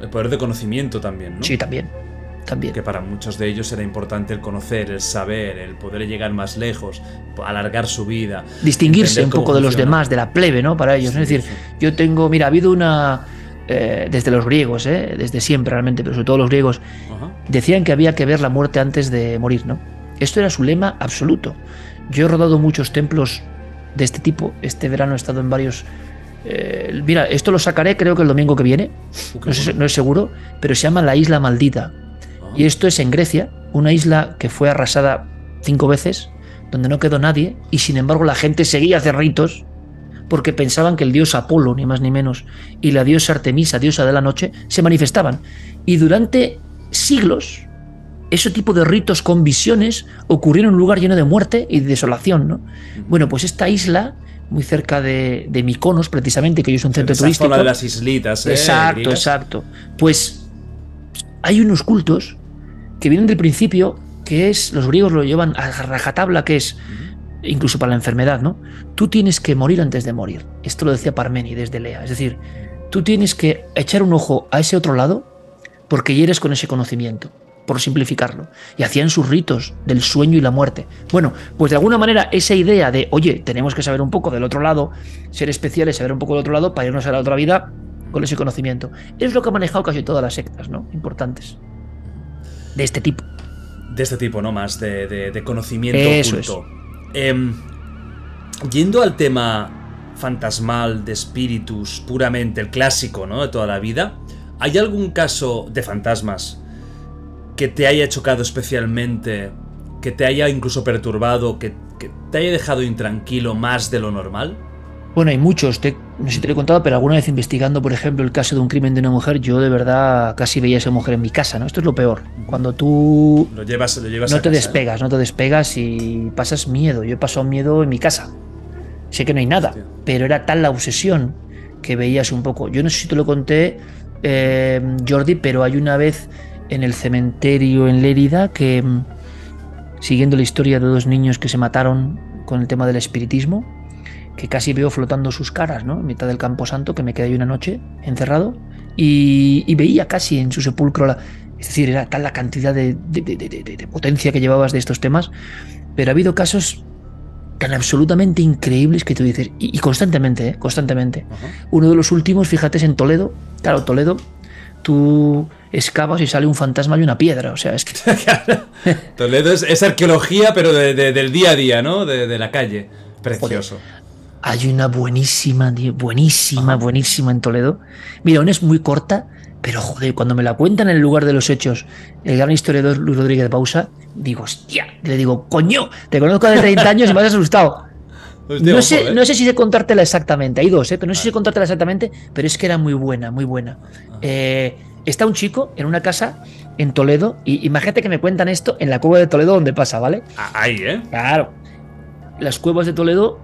El poder de conocimiento también, ¿no? Sí, también. También. Que para muchos de ellos era importante el conocer, el saber, el poder llegar más lejos, alargar su vida. Distinguirse un poco de los demás, de la plebe, ¿no? Para ellos. es decir, yo tengo, mira, ha habido una... Eh, desde los griegos, ¿eh? desde siempre realmente, pero sobre todo los griegos, decían que había que ver la muerte antes de morir, ¿no? Esto era su lema absoluto. Yo he rodado muchos templos de este tipo. Este verano he estado en varios eh, mira, esto lo sacaré creo que el domingo que viene. no, no, es seguro, pero se llama la Isla Maldita. Y esto es en Grecia, una isla que fue arrasada cinco veces, donde no quedó nadie, y sin embargo la gente seguía hacer ritos porque pensaban que el dios Apolo, ni más ni menos, y la diosa Artemisa, diosa de la noche, se manifestaban. Y durante siglos, ese tipo de ritos con visiones ocurrieron en un lugar lleno de muerte y de desolación. ¿no? Bueno, pues esta isla, muy cerca de, de Miconos, precisamente, que es un centro turístico. Zona de las islitas, ¿eh? Exacto, exacto. Pues hay unos cultos que vienen del principio, que es, los griegos lo llevan a rajatabla, que es, incluso para la enfermedad, ¿no? Tú tienes que morir antes de morir. Esto lo decía Parménides de Lea. Es decir, tú tienes que echar un ojo a ese otro lado porque hieres con ese conocimiento, por simplificarlo. Y hacían sus ritos del sueño y la muerte. Bueno, pues de alguna manera esa idea de, oye, tenemos que saber un poco del otro lado, ser especiales, saber un poco del otro lado para irnos a la otra vida con ese conocimiento. Es lo que ha manejado casi todas las sectas, ¿no? Importantes de este tipo. De este tipo, ¿no? Más de, conocimiento Eso oculto. Em, yendo al tema fantasmal, de espíritus, puramente el clásico, ¿no? De toda la vida. ¿Hay algún caso de fantasmas que te haya chocado especialmente, que te haya incluso perturbado, que, que te haya dejado intranquilo más de lo normal? Bueno, hay muchos, no sé si te lo he contado, pero alguna vez investigando, por ejemplo, el caso de un crimen de una mujer, yo de verdad casi veía a esa mujer en mi casa, ¿no? Esto es lo peor. Cuando tú lo llevas, lo llevas no te despegas, no te despegas y pasas miedo. Yo he pasado miedo en mi casa. Sé que no hay nada, pero era tal la obsesión que veías un poco. Yo no sé si te lo conté, eh, Jordi, pero hay una vez en el cementerio en Lérida que, mm, siguiendo la historia de dos niños que se mataron con el tema del espiritismo, que casi veo flotando sus caras, ¿no? En mitad del campo santo, que me quedé ahí una noche encerrado y, veía casi en su sepulcro la, es decir, era tal la cantidad de, potencia que llevabas de estos temas, pero ha habido casos tan absolutamente increíbles que tú dices, y, constantemente, ¿eh? constantemente. Uno de los últimos, fíjate, es en Toledo. Claro, Toledo, tú excavas y sale un fantasma y una piedra, o sea, es que... Toledo es, arqueología, pero del día a día, ¿no? De, la calle. Precioso. Hay una buenísima, buenísima, buenísima en Toledo. Mira, una es muy corta, pero joder, cuando me la cuentan en el lugar de los hechos, el gran historiador Luis Rodríguez de Pausa, digo, hostia, le digo, coño, te conozco de 30 años y me has asustado. no, sé, no sé si sé contártela exactamente, hay dos, ¿eh? pero no sé si sé contártela exactamente, pero es que era muy buena, muy buena. Eh, está un chico en una casa en Toledo, y imagínate que me cuentan esto en la cueva de Toledo donde pasa, ¿vale? Ah, ahí, ¿eh? Claro. Las cuevas de Toledo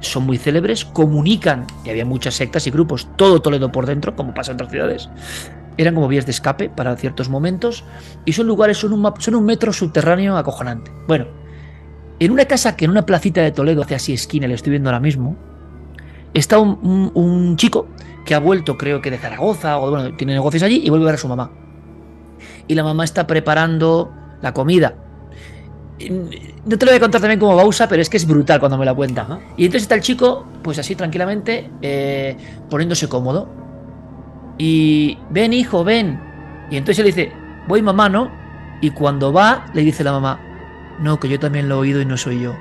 son muy célebres, comunican, y había muchas sectas y grupos, todo Toledo por dentro, como pasa en otras ciudades, eran como vías de escape para ciertos momentos, y son lugares, son un, son un metro subterráneo acojonante. Bueno, En una casa que en una placita de Toledo, hace así esquina, le estoy viendo ahora mismo, está un, un- un chico que ha vuelto, creo que de Zaragoza, o bueno, tiene negocios allí, y vuelve a ver a su mamá. Y la mamá está preparando la comida. No te lo voy a contar también como Bausa, pero es que es brutal cuando me la cuenta. Ajá. Y entonces está el chico, pues así tranquilamente, eh, poniéndose cómodo. Y ven, hijo, ven. Y entonces él dice, voy mamá, ¿no? Y cuando va, le dice la mamá, no, que yo también lo he oído y no soy yo.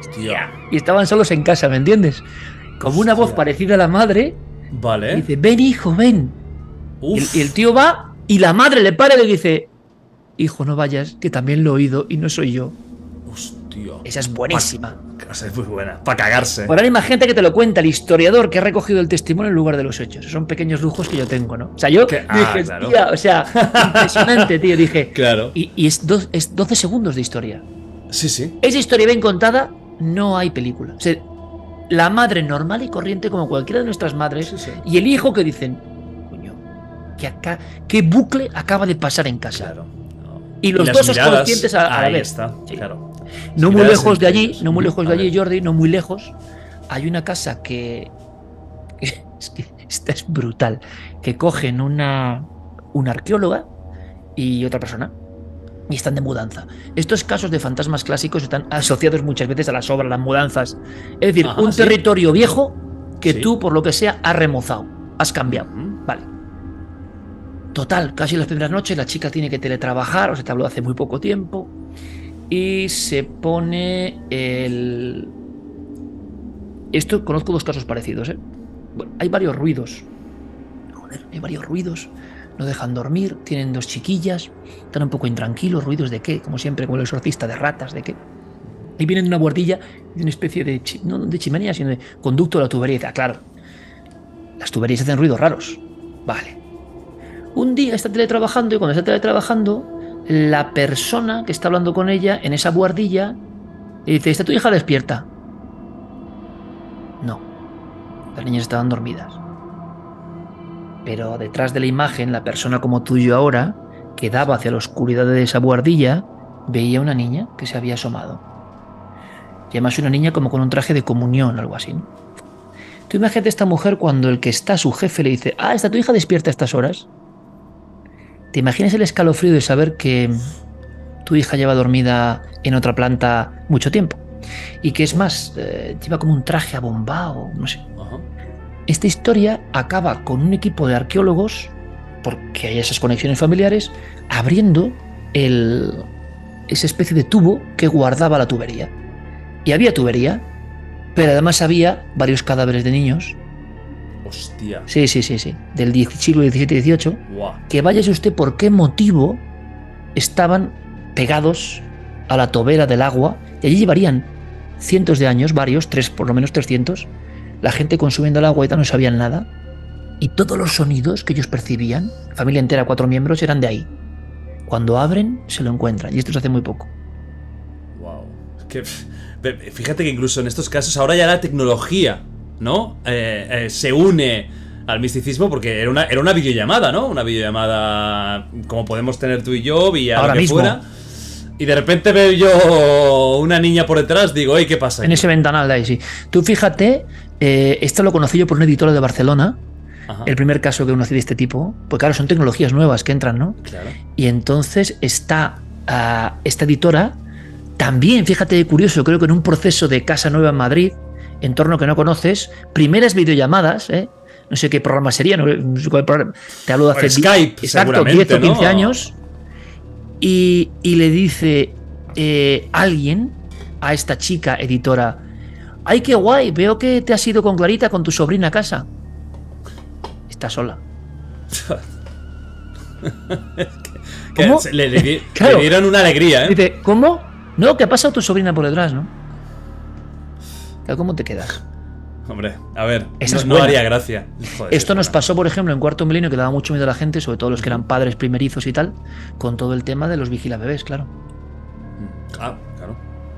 Hostia. Y estaban solos en casa, ¿me entiendes? Como una voz parecida a la madre, Vale. dice, ven, hijo, ven. Y el, y el tío va y la madre le para y le dice, hijo, no vayas, que también lo he oído y no soy yo. Hostia. Esa es buenísima. O sea, es muy buena. Para cagarse. Por ahora gente que te lo cuenta, el historiador que ha recogido el testimonio en lugar de los hechos. Son pequeños lujos que yo tengo, ¿no? O sea, yo ah, dije, claro. "Hostia", o sea, impresionante, tío. Dije, Claro. y, y es, do- es 12 segundos de historia. Sí, sí. Esa historia bien contada, no hay película. O sea, la madre normal y corriente como cualquiera de nuestras madres Sí, sí. y el hijo que dicen, coño, que acá, qué bucle acaba de pasar en casa. Claro. Y los dos son miradas, conscientes a, a la vez. está. Sí. Claro. No muy lejos de allí, no muy lejos de allí. Jordi, no muy lejos, hay una casa que, que- es que esta es brutal, que cogen una, una arqueóloga y otra persona y están de mudanza. Estos casos de fantasmas clásicos están asociados muchas veces a las obras, las mudanzas. Es decir, Ajá, un sí. territorio viejo que Sí. tú, por lo que sea, has remozado, has cambiado. Total, casi las primeras noches la chica tiene que teletrabajar, o sea, te habló hace muy poco tiempo, y se pone el... Esto conozco dos casos parecidos, ¿eh? Bueno, hay varios ruidos. Joder, hay varios ruidos. No dejan dormir, tienen dos chiquillas, están un poco intranquilos, ruidos de qué, como siempre, como el exorcista, de ratas, de qué. Y vienen de una bordilla, de una especie de, no de chimenea, sino de conducto de la tubería. "Ah, claro, las tuberías hacen ruidos raros. Vale. Un día está teletrabajando y cuando está teletrabajando, la persona que está hablando con ella en esa buhardilla le dice, ¿está tu hija despierta? No. Las niñas estaban dormidas. Pero detrás de la imagen, la persona como tú y yo ahora, que daba hacia la oscuridad de esa buhardilla, veía una niña que se había asomado. Y además una niña como con un traje de comunión, algo así. ¿no? Tú imagínate esta mujer cuando el que está, su jefe, le dice, ah, ¿está tu hija despierta a estas horas? ¿Te imaginas el escalofrío de saber que tu hija lleva dormida en otra planta mucho tiempo? Y que es más, eh, lleva como un traje abombado, no sé. Ajá. Esta historia acaba con un equipo de arqueólogos, porque hay esas conexiones familiares, abriendo el, esa especie de tubo que guardaba la tubería. Y había tubería, pero además había varios cadáveres de niños. Hostia. Sí, sí, sí, sí. Del 10 siglo XVII-XVIII. Guau. Que váyase usted por qué motivo estaban pegados a la tobera del agua. Y allí llevarían cientos de años, varios, tres, por lo menos 300. La gente consumiendo el agua y tal no sabían nada. Y todos los sonidos que ellos percibían, familia entera, cuatro miembros, eran de ahí. Cuando abren, se lo encuentran. Y esto se hace muy poco. Wow. Es que, fíjate que incluso en estos casos ahora ya la tecnología, ¿no? Eh, eh, se une al misticismo porque era una, era una videollamada, ¿no? Una videollamada como podemos tener tú y yo, vía Ahora lo que mismo. fuera. Y de repente veo yo una niña por detrás, digo, oye, ¿qué pasa? En aquí?". ese ventanal de ahí, sí. Tú fíjate, eh, esto lo conocí yo por una editora de Barcelona. Ajá, El primer caso que conocí de este tipo. Pues claro, son tecnologías nuevas que entran, ¿no? claro. Y entonces está ah, esta editora, también, fíjate curioso, creo que en un proceso de Casa Nueva en Madrid, entorno que no conoces, primeras videollamadas, ¿eh? no sé qué programa sería, no, te hablo de hace Skype, exacto, seguramente, 10 o 15 ¿no? años, y, y le dice eh, alguien a esta chica editora, ay, qué guay, veo que te has ido con Clarita, con tu sobrina a casa. Está sola. ¿Cómo? le, le di- Claro. le dieron una alegría, ¿eh? Dice, ¿cómo? No, que ha pasado tu sobrina por detrás, ¿no? ¿Cómo te quedas? Hombre, a ver, no, no haría gracia. Joder, Esto es nos pasó, por ejemplo, en Cuarto Milenio, que daba mucho miedo a la gente, sobre todo los que eran padres primerizos y tal, con todo el tema de los vigilabebés, claro. Ah, claro.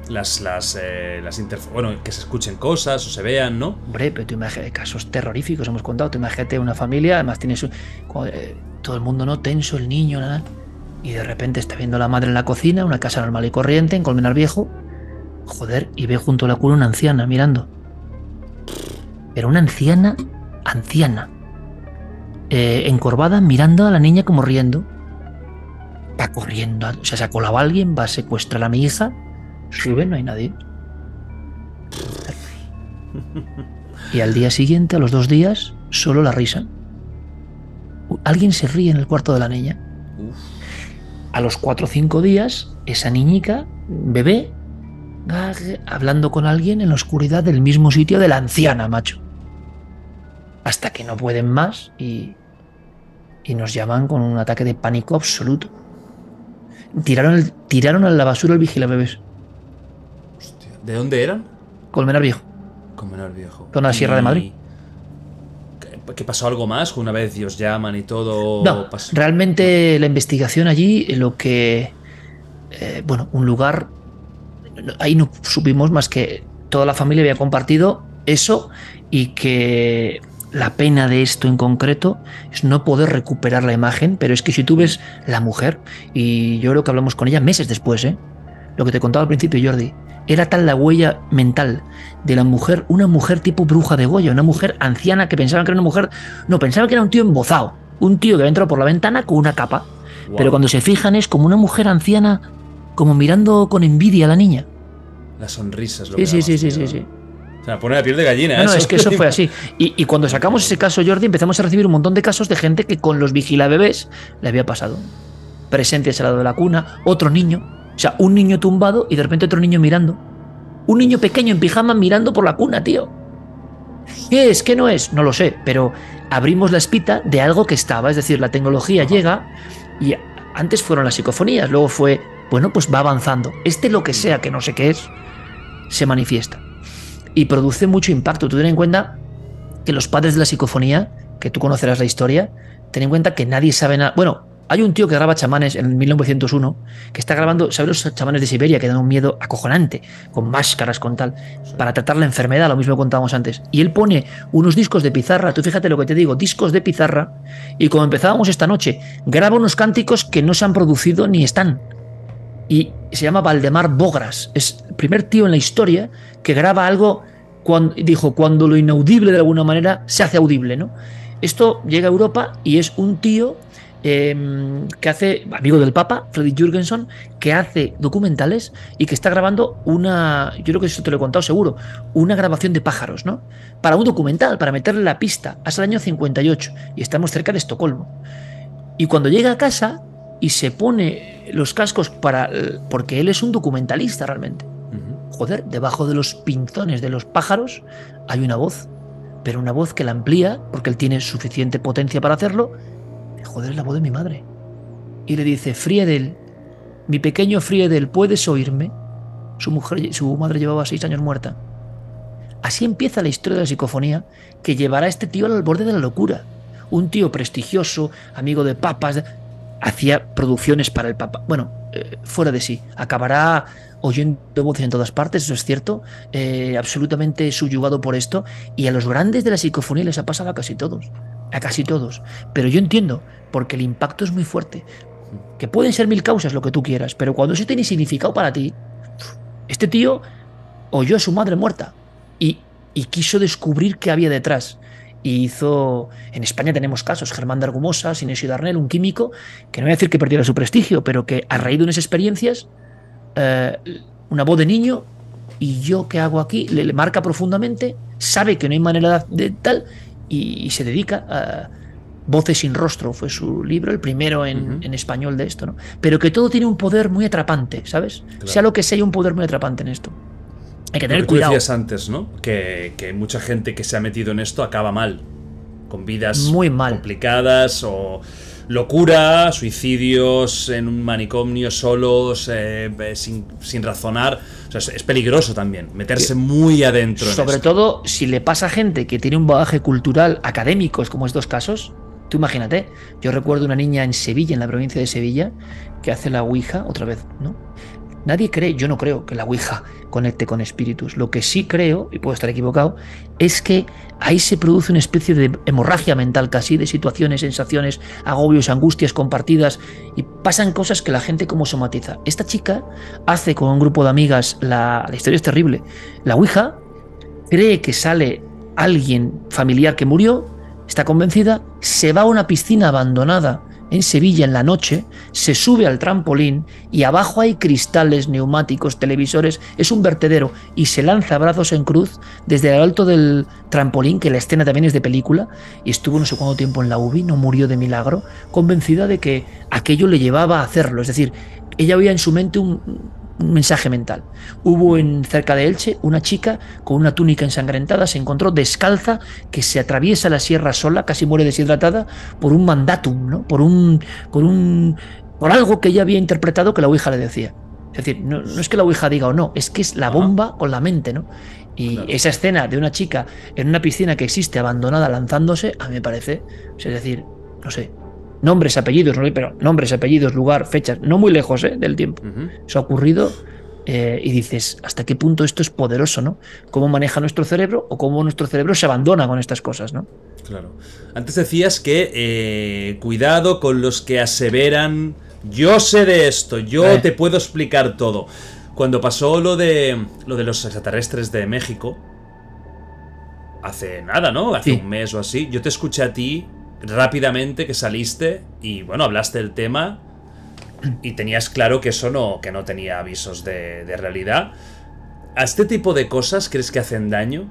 Las, las, eh, las Bueno, que se escuchen cosas o se vean, ¿no? Hombre, pero tú imagínate, casos terroríficos hemos contado. Tú imagínate una familia, además tienes un- eh, todo el mundo no tenso, el niño, nada. Y de repente está viendo a la madre en la cocina, una casa normal y corriente, en Colmenar Viejo. Joder, y ve junto a la cuna una anciana mirando. Pero una anciana, anciana. Eh, encorvada, mirando a la niña como riendo. Va corriendo, o sea, se ha colado alguien, va a secuestrar a mi hija. Sube, no hay nadie. Y al día siguiente, a los dos días, solo la risa. Alguien se ríe en el cuarto de la niña. A los cuatro o cinco días, esa niñica, bebé, hablando con alguien en la oscuridad del mismo sitio de la anciana, macho. Hasta que no pueden más y, y nos llaman con un ataque de pánico absoluto. Tiraron, el, tiraron a la basura el vigila bebés. ¿De dónde eran? Colmenar Viejo. Colmenar Viejo. Con la Sierra de Madrid. ¿Qué pasó algo más? Una vez os llaman y todo. No, realmente la investigación allí, lo que. Eh, bueno, un lugar. Ahí no supimos más que toda la familia había compartido eso y que la pena de esto en concreto es no poder recuperar la imagen, pero es que si tú ves la mujer, y yo creo que hablamos con ella meses después, ¿eh? lo que te contaba al principio, Jordi, era tal la huella mental de la mujer, una mujer tipo bruja de Goya, una mujer anciana que pensaban que era una mujer, no, pensaban que era un tío embozado, un tío que había entrado por la ventana con una capa, pero cuando se fijan es como una mujer anciana, como mirando con envidia a la niña. Las sonrisas, lo sí, sí, sí, sí, sí, sí. O sea, pone la piel de gallina. No, no es que eso fue así. Y, y, cuando sacamos ese caso, Jordi, empezamos a recibir un montón de casos de gente que con los vigilabebés le había pasado. Presentes al lado de la cuna, otro niño, o sea, un niño tumbado y de repente otro niño mirando. Un niño pequeño en pijama mirando por la cuna, tío. ¿Qué es? ¿Qué no es? No lo sé, pero abrimos la espita de algo que estaba. Es decir, la tecnología llega y antes fueron las psicofonías, luego fue, bueno, pues va avanzando. Este lo que sea que no sé qué es, se manifiesta y produce mucho impacto. Tú ten en cuenta que los padres de la psicofonía, que tú conocerás la historia, ten en cuenta que nadie sabe nada. Bueno, hay un tío que graba chamanes en 1901 que está grabando, ¿sabes los chamanes de Siberia que dan un miedo acojonante, con máscaras, con tal, para tratar la enfermedad, lo mismo que contábamos antes? Y él pone unos discos de pizarra, tú fíjate lo que te digo, discos de pizarra, y como empezábamos esta noche, graba unos cánticos que no se han producido ni están. Y se llama Valdemar Bogras, es el primer tío en la historia que graba algo, cuando, dijo, cuando lo inaudible de alguna manera se hace audible, ¿no? Esto llega a Europa y es un tío eh, que hace, amigo del Papa, Freddy Jürgenson, que hace documentales y que está grabando una, yo creo que eso te lo he contado seguro, una grabación de pájaros, ¿no? Para un documental, para meterle la pista, hasta el año 58, y estamos cerca de Estocolmo. Y cuando llega a casa y se pone los cascos para, porque él es un documentalista realmente. Joder, debajo de los pinzones de los pájaros hay una voz, pero una voz que la amplía, porque él tiene suficiente potencia para hacerlo, joder, es la voz de mi madre. Y le dice, Friedel, mi pequeño Friedel, ¿puedes oírme? Su, mujer, su madre llevaba seis años muerta. Así empieza la historia de la psicofonía que llevará a este tío al borde de la locura. Un tío prestigioso, amigo de papas, hacía producciones para el papa. Bueno, eh, fuera de sí. Acabará oyendo voces en todas partes, eso es cierto, eh, absolutamente subyugado por esto, y a los grandes de la psicofonía les ha pasado a casi todos a casi todos. Pero yo entiendo, porque el impacto es muy fuerte. Que pueden ser mil causas lo que tú quieras, pero cuando eso tiene significado para ti, este tío oyó a su madre muerta y, y quiso descubrir qué había detrás. Y hizo. En España tenemos casos: Germán de Argumosa, Sinesio Darnell, un químico, que no voy a decir que perdiera su prestigio, pero que a raíz de unas experiencias, eh, una voz de niño, y yo qué hago aquí, le, le marca profundamente, sabe que no hay manera de tal, y, se dedica a Voces sin rostro, fue su libro, el primero en, en, español de esto, ¿no? Pero que todo tiene un poder muy atrapante, ¿sabes? Claro. Sea lo que sea, hay un poder muy atrapante en esto. Hay que tener lo que cuidado. Tú decías antes, ¿no? Que, que, mucha gente que se ha metido en esto acaba mal. Con vidas muy mal. complicadas o locura, suicidios en un manicomio solos, eh, sin, sin, razonar. O sea, es, es, peligroso también, meterse muy adentro. Sobre todo si le pasa a gente que tiene un bagaje cultural académico, como estos casos. Tú imagínate, yo recuerdo una niña en Sevilla, en la provincia de Sevilla, que hace la Ouija, otra vez, ¿no? Nadie cree, yo no creo que la Ouija conecte con espíritus. Lo que sí creo, y puedo estar equivocado, es que ahí se produce una especie de hemorragia mental casi, de situaciones, sensaciones, agobios, angustias compartidas, y pasan cosas que la gente como somatiza. Esta chica hace con un grupo de amigas, la, la historia es terrible, la Ouija cree que sale alguien familiar que murió, está convencida, se va a una piscina abandonada en Sevilla en la noche, se sube al trampolín y abajo hay cristales, neumáticos, televisores, es un vertedero y se lanza brazos en cruz desde el alto del trampolín, que la escena también es de película, y estuvo no sé cuánto tiempo en la UBI, no murió de milagro, convencida de que aquello le llevaba a hacerlo, es decir, ella oía en su mente un, un mensaje mental. Hubo en cerca de Elche una chica con una túnica ensangrentada, se encontró descalza que se atraviesa la sierra sola, casi muere deshidratada por un mandatum, ¿no? Por un por un por algo que ella había interpretado que la Ouija le decía. Es decir, no, no es que la Ouija diga o no, es que es la bomba con la mente, ¿no? Y claro. esa escena de una chica en una piscina que existe abandonada lanzándose, a mí me parece, es decir, no sé, nombres, apellidos, ¿no? pero nombres, apellidos, lugar, fechas, no muy lejos ¿eh? del tiempo. Uh -huh. Eso ha ocurrido eh, y dices, ¿hasta qué punto esto es poderoso, ¿no? ¿Cómo maneja nuestro cerebro o cómo nuestro cerebro se abandona con estas cosas, ¿no? Claro. Antes decías que eh, cuidado con los que aseveran, yo sé de esto, yo eh. te puedo explicar todo. Cuando pasó lo de, lo de los extraterrestres de México, hace nada, ¿no? Hace sí. un mes o así, yo te escuché a ti rápidamente que saliste y bueno, hablaste del tema y tenías claro que eso no, que no tenía avisos de, de realidad. ¿A este tipo de cosas crees que hacen daño?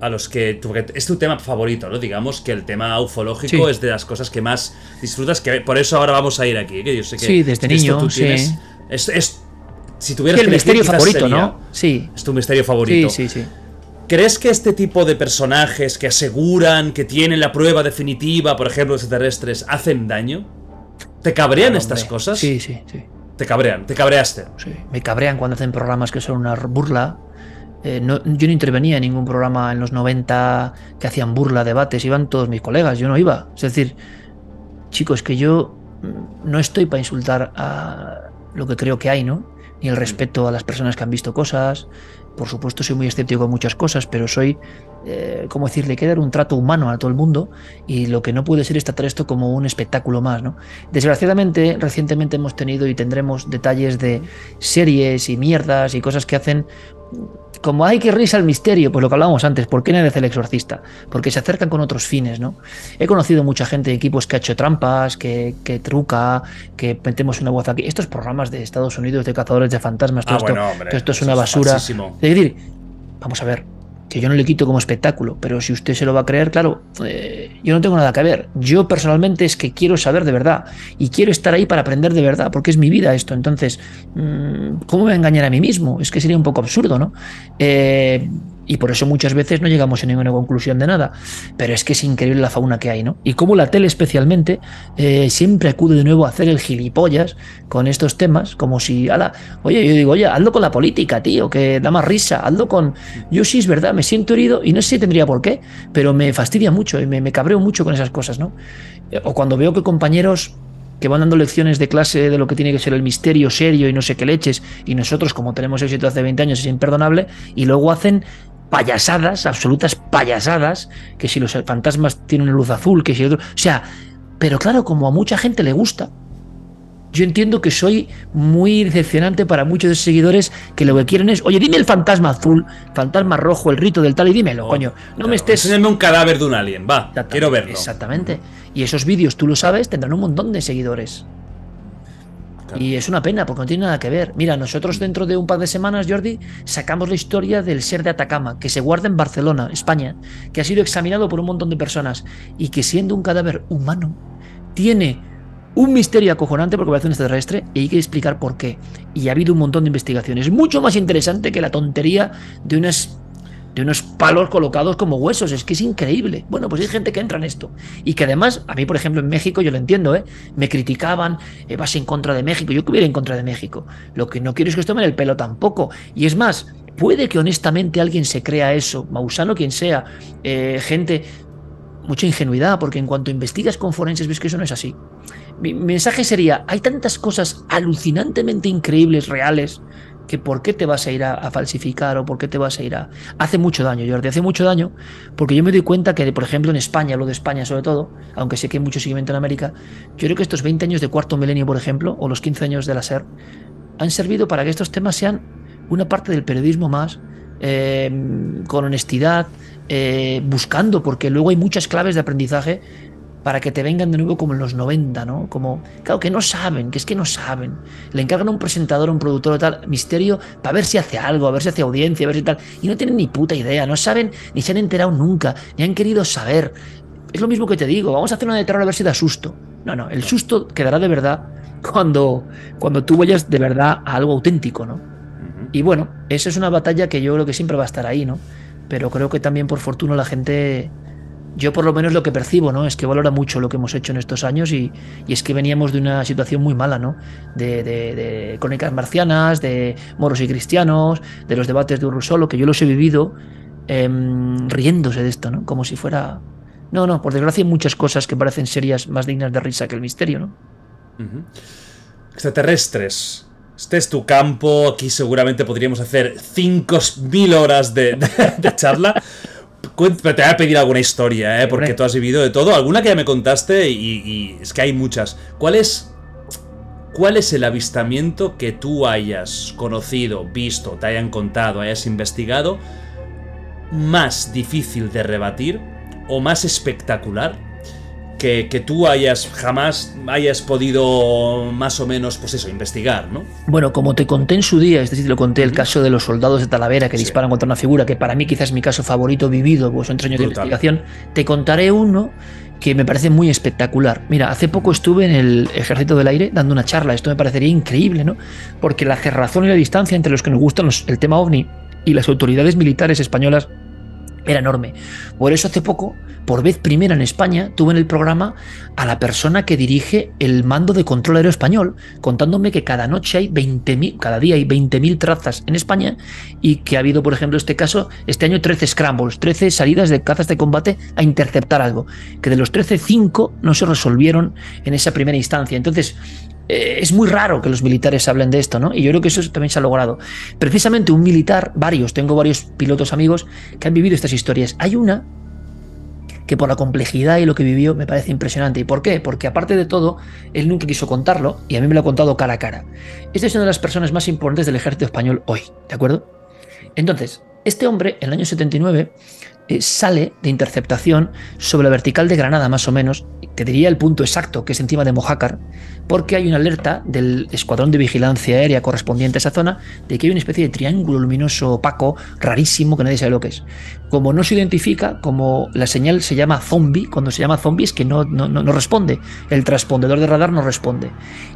A los que. Es tu tema favorito, ¿no? Digamos que el tema ufológico sí. es de las cosas que más disfrutas, que por eso ahora vamos a ir aquí. Que yo sé que sí, desde niño. Tú tienes, sí. es, es, si tuvieras sí, el que misterio favorito, sería, ¿no? Sí. Es tu misterio favorito. Sí, sí, sí. ¿Crees que este tipo de personajes que aseguran que tienen la prueba definitiva, por ejemplo, extraterrestres, hacen daño? ¿Te cabrean estas cosas? Sí, sí, sí. Te cabrean, te cabreaste. Sí, me cabrean cuando hacen programas que son una burla. Eh, no- yo no intervenía en ningún programa en los 90 que hacían burla, debates, iban todos mis colegas, yo no iba. Es decir, chicos, que yo mm, no estoy para insultar a lo que creo que hay, ¿no? Ni el respeto a las personas que han visto cosas. Por supuesto, soy muy escéptico con muchas cosas, pero soy, eh, ¿cómo decir? Le hay que dar un trato humano a todo el mundo y lo que no puede ser es tratar esto como un espectáculo más, ¿no? Desgraciadamente, recientemente hemos tenido y tendremos detalles de series y mierdas y cosas que hacen como hay que risa el misterio, pues lo que hablábamos antes, ¿por qué nadie hace el exorcista? Porque se acercan con otros fines, ¿no? He conocido mucha gente de equipos que ha hecho trampas, que, que truca, que metemos una voz aquí. Estos programas de Estados Unidos de cazadores de fantasmas, todo Ah, esto, bueno, hombre, que esto es una basura. Es decir, vamos a ver, que yo no le quito como espectáculo, pero si usted se lo va a creer, claro, eh, yo no tengo nada que ver. Yo personalmente es que quiero saber de verdad y quiero estar ahí para aprender de verdad, porque es mi vida esto. Entonces, mm, ¿cómo me voy a engañar a mí mismo? Es que sería un poco absurdo, ¿no? Eh, y por eso muchas veces no llegamos a ninguna conclusión de nada. Pero es que es increíble la fauna que hay, ¿no? Y cómo la tele especialmente eh, siempre acude de nuevo a hacer el gilipollas con estos temas, como si, ala, oye, yo digo, oye, hazlo con la política, tío, que da más risa, hazlo con... Yo sí es verdad, me siento herido y no sé si tendría por qué, pero me fastidia mucho y me, me cabreo mucho con esas cosas, ¿no? O cuando veo que compañeros que van dando lecciones de clase de lo que tiene que ser el misterio serio y no sé qué leches, y nosotros, como tenemos éxito hace 20 años, es imperdonable, y luego hacen payasadas, absolutas payasadas, que si los fantasmas tienen una luz azul, que si otro... O sea, pero claro, como a mucha gente le gusta, yo entiendo que soy muy decepcionante para muchos de seguidores que lo que quieren es, oye, dime el fantasma azul, fantasma rojo, el rito del tal y dímelo, coño. No Claro, me estés... Enséñame un cadáver de un alien, va. Quiero verlo. Exactamente. Y esos vídeos, tú lo sabes, tendrán un montón de seguidores. Claro. Y es una pena, porque no tiene nada que ver. Mira, nosotros dentro de un par de semanas, Jordi, sacamos la historia del ser de Atacama, que se guarda en Barcelona, España, que ha sido examinado por un montón de personas y que siendo un cadáver humano, tiene un misterio acojonante porque parece un extraterrestre y hay que explicar por qué. Y ha habido un montón de investigaciones. Mucho más interesante que la tontería de unas de unos palos colocados como huesos. Es que es increíble. Bueno, pues hay gente que entra en esto. Y que además, a mí, por ejemplo, en México, yo lo entiendo, ¿eh? Me criticaban, eh, vas en contra de México. Yo que hubiera en contra de México. Lo que no quiero es que os tomen el pelo tampoco. Y es más, puede que honestamente alguien se crea eso, Mausano quien sea, eh, gente mucha ingenuidad, porque en cuanto investigas con forenses ves que eso no es así. Mi mensaje sería, hay tantas cosas alucinantemente increíbles, reales, que por qué te vas a ir a, falsificar o por qué te vas a ir a... Hace mucho daño, Jordi, hace mucho daño, porque yo me doy cuenta que, por ejemplo, en España, hablo de España sobre todo, aunque sé que hay mucho seguimiento en América, yo creo que estos 20 años de cuarto milenio, por ejemplo, o los 15 años de la SER, han servido para que estos temas sean una parte del periodismo más, eh, con honestidad, eh, buscando, porque luego hay muchas claves de aprendizaje para que te vengan de nuevo como en los 90, ¿no? Como, claro, que no saben, que es que no saben. Le encargan a un presentador, a un productor o tal, misterio, para ver si hace algo, a ver si hace audiencia, a ver si tal. Y no tienen ni puta idea, no saben, ni se han enterado nunca, ni han querido saber. Es lo mismo que te digo, vamos a hacer una de terror a ver si da susto. No, no, el susto quedará de verdad cuando, cuando tú vayas de verdad a algo auténtico, ¿no? Y bueno, esa es una batalla que yo creo que siempre va a estar ahí, ¿no? Pero creo que también por fortuna la gente yo por lo menos lo que percibo, ¿no? Es que valora mucho lo que hemos hecho en estos años y, es que veníamos de una situación muy mala, ¿no? De, crónicas marcianas, de moros y cristianos, de los debates de Urusolo, que yo los he vivido em, riéndose de esto, ¿no? Como si fuera... No, no, por desgracia hay muchas cosas que parecen serias más dignas de risa que el misterio, ¿no? Extraterrestres. Este es tu campo, aquí seguramente podríamos hacer 5.000 horas de charla. Te voy a pedir alguna historia, ¿eh? porque tú has vivido de todo. Alguna que ya me contaste y, es que hay muchas. ¿Cuál es, ¿Cuál es el avistamiento que tú hayas conocido, visto, te hayan contado, hayas investigado más difícil de rebatir o más espectacular que, tú hayas jamás hayas podido más o menos, pues eso, investigar, ¿no? Bueno, como te conté en su día, es decir, te lo conté, el caso de los soldados de Talavera que disparan contra una figura, que para mí quizás es mi caso favorito vivido, pues son tres años de investigación, te contaré uno que me parece muy espectacular. Mira, hace poco estuve en el Ejército del Aire dando una charla, esto me parecería increíble, ¿no? Porque la cerrazón y la distancia entre los que nos gustan el tema ovni y las autoridades militares españolas era enorme. Por eso hace poco, por vez primera en España, tuve en el programa a la persona que dirige el mando de control aéreo español, contándome que cada noche hay 20.000, cada día hay 20.000 trazas en España y que ha habido, por ejemplo, este caso, este año 13 scrambles, 13 salidas de cazas de combate a interceptar algo, que de los 13, 5 no se resolvieron en esa primera instancia. Entonces, eh, es muy raro que los militares hablen de esto, ¿no? Y yo creo que eso también se ha logrado. Precisamente un militar, varios, tengo varios pilotos amigos que han vivido estas historias. Hay una que por la complejidad y lo que vivió me parece impresionante. ¿Y por qué? Porque aparte de todo, él nunca quiso contarlo y a mí me lo ha contado cara a cara. Esta es una de las personas más importantes del ejército español hoy, ¿de acuerdo? Entonces, este hombre, en el año 79, eh, sale de interceptación sobre la vertical de Granada, más o menos, te diría el punto exacto, que es encima de Mojácar, porque hay una alerta del escuadrón de vigilancia aérea correspondiente a esa zona de que hay una especie de triángulo luminoso opaco, rarísimo, que nadie sabe lo que es. Como no se identifica, como la señal se llama zombie, cuando se llama zombie es que no, no, no responde, el transpondedor de radar no responde.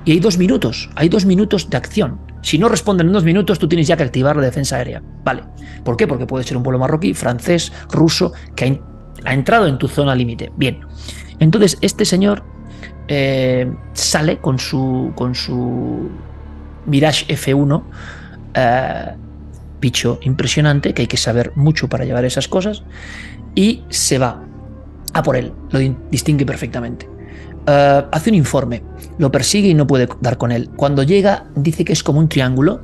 Y hay dos minutos, hay dos minutos de acción. Si no responden en dos minutos, tú tienes ya que activar la defensa aérea. Vale. ¿Por qué? Porque puede ser un vuelo marroquí, francés, ruso, que ha, entrado en tu zona límite. Bien. Entonces, este señor eh, sale con su, con su Mirage F1, eh, bicho impresionante, que hay que saber mucho para llevar esas cosas, y se va a por él, lo distingue perfectamente. Eh, hace un informe, lo persigue y no puede dar con él. Cuando llega, dice que es como un triángulo,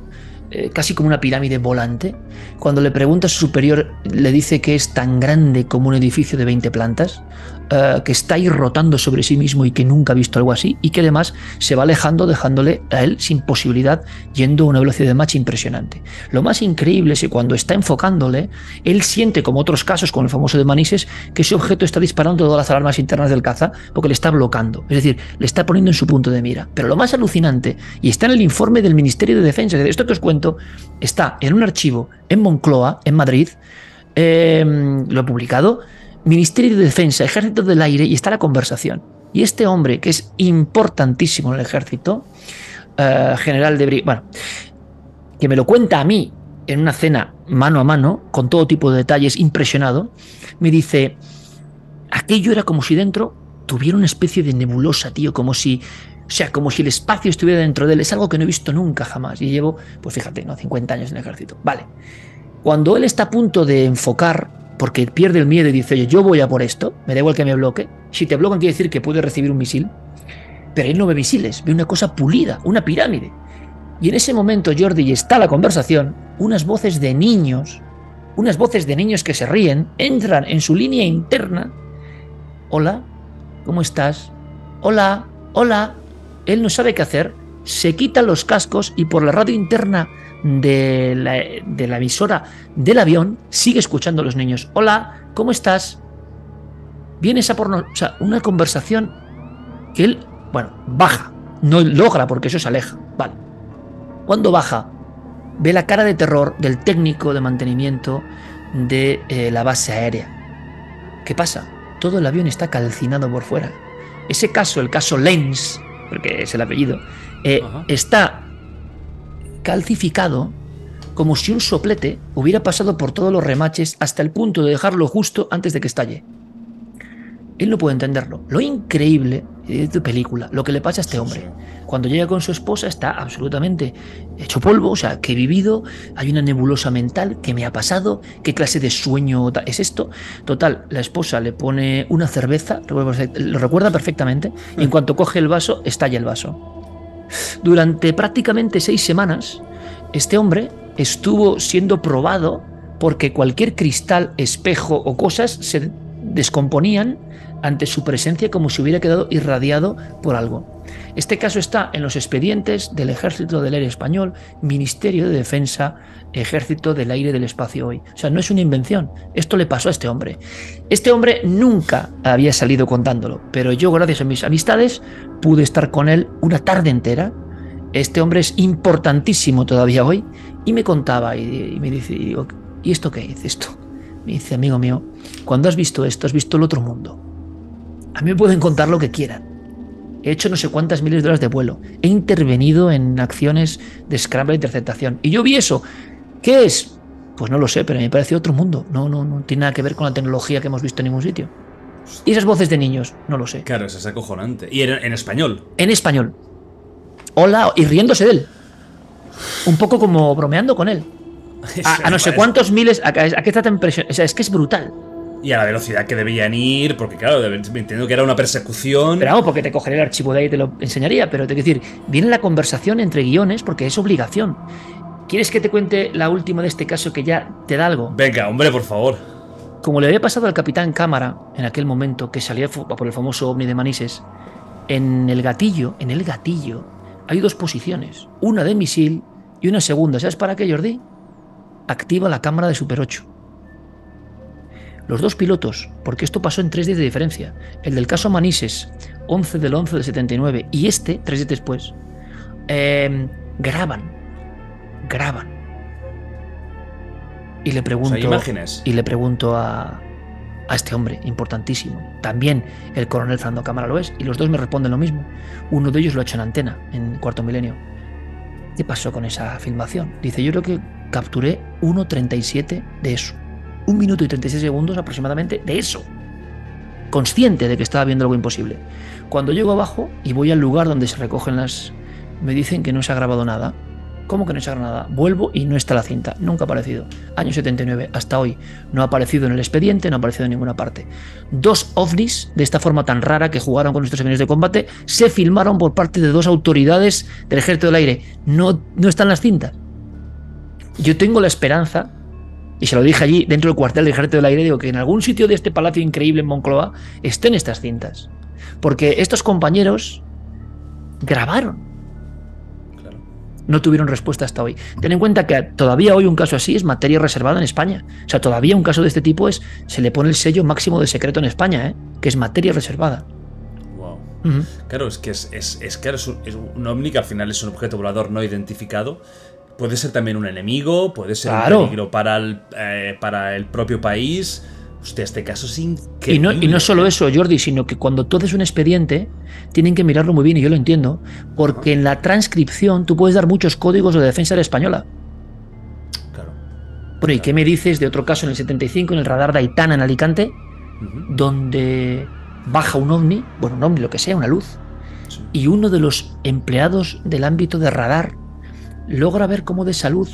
eh, casi como una pirámide volante. Cuando le pregunta a su superior, le dice que es tan grande como un edificio de 20 plantas. Eh, que está ahí rotando sobre sí mismo y que nunca ha visto algo así, y que además se va alejando dejándole a él sin posibilidad, yendo a una velocidad de marcha impresionante. Lo más increíble es que cuando está enfocándole, él siente, como otros casos con el famoso de Manises, que ese objeto está disparando todas las alarmas internas del caza porque le está bloqueando, es decir, le está poniendo en su punto de mira. Pero lo más alucinante, y está en el informe del Ministerio de Defensa, de esto que os cuento, está en un archivo en Moncloa, en Madrid, eh, lo he publicado, Ministerio de Defensa, Ejército del Aire, y está la conversación. Y este hombre, que es importantísimo en el ejército, eh, general de... Bueno, que me lo cuenta a mí en una cena mano a mano, con todo tipo de detalles, impresionado, me dice, aquello era como si dentro tuviera una especie de nebulosa, tío, como si... O sea, como si el espacio estuviera dentro de él. Es algo que no he visto nunca jamás. Y llevo, pues fíjate, ¿no? 50 años en el ejército. Vale. Cuando él está a punto de enfocar porque pierde el miedo y dice, yo voy a por esto, me da igual que me bloque. Si te bloquean quiere decir que puede recibir un misil, pero él no ve misiles, ve una cosa pulida, una pirámide. Y en ese momento, Jordi, y está la conversación, unas voces de niños, unas voces de niños que se ríen, entran en su línea interna. Hola, ¿cómo estás? Hola, hola. Él no sabe qué hacer, se quita los cascos y por la radio interna de la, de la emisora del avión sigue escuchando a los niños. Hola, ¿cómo estás? Vienes a por... O sea, una conversación que él, bueno, baja. No logra porque eso se aleja. Vale. Cuando baja, ve la cara de terror del técnico de mantenimiento de eh, la base aérea. ¿Qué pasa? Todo el avión está calcinado por fuera. Ese caso, el caso Lenz, porque es el apellido, eh, está calcificado como si un soplete hubiera pasado por todos los remaches hasta el punto de dejarlo justo antes de que estalle. Él no puede entenderlo. Lo increíble de tu película, lo que le pasa a este hombre. Cuando llega con su esposa está absolutamente hecho polvo, o sea, que he vivido, hay una nebulosa mental, ¿qué me ha pasado? ¿Qué clase de sueño es esto? Total, la esposa le pone una cerveza, lo recuerda perfectamente, y en cuanto coge el vaso, estalla el vaso. Durante prácticamente seis semanas, este hombre estuvo siendo probado porque cualquier cristal, espejo o cosas se descomponían ante su presencia como si hubiera quedado irradiado por algo. Este caso está en los expedientes del Ejército del Aire Español, Ministerio de Defensa, Ejército del Aire del Espacio hoy. O sea, no es una invención, esto le pasó a este hombre. Este hombre nunca había salido contándolo, pero yo gracias a mis amistades pude estar con él una tarde entera. Este hombre es importantísimo todavía hoy y me contaba y, me dice, y digo, ¿y esto qué es esto? Me dice, amigo mío, cuando has visto esto, has visto el otro mundo. A mí me pueden contar lo que quieran. He hecho no sé cuántas miles de horas de vuelo. He intervenido en acciones de scramble e interceptación. Y yo vi eso. ¿Qué es? Pues no lo sé, pero me parece otro mundo. No, no, no tiene nada que ver con la tecnología que hemos visto en ningún sitio. Y esas voces de niños, no lo sé. Claro, eso es acojonante. Y en, español. En español. Hola, y riéndose de él. Un poco como bromeando con él. A, no sé cuántos miles. A, qué está tan impresión. O sea, es que es brutal y a la velocidad que debían ir, porque claro, entiendo que era una persecución. Pero vamos, porque te cogería el archivo de ahí y te lo enseñaría, pero te quiero decir, viene la conversación entre guiones porque es obligación. ¿Quieres que te cuente la última de este caso que ya te da algo? Venga, hombre, por favor. Como le había pasado al capitán Cámara en aquel momento que salía por el famoso ovni de Manises, en el gatillo, en el gatillo, hay dos posiciones, una de misil y una segunda. ¿Sabes para qué, Jordi? Activa la cámara de Super 8 los dos pilotos, porque esto pasó en tres días de diferencia, el del caso Manises, 11 del 11 del 79, y este, tres días después, em, graban, graban. Y le pregunto, imágenes. y le pregunto a, a este hombre, importantísimo. También el coronel Fernando Cámara lo es, y los dos me responden lo mismo. Uno de ellos lo ha hecho en antena, en Cuarto Milenio. ¿Qué pasó con esa filmación? Dice, yo creo que capturé 1.37 de eso un minuto y 36 segundos aproximadamente de eso. Consciente de que estaba viendo algo imposible. Cuando llego abajo y voy al lugar donde se recogen las... Me dicen que no se ha grabado nada. ¿Cómo que no se ha grabado nada? Vuelvo y no está la cinta. Nunca ha aparecido. Año 79, hasta hoy. No ha aparecido en el expediente, no ha aparecido en ninguna parte. Dos ovnis, de esta forma tan rara que jugaron con nuestros aviones de combate, se filmaron por parte de dos autoridades del Ejército del Aire. No, no están las cintas. Yo tengo la esperanza y se lo dije allí dentro del cuartel del ejército del aire, digo que en algún sitio de este palacio increíble en Moncloa estén estas cintas. Porque estos compañeros grabaron. No tuvieron respuesta hasta hoy. Ten en cuenta que todavía hoy un caso así es materia reservada en España. O sea, todavía un caso de este tipo es se le pone el sello máximo de secreto en España, ¿eh? que es materia reservada. Wow. Claro, es que es, es, es, es un ovni que al final es un objeto volador no identificado puede ser también un enemigo, puede ser un peligro para el, eh, para el propio país. Hostia, este caso es increíble. Y no, y no solo eso, Jordi, sino que cuando tú haces un expediente, tienen que mirarlo muy bien, y yo lo entiendo, porque en la transcripción tú puedes dar muchos códigos de defensa de la española. Claro. Bueno, ¿y qué me dices de otro caso en el 75, en el radar de Aitana en Alicante, donde baja un ovni, bueno, un ovni, lo que sea, una luz, y uno de los empleados del ámbito de radar logra ver cómo de salud,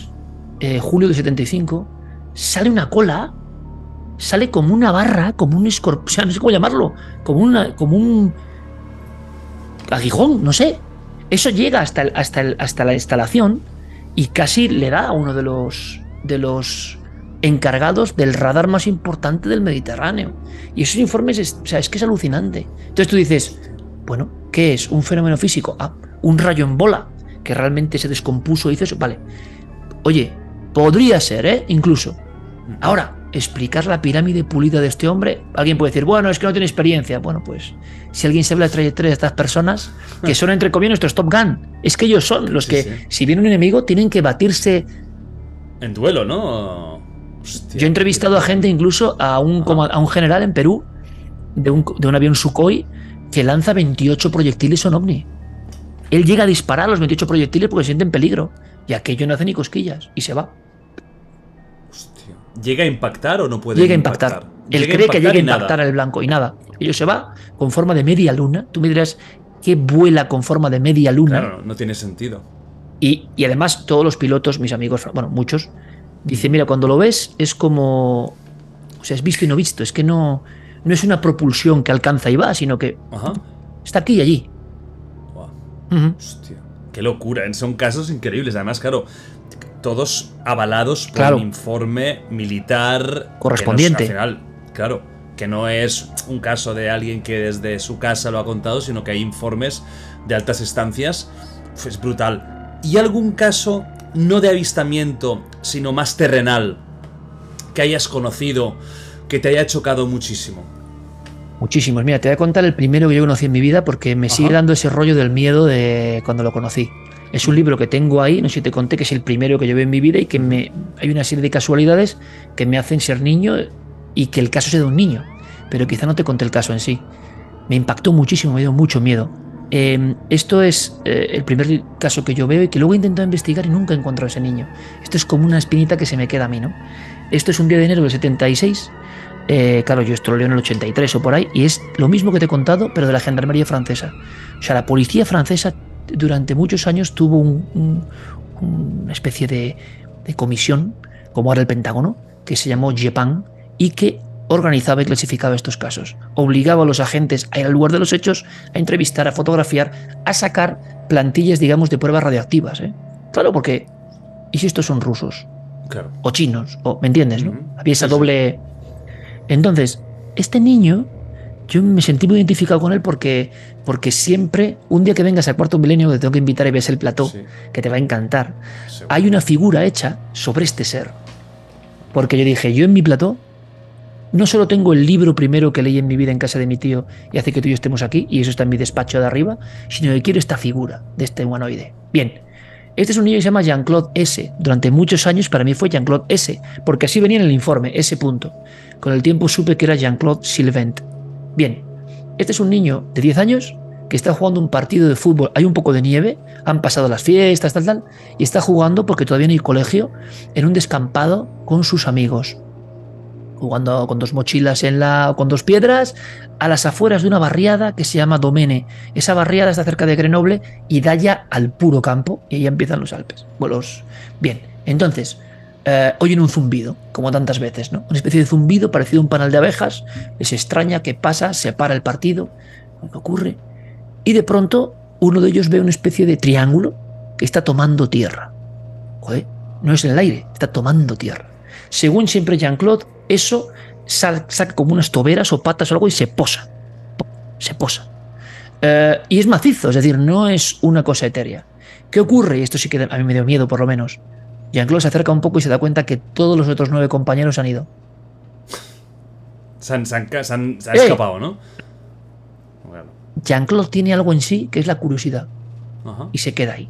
eh, julio de 75, sale una cola sale como una barra, como un escorpión, o sea, no sé cómo llamarlo, como, una, como un aguijón, no sé. Eso llega hasta, hasta, hasta la instalación y casi le da a uno de los, de los encargados del radar más importante del Mediterráneo. Y esos informes, es, o sea, es que es alucinante. Entonces tú dices, bueno, ¿qué es? ¿Un fenómeno físico? Ah, un rayo en bola que realmente se descompuso y hizo eso. Vale. Oye, podría ser, ¿eh? Incluso. Ahora, explicar la pirámide pulida de este hombre, alguien puede decir, bueno, es que no tiene experiencia. Bueno, pues si alguien sabe la trayectoria de estas personas, que son entre comillas nuestros Top Gun, es que ellos son los que, si viene un enemigo, tienen que batirse. En duelo, ¿no? Yo he entrevistado a gente, incluso a un, a un general en Perú, de un, de un avión Sukhoi, que lanza 28 proyectiles son ovni. Él llega a disparar los 28 proyectiles porque se siente en peligro. Y aquello no hace ni cosquillas y se va. ¿Llega a impactar o no puede Llega a impactar. Él cree que llega a impactar al blanco y nada. Ello se va con forma de media luna. Tú me dirás, ¿qué vuela con forma de media luna? Claro, no tiene sentido. Y, y además todos los pilotos, mis amigos, bueno, muchos, dicen, mira, cuando lo ves es como... O sea, es visto y no visto. Es que no, no es una propulsión que alcanza y va, sino que está aquí y allí. Hostia, qué locura. Son casos increíbles. Además, claro, todos avalados por un informe militar correspondiente. final, claro, que no es un caso de alguien que desde su casa lo ha contado, sino que hay informes de altas estancias. Es brutal. ¿Y algún caso no de avistamiento, sino más terrenal que hayas conocido, que te haya chocado muchísimo? Muchísimos. Mira, te voy a contar el primero que yo conocí en mi vida porque me sigue dando ese rollo del miedo de cuando lo conocí. Es un libro que tengo ahí, no sé si te conté, que es el primero que yo veo en mi vida y que me, hay una serie de casualidades que me hacen ser niño y que el caso sea de un niño. Pero quizá no te conté el caso en sí. Me impactó muchísimo, me dio mucho miedo. Em, esto es eh, el primer caso que yo veo y que luego he intentado investigar y nunca he encontrado a ese niño. Esto es como una espinita que se me queda a mí, ¿no? Esto es un día de enero del 76. Eh, claro, yo esto lo leo en el 83 o por ahí, y es lo mismo que te he contado, pero de la gendarmería francesa. O sea, la policía francesa durante muchos años tuvo una especie de, comisión, como ahora el Pentágono, que se llamó JEPAN y que organizaba y clasificaba estos casos. Obligaba a los agentes a ir al lugar de los hechos, a entrevistar, a fotografiar, a sacar plantillas, digamos, de pruebas radioactivas. ¿eh? Claro, porque ¿y si estos son rusos? Claro. O chinos, o, ¿me entiendes? ¿no? Había esa doble... Entonces, este niño yo me sentí muy identificado con él porque, porque siempre, un día que vengas al cuarto milenio, te tengo que invitar y ves el plató, que te va a encantar, hay una figura hecha sobre este ser. Porque yo dije, yo en mi plató no solo tengo el libro primero que leí en mi vida en casa de mi tío y hace que tú y yo estemos aquí, y eso está en mi despacho de arriba, sino que quiero esta figura de este humanoide. Bien, este es un niño que se llama Jean-Claude S. Durante muchos años para mí fue Jean-Claude S. Porque así venía en el informe, S. punto. Con el tiempo supe que era Jean-Claude Sylvain. Bien, este es un niño de 10 años que está jugando un partido de fútbol. Hay un poco de nieve, han pasado las fiestas, tal, tal, y está jugando porque todavía no hay colegio en un descampado con sus amigos. Jugando con dos mochilas en la, con dos piedras a las afueras de una barriada que se llama Domene. Esa barriada está cerca de Grenoble y da ya al puro campo y ahí empiezan los Alpes. Vuelos. Bien, entonces, eh, oyen un zumbido, como tantas veces, ¿no? Una especie de zumbido parecido a un panal de abejas, les extraña que pasa, se para el partido, ¿qué ocurre? Y de pronto uno de ellos ve una especie de triángulo que está tomando tierra. No es en el aire, está tomando tierra. Según siempre Jean-Claude, eso saca como unas toberas o patas o algo y se posa. Se posa. Eh, y es macizo, es decir, no es una cosa etérea. ¿Qué ocurre? Y esto sí que a mí me dio miedo, por lo menos. Jean-Claude se acerca un poco y se da cuenta que todos los otros nueve compañeros han ido. Se han, ¡Eh! escapado, ¿no? Jean-Claude tiene algo en sí que es la curiosidad. Y se queda ahí.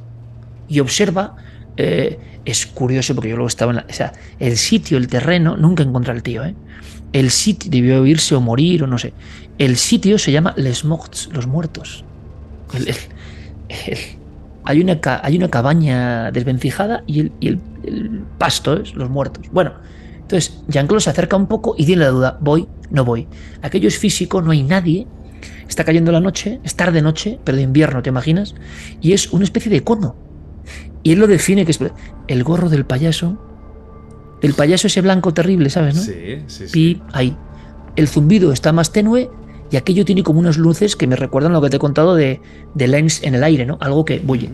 Y observa. Eh, es curioso porque yo luego estaba en la. O sea, el sitio, el terreno, nunca encontré al tío, ¿eh? El sitio debió irse o morir o no sé. El sitio se llama Les Morts, los muertos. el, hay una, hay una cabaña desvencijada y el, pasto, es los muertos. Bueno, entonces Jean-Claude se acerca un poco y tiene la duda, ¿voy? No voy. Aquello es físico, no hay nadie. Está cayendo la noche, es tarde noche, pero de invierno, ¿te imaginas? Y es una especie de cono. Y él lo define que es el gorro del payaso del payaso ese blanco terrible, ¿sabes? ¿no? Sí, sí, sí. Pi, ahí. El zumbido está más tenue y aquello tiene como unas luces que me recuerdan lo que te he contado de, de lens en el aire, ¿no? Algo que bulle.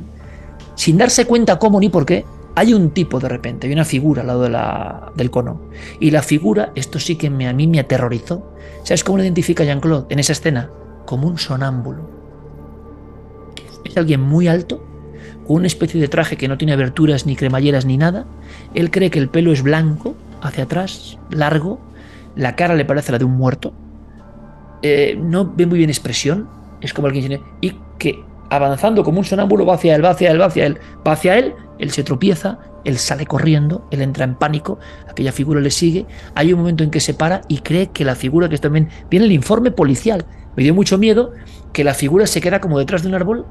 Sin darse cuenta cómo ni por qué, hay un tipo de repente, hay una figura al lado de la, del cono. Y la figura, esto sí que me, a mí me aterrorizó. ¿Sabes cómo lo identifica Jean-Claude en esa escena? Como un sonámbulo. Es alguien muy alto, con una especie de traje que no tiene aberturas ni cremalleras ni nada. Él cree que el pelo es blanco, hacia atrás, largo. La cara le parece la de un muerto. Eh, no ve muy bien expresión. Es como alguien tiene. Y que avanzando como un sonámbulo va hacia él, va hacia él, va hacia él, va hacia él. Él se tropieza, él sale corriendo, él entra en pánico, aquella figura le sigue. Hay un momento en que se para y cree que la figura que está también viene el informe policial. Me dio mucho miedo que la figura se queda como detrás de un árbol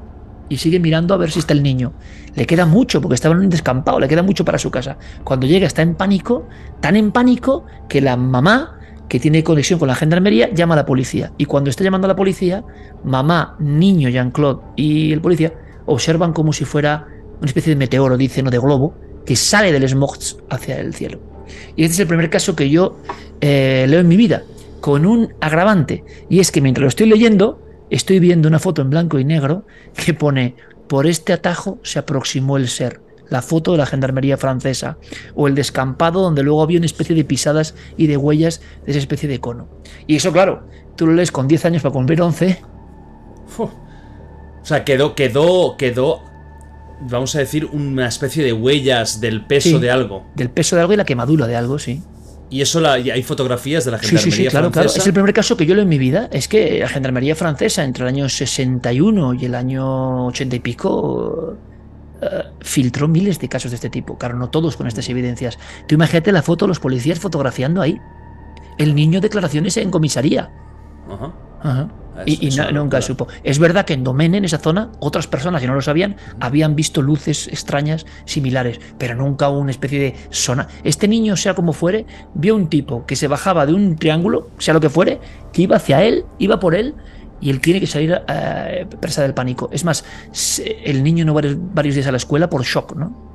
y sigue mirando a ver si está el niño. Le queda mucho porque estaba en un descampado, le queda mucho para su casa. Cuando llega está en pánico, tan en pánico que la mamá que tiene conexión con la gendarmería llama a la policía. Y cuando está llamando a la policía, mamá, niño, Jean-Claude y el policía observan como si fuera una especie de meteoro, dice, no de globo, que sale del smog hacia el cielo. Y este es el primer caso que yo eh, leo en mi vida, con un agravante. Y es que mientras lo estoy leyendo, estoy viendo una foto en blanco y negro que pone, por este atajo se aproximó el ser. La foto de la gendarmería francesa. O el descampado donde luego había una especie de pisadas y de huellas de esa especie de cono. Y eso, claro, tú lo lees con 10 años para cumplir 11. Uf. O sea, quedó, quedó, quedó, vamos a decir, una especie de huellas del peso Sí. de algo. Del peso de algo y la quemadura de algo, sí. Y eso la, y hay fotografías de la Sí, gendarmería sí, sí, claro, claro. francesa. Es el primer caso que yo leo en mi vida. Es que la gendarmería francesa, entre el año 61 y el año 80 y pico, eh, filtró miles de casos de este tipo. Claro, no todos con estas evidencias. Tú imagínate la foto de los policías fotografiando ahí. El niño declaraciones en comisaría. Ajá. Ajá. Y, Eso- y nunca supo. Es verdad que en Domene, en esa zona, otras personas que no lo sabían habían visto luces extrañas similares, pero nunca una especie de zona. Este niño, sea como fuere, vio un tipo que se bajaba de un triángulo, sea lo que fuere, que iba hacia él, iba por él, y él tiene que salir eh, presa del pánico. Es más, el niño no va varios, varios días a la escuela por shock, ¿no?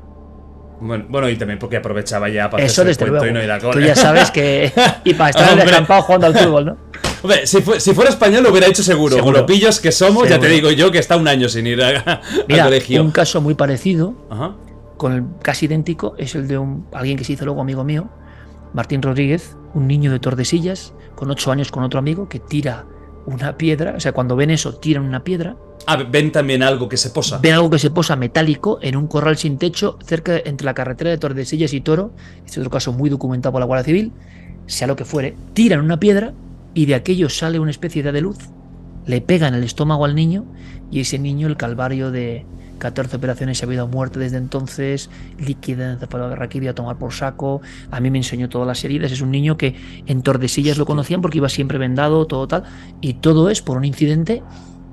Bueno, bueno, y también porque aprovechaba ya para Eso el desde luego. y no ir a Tú ya sabes que. Y para estar en el jugando al fútbol, ¿no? Hombre, si, si fuera español lo hubiera hecho seguro. Grupillos que somos, ya te digo yo que está un año sin ir a, al Mira, colegio. un caso muy parecido Ajá. con el casi idéntico es el de un, alguien que se hizo luego amigo mío, Martín Rodríguez, un niño de Tordesillas, con ocho años con otro amigo, que tira una piedra, o sea, cuando ven eso, tiran una piedra, Ah, ven también algo que se posa. ven algo que se posa metálico en un corral sin techo cerca entre la carretera de Tordesillas y Toro, este es otro caso muy documentado por la Guardia Civil, sea lo que fuere, tiran una piedra y de aquello sale una especie de luz, le pega en el estómago al niño y ese niño el calvario de 14 operaciones se ha habido muerte desde entonces, líquida encefalorraquídea a tomar por saco, a mí me enseñó todas las heridas, es un niño que en Tordesillas lo conocían porque iba siempre vendado, todo tal, y todo es por un incidente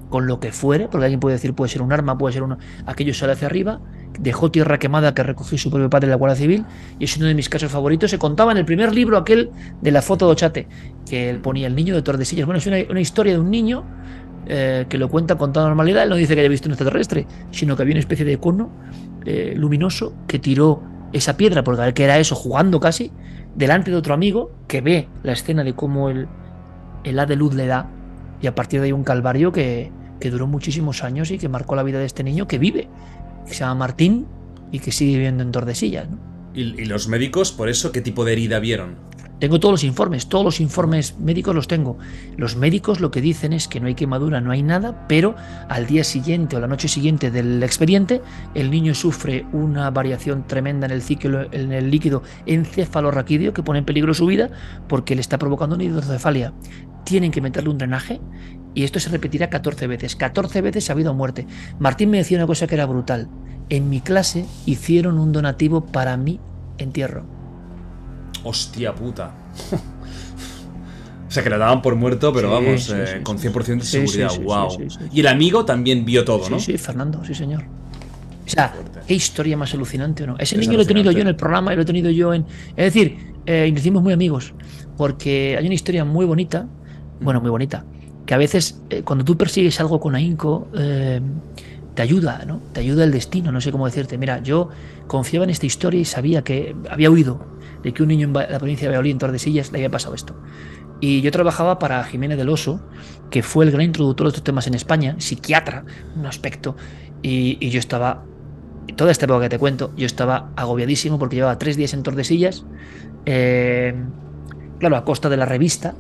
con lo que fuere, porque alguien puede decir puede ser un arma, puede ser uno, aquello sale hacia arriba, dejó tierra quemada que recogió su propio padre de la Guardia Civil, y es uno de mis casos favoritos, se contaba en el primer libro aquel de la foto de Ochate, que él ponía el niño de Tordesillas, bueno, es una, una historia de un niño eh, que lo cuenta con toda normalidad, él no dice que haya visto un extraterrestre, sino que había una especie de cono eh, luminoso que tiró esa piedra, porque que era eso, jugando casi, delante de otro amigo que ve la escena de cómo el, el de luz le da, y a partir de ahí un calvario que, que duró muchísimos años y que marcó la vida de este niño que vive, que se llama Martín y que sigue viviendo en Tordesillas. ¿no? ¿Y, y los médicos, por eso, qué tipo de herida vieron? Tengo todos los informes, todos los informes médicos los tengo. Los médicos lo que dicen es que no hay quemadura, no hay nada, pero al día siguiente o la noche siguiente del expediente, el niño sufre una variación tremenda en el, ciclo, en el líquido encefalorraquídeo que pone en peligro su vida porque le está provocando una hidrocefalia. Tienen que meterle un drenaje y esto se repetirá 14 veces. 14 veces ha habido muerte. Martín me decía una cosa que era brutal. En mi clase hicieron un donativo para mi entierro. Hostia puta. o sea, que le daban por muerto, pero Sí, vamos, sí, eh, sí, con sí. 100% de seguridad. wow. Y el amigo también vio todo, ¿no? Sí, sí, Fernando, sí, señor. O sea, qué historia más alucinante o no. Ese Es niño lo he tenido yo en el programa y lo he tenido yo en. Es decir, eh, y nos hicimos muy amigos. Porque hay una historia muy bonita, bueno, muy bonita, que a veces eh, cuando tú persigues algo con ahínco, eh, te ayuda, ¿no? Te ayuda el destino, no sé cómo decirte. Mira, yo confiaba en esta historia y sabía que había oído de que un niño en la provincia de Valladolid, en Tordesillas, le había pasado esto. Y yo trabajaba para Jiménez del Oso, que fue el gran introductor de estos temas en España, psiquiatra, un aspecto, y, yo estaba, toda esta época que te cuento, yo estaba agobiadísimo porque llevaba tres días en Tordesillas, eh, claro, a costa de la revista,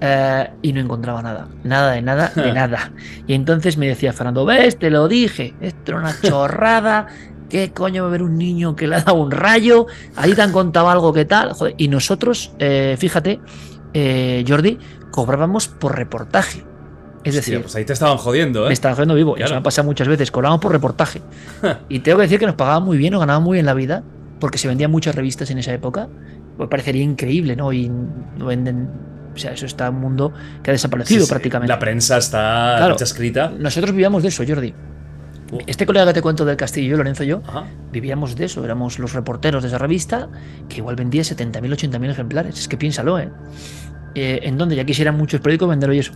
eh, y no encontraba nada, nada de nada, de nada. Y entonces me decía Fernando, ves, te lo dije, esto era una chorrada, ¿qué coño va a haber un niño que le ha dado un rayo? Ahí te han contado algo que tal, y nosotros, eh, fíjate, eh, Jordi, cobrábamos por reportaje. Es decir, pues ahí te estaban jodiendo, ¿eh? Me estaban jodiendo vivo. Eso me ha pasado muchas veces. Cobrábamos por reportaje. y tengo que decir que nos pagaban muy bien, nos ganábamos muy bien la vida, porque se vendían muchas revistas en esa época. Me parecería increíble, ¿no? Y no venden o sea, eso está un mundo que ha desaparecido prácticamente. La prensa está escrita. Nosotros vivíamos de eso, Jordi. Este colega que te cuento del Castillo, Lorenzo y yo, vivíamos de eso. Éramos los reporteros de esa revista que igual vendía 70.000, 80.000 ejemplares. Es que piénsalo, ¿eh? eh en donde ya quisieran muchos periódicos venderlo y eso.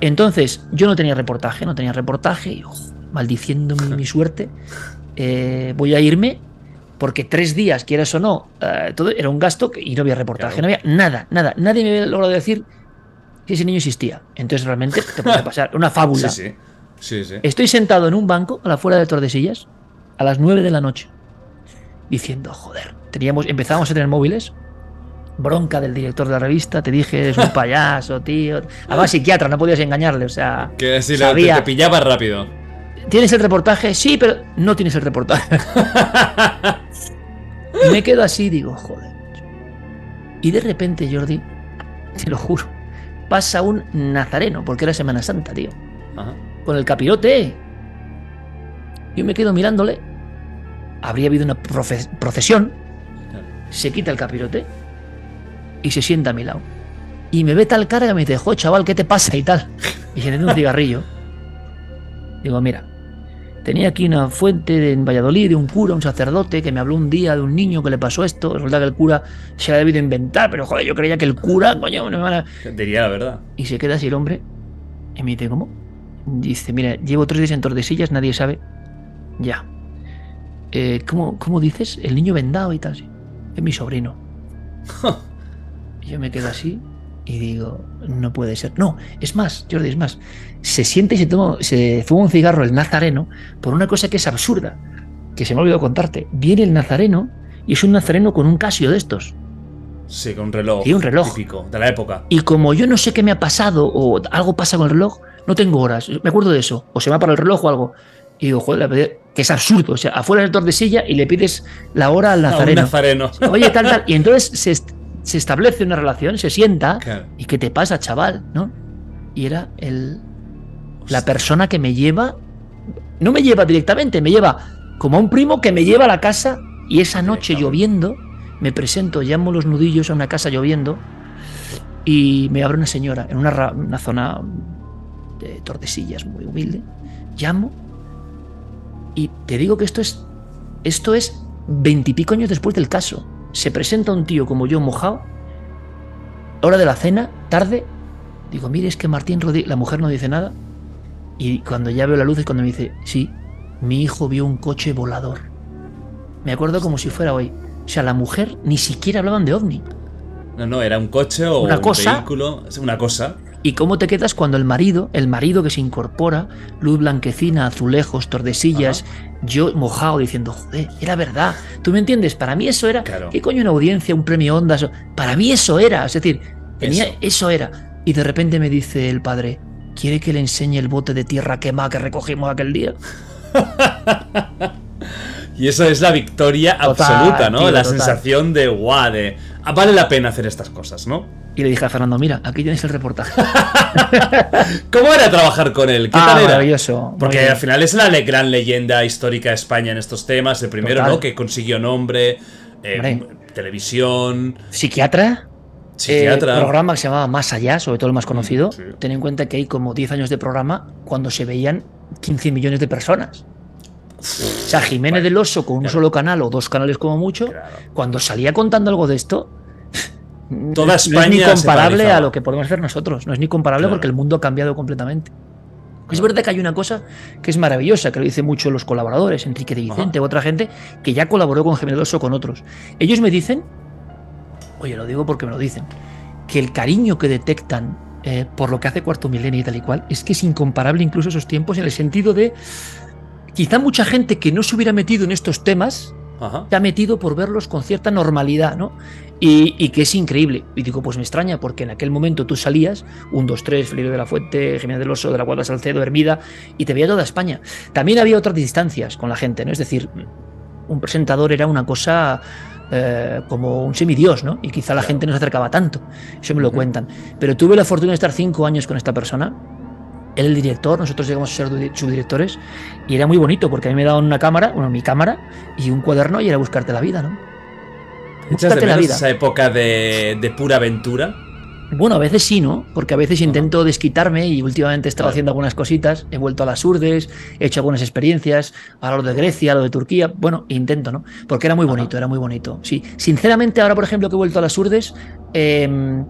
Entonces, yo no tenía reportaje, no tenía reportaje, y, maldiciendo mi, suerte, eh, voy a irme porque tres días, quieras o no, eh, todo era un gasto y no había reportaje, no había nada, nada. Nadie me había logrado decir que ese niño existía. Entonces realmente te puede pasar una fábula. Sí, sí. Estoy sentado en un banco a la fuera de Tordesillas a las nueve de la noche diciendo, joder, teníamos, empezábamos a tener móviles. Bronca del director de la revista, te dije, eres un payaso, tío. Además, psiquiatra, no podías engañarle, o sea. Que sabía, te, te pillaba rápido. ¿Tienes el reportaje? Sí, pero no tienes el reportaje. me quedo así digo, joder. Y de repente, Jordi, te lo juro, pasa un nazareno, porque era Semana Santa, tío. Con el capirote. Yo me quedo mirándole. Habría habido una procesión. Se quita el capirote y se sienta a mi lado. Y me ve tal cara que me dice, jo, chaval, ¿qué te pasa? y tal. Y se un cigarrillo. Digo, mira, Tenía aquí una fuente en Valladolid de un cura, un sacerdote, que me habló un día de un niño que le pasó esto. Resulta que el cura se ha debido inventar, pero joder, yo creía que el cura, coño, no me van a... Diría la verdad. Y se queda así el hombre y me dice, ¿cómo? Dice, mira, llevo tres días en Tordesillas, nadie sabe. Ya. Eh, ¿cómo, ¿Cómo dices? El niño vendado y tal. Es mi sobrino. yo me quedo así y digo, no puede ser. No, es más, Jordi, es más. Se siente y se, toma, se fuma un cigarro el nazareno por una cosa que es absurda, que se me ha olvidado contarte. Viene el nazareno y es un nazareno con un casio de estos. Sí, con un reloj. Y un reloj. Típico de la época. Y como yo no sé qué me ha pasado o algo pasa con el reloj, no tengo horas. Me acuerdo de eso. O se va para el reloj o algo. Y digo, joder, que es absurdo. O sea, afuera del Tordesillas y le pides la hora al nazareno. nazareno. Oye, tal, tal. Y entonces se, se establece una relación, se sienta y ¿qué te pasa, chaval? ¿No? Y era el, la persona que me lleva, no me lleva directamente, me lleva como a un primo que me lleva a la casa y esa noche lloviendo, me presento, llamo los nudillos a una casa lloviendo y me abre una señora en una, una zona de Tordesillas muy humilde, llamo y te digo que esto es, esto es veintipico años después del caso se presenta un tío como yo mojado, hora de la cena, tarde, digo, mire, es que Martín Rodríguez, la mujer no dice nada, y cuando ya veo la luz es cuando me dice, sí, mi hijo vio un coche volador. Me acuerdo como si fuera hoy. O sea, la mujer ni siquiera hablaban de ovni. No, no, era un coche o una un cosa, vehículo, una cosa. ¿Y cómo te quedas cuando el marido, el marido que se incorpora, luz blanquecina, azulejos, tordesillas, yo mojado diciendo, joder, era verdad. ¿Tú me entiendes? Para mí eso era, ¿qué coño una audiencia, un premio Ondas? Para mí eso era, es decir, tenía, eso. era. Y de repente me dice el padre, ¿quiere que le enseñe el bote de tierra quemada que recogimos aquel día? y eso es la victoria absoluta, ¿no? la sensación de, guau, de, ah, vale la pena hacer estas cosas, ¿no? Y le dije a Fernando, mira, aquí tienes el reportaje. ¿Cómo era trabajar con él? ¿Qué ah, tal era? maravilloso. Porque al final es la gran leyenda histórica de España en estos temas. El primero, ¿no? Que consiguió nombre, eh, televisión. Psiquiatra. Psiquiatra. Eh, programa que se llamaba Más Allá, sobre todo el más conocido. Ten en cuenta que hay como 10 años de programa cuando se veían 15 millones de personas. O sea, Jiménez del Oso con un solo canal o dos canales como mucho, cuando salía contando algo de esto, Toda España. No es ni comparable a lo que podemos hacer nosotros. No es ni comparable porque el mundo ha cambiado completamente. Es verdad que hay una cosa que es maravillosa, que lo dicen mucho los colaboradores, Enrique de Vicente u otra gente, que ya colaboró con Gemelos o con otros. Ellos me dicen, oye, lo digo porque me lo dicen, que el cariño que detectan eh, por lo que hace Cuarto Milenio y tal y cual, es que es incomparable incluso esos tiempos en el sentido de quizá mucha gente que no se hubiera metido en estos temas se ha metido por verlos con cierta normalidad, ¿no? Y, que es increíble. Y digo, pues me extraña, porque en aquel momento tú salías, un, dos, tres, Felipe de la Fuente, Jiménez del Oso, de la Guarda Salcedo, Hermida, y te veía toda España. También había otras distancias con la gente, ¿no? Es decir, un presentador era una cosa eh, como un semidios, ¿no? Y quizá la gente no se acercaba tanto. Eso me lo cuentan. Pero tuve la fortuna de estar cinco años con esta persona él el director, nosotros llegamos a ser subdirectores y era muy bonito porque a mí me daban una cámara, bueno, mi cámara y un cuaderno y era buscarte la vida, ¿no? ¿Echas de la vida. esa época de, pura aventura? Bueno, a veces sí, ¿no? Porque a veces intento desquitarme y últimamente he estado haciendo algunas cositas, he vuelto a las Urdes, he hecho algunas experiencias, a lo de Grecia, a lo de Turquía, bueno, intento, ¿no? Porque era muy bonito, era muy bonito. Sí, sinceramente ahora, por ejemplo, que he vuelto a las Urdes, eh,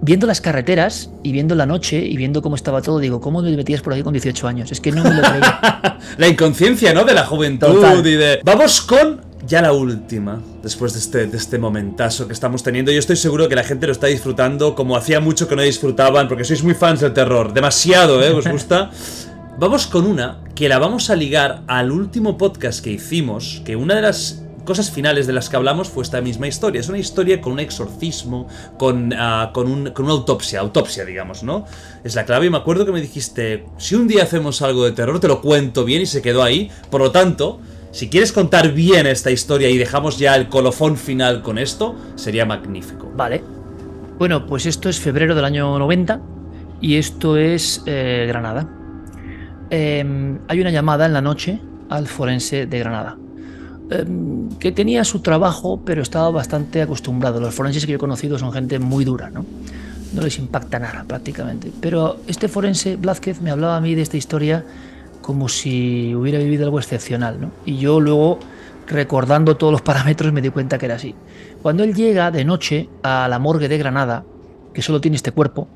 viendo las carreteras y viendo la noche y viendo cómo estaba todo, digo, ¿cómo me metías por ahí con 18 años? Es que no me lo creía. la inconsciencia, ¿no? De la juventud y de... Vamos con ya la última, después de este, de este momentazo que estamos teniendo. Yo estoy seguro que la gente lo está disfrutando como hacía mucho que no disfrutaban, porque sois muy fans del terror. Demasiado, ¿eh? ¿Os gusta? Vamos con una que la vamos a ligar al último podcast que hicimos, que una de las cosas finales de las que hablamos fue esta misma historia. Es una historia con un exorcismo, con, ah, un, una autopsia, autopsia, digamos, ¿no? Es la clave y me acuerdo que me dijiste, si un día hacemos algo de terror, te lo cuento bien y se quedó ahí. Por lo tanto, si quieres contar bien esta historia y dejamos ya el colofón final con esto, sería magnífico. Vale. Bueno, pues esto es febrero del año 90 y esto es eh, Granada. Em, hay una llamada en la noche al forense de Granada. Em, que tenía su trabajo, pero estaba bastante acostumbrado. Los forenses que yo he conocido son gente muy dura, ¿no? No les impacta nada prácticamente. Pero este forense, Blázquez, me hablaba a mí de esta historia como si hubiera vivido algo excepcional, ¿no? Y yo luego, recordando todos los parámetros, me di cuenta que era así. Cuando él llega de noche a la morgue de Granada, que solo tiene este cuerpo,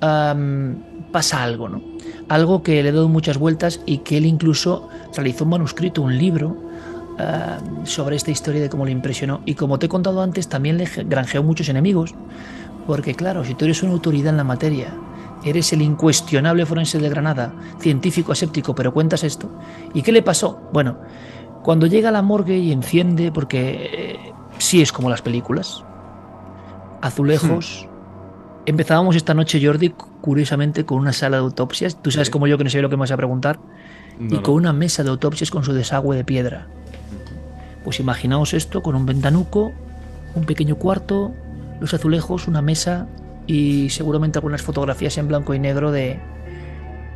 pasa algo, ¿no? Algo que le ha dado muchas vueltas y que él incluso realizó un manuscrito, un libro, eh, sobre esta historia de cómo le impresionó. Y como te he contado antes, también le granjeó muchos enemigos. Porque claro, si tú eres una autoridad en la materia, eres el incuestionable forense de Granada, científico aséptico, pero cuentas esto. ¿Y qué le pasó? Bueno, cuando llega a la morgue y enciende, porque eh, sí es como las películas, azulejos. Hmm. Empezábamos esta noche, Jordi, curiosamente, con una sala de autopsias. Tú sabes como yo que no sé lo que me vas a preguntar. y con una mesa de autopsias con su desagüe de piedra. Pues imaginaos esto con un ventanuco, un pequeño cuarto, los azulejos, una mesa y seguramente algunas fotografías en blanco y negro de,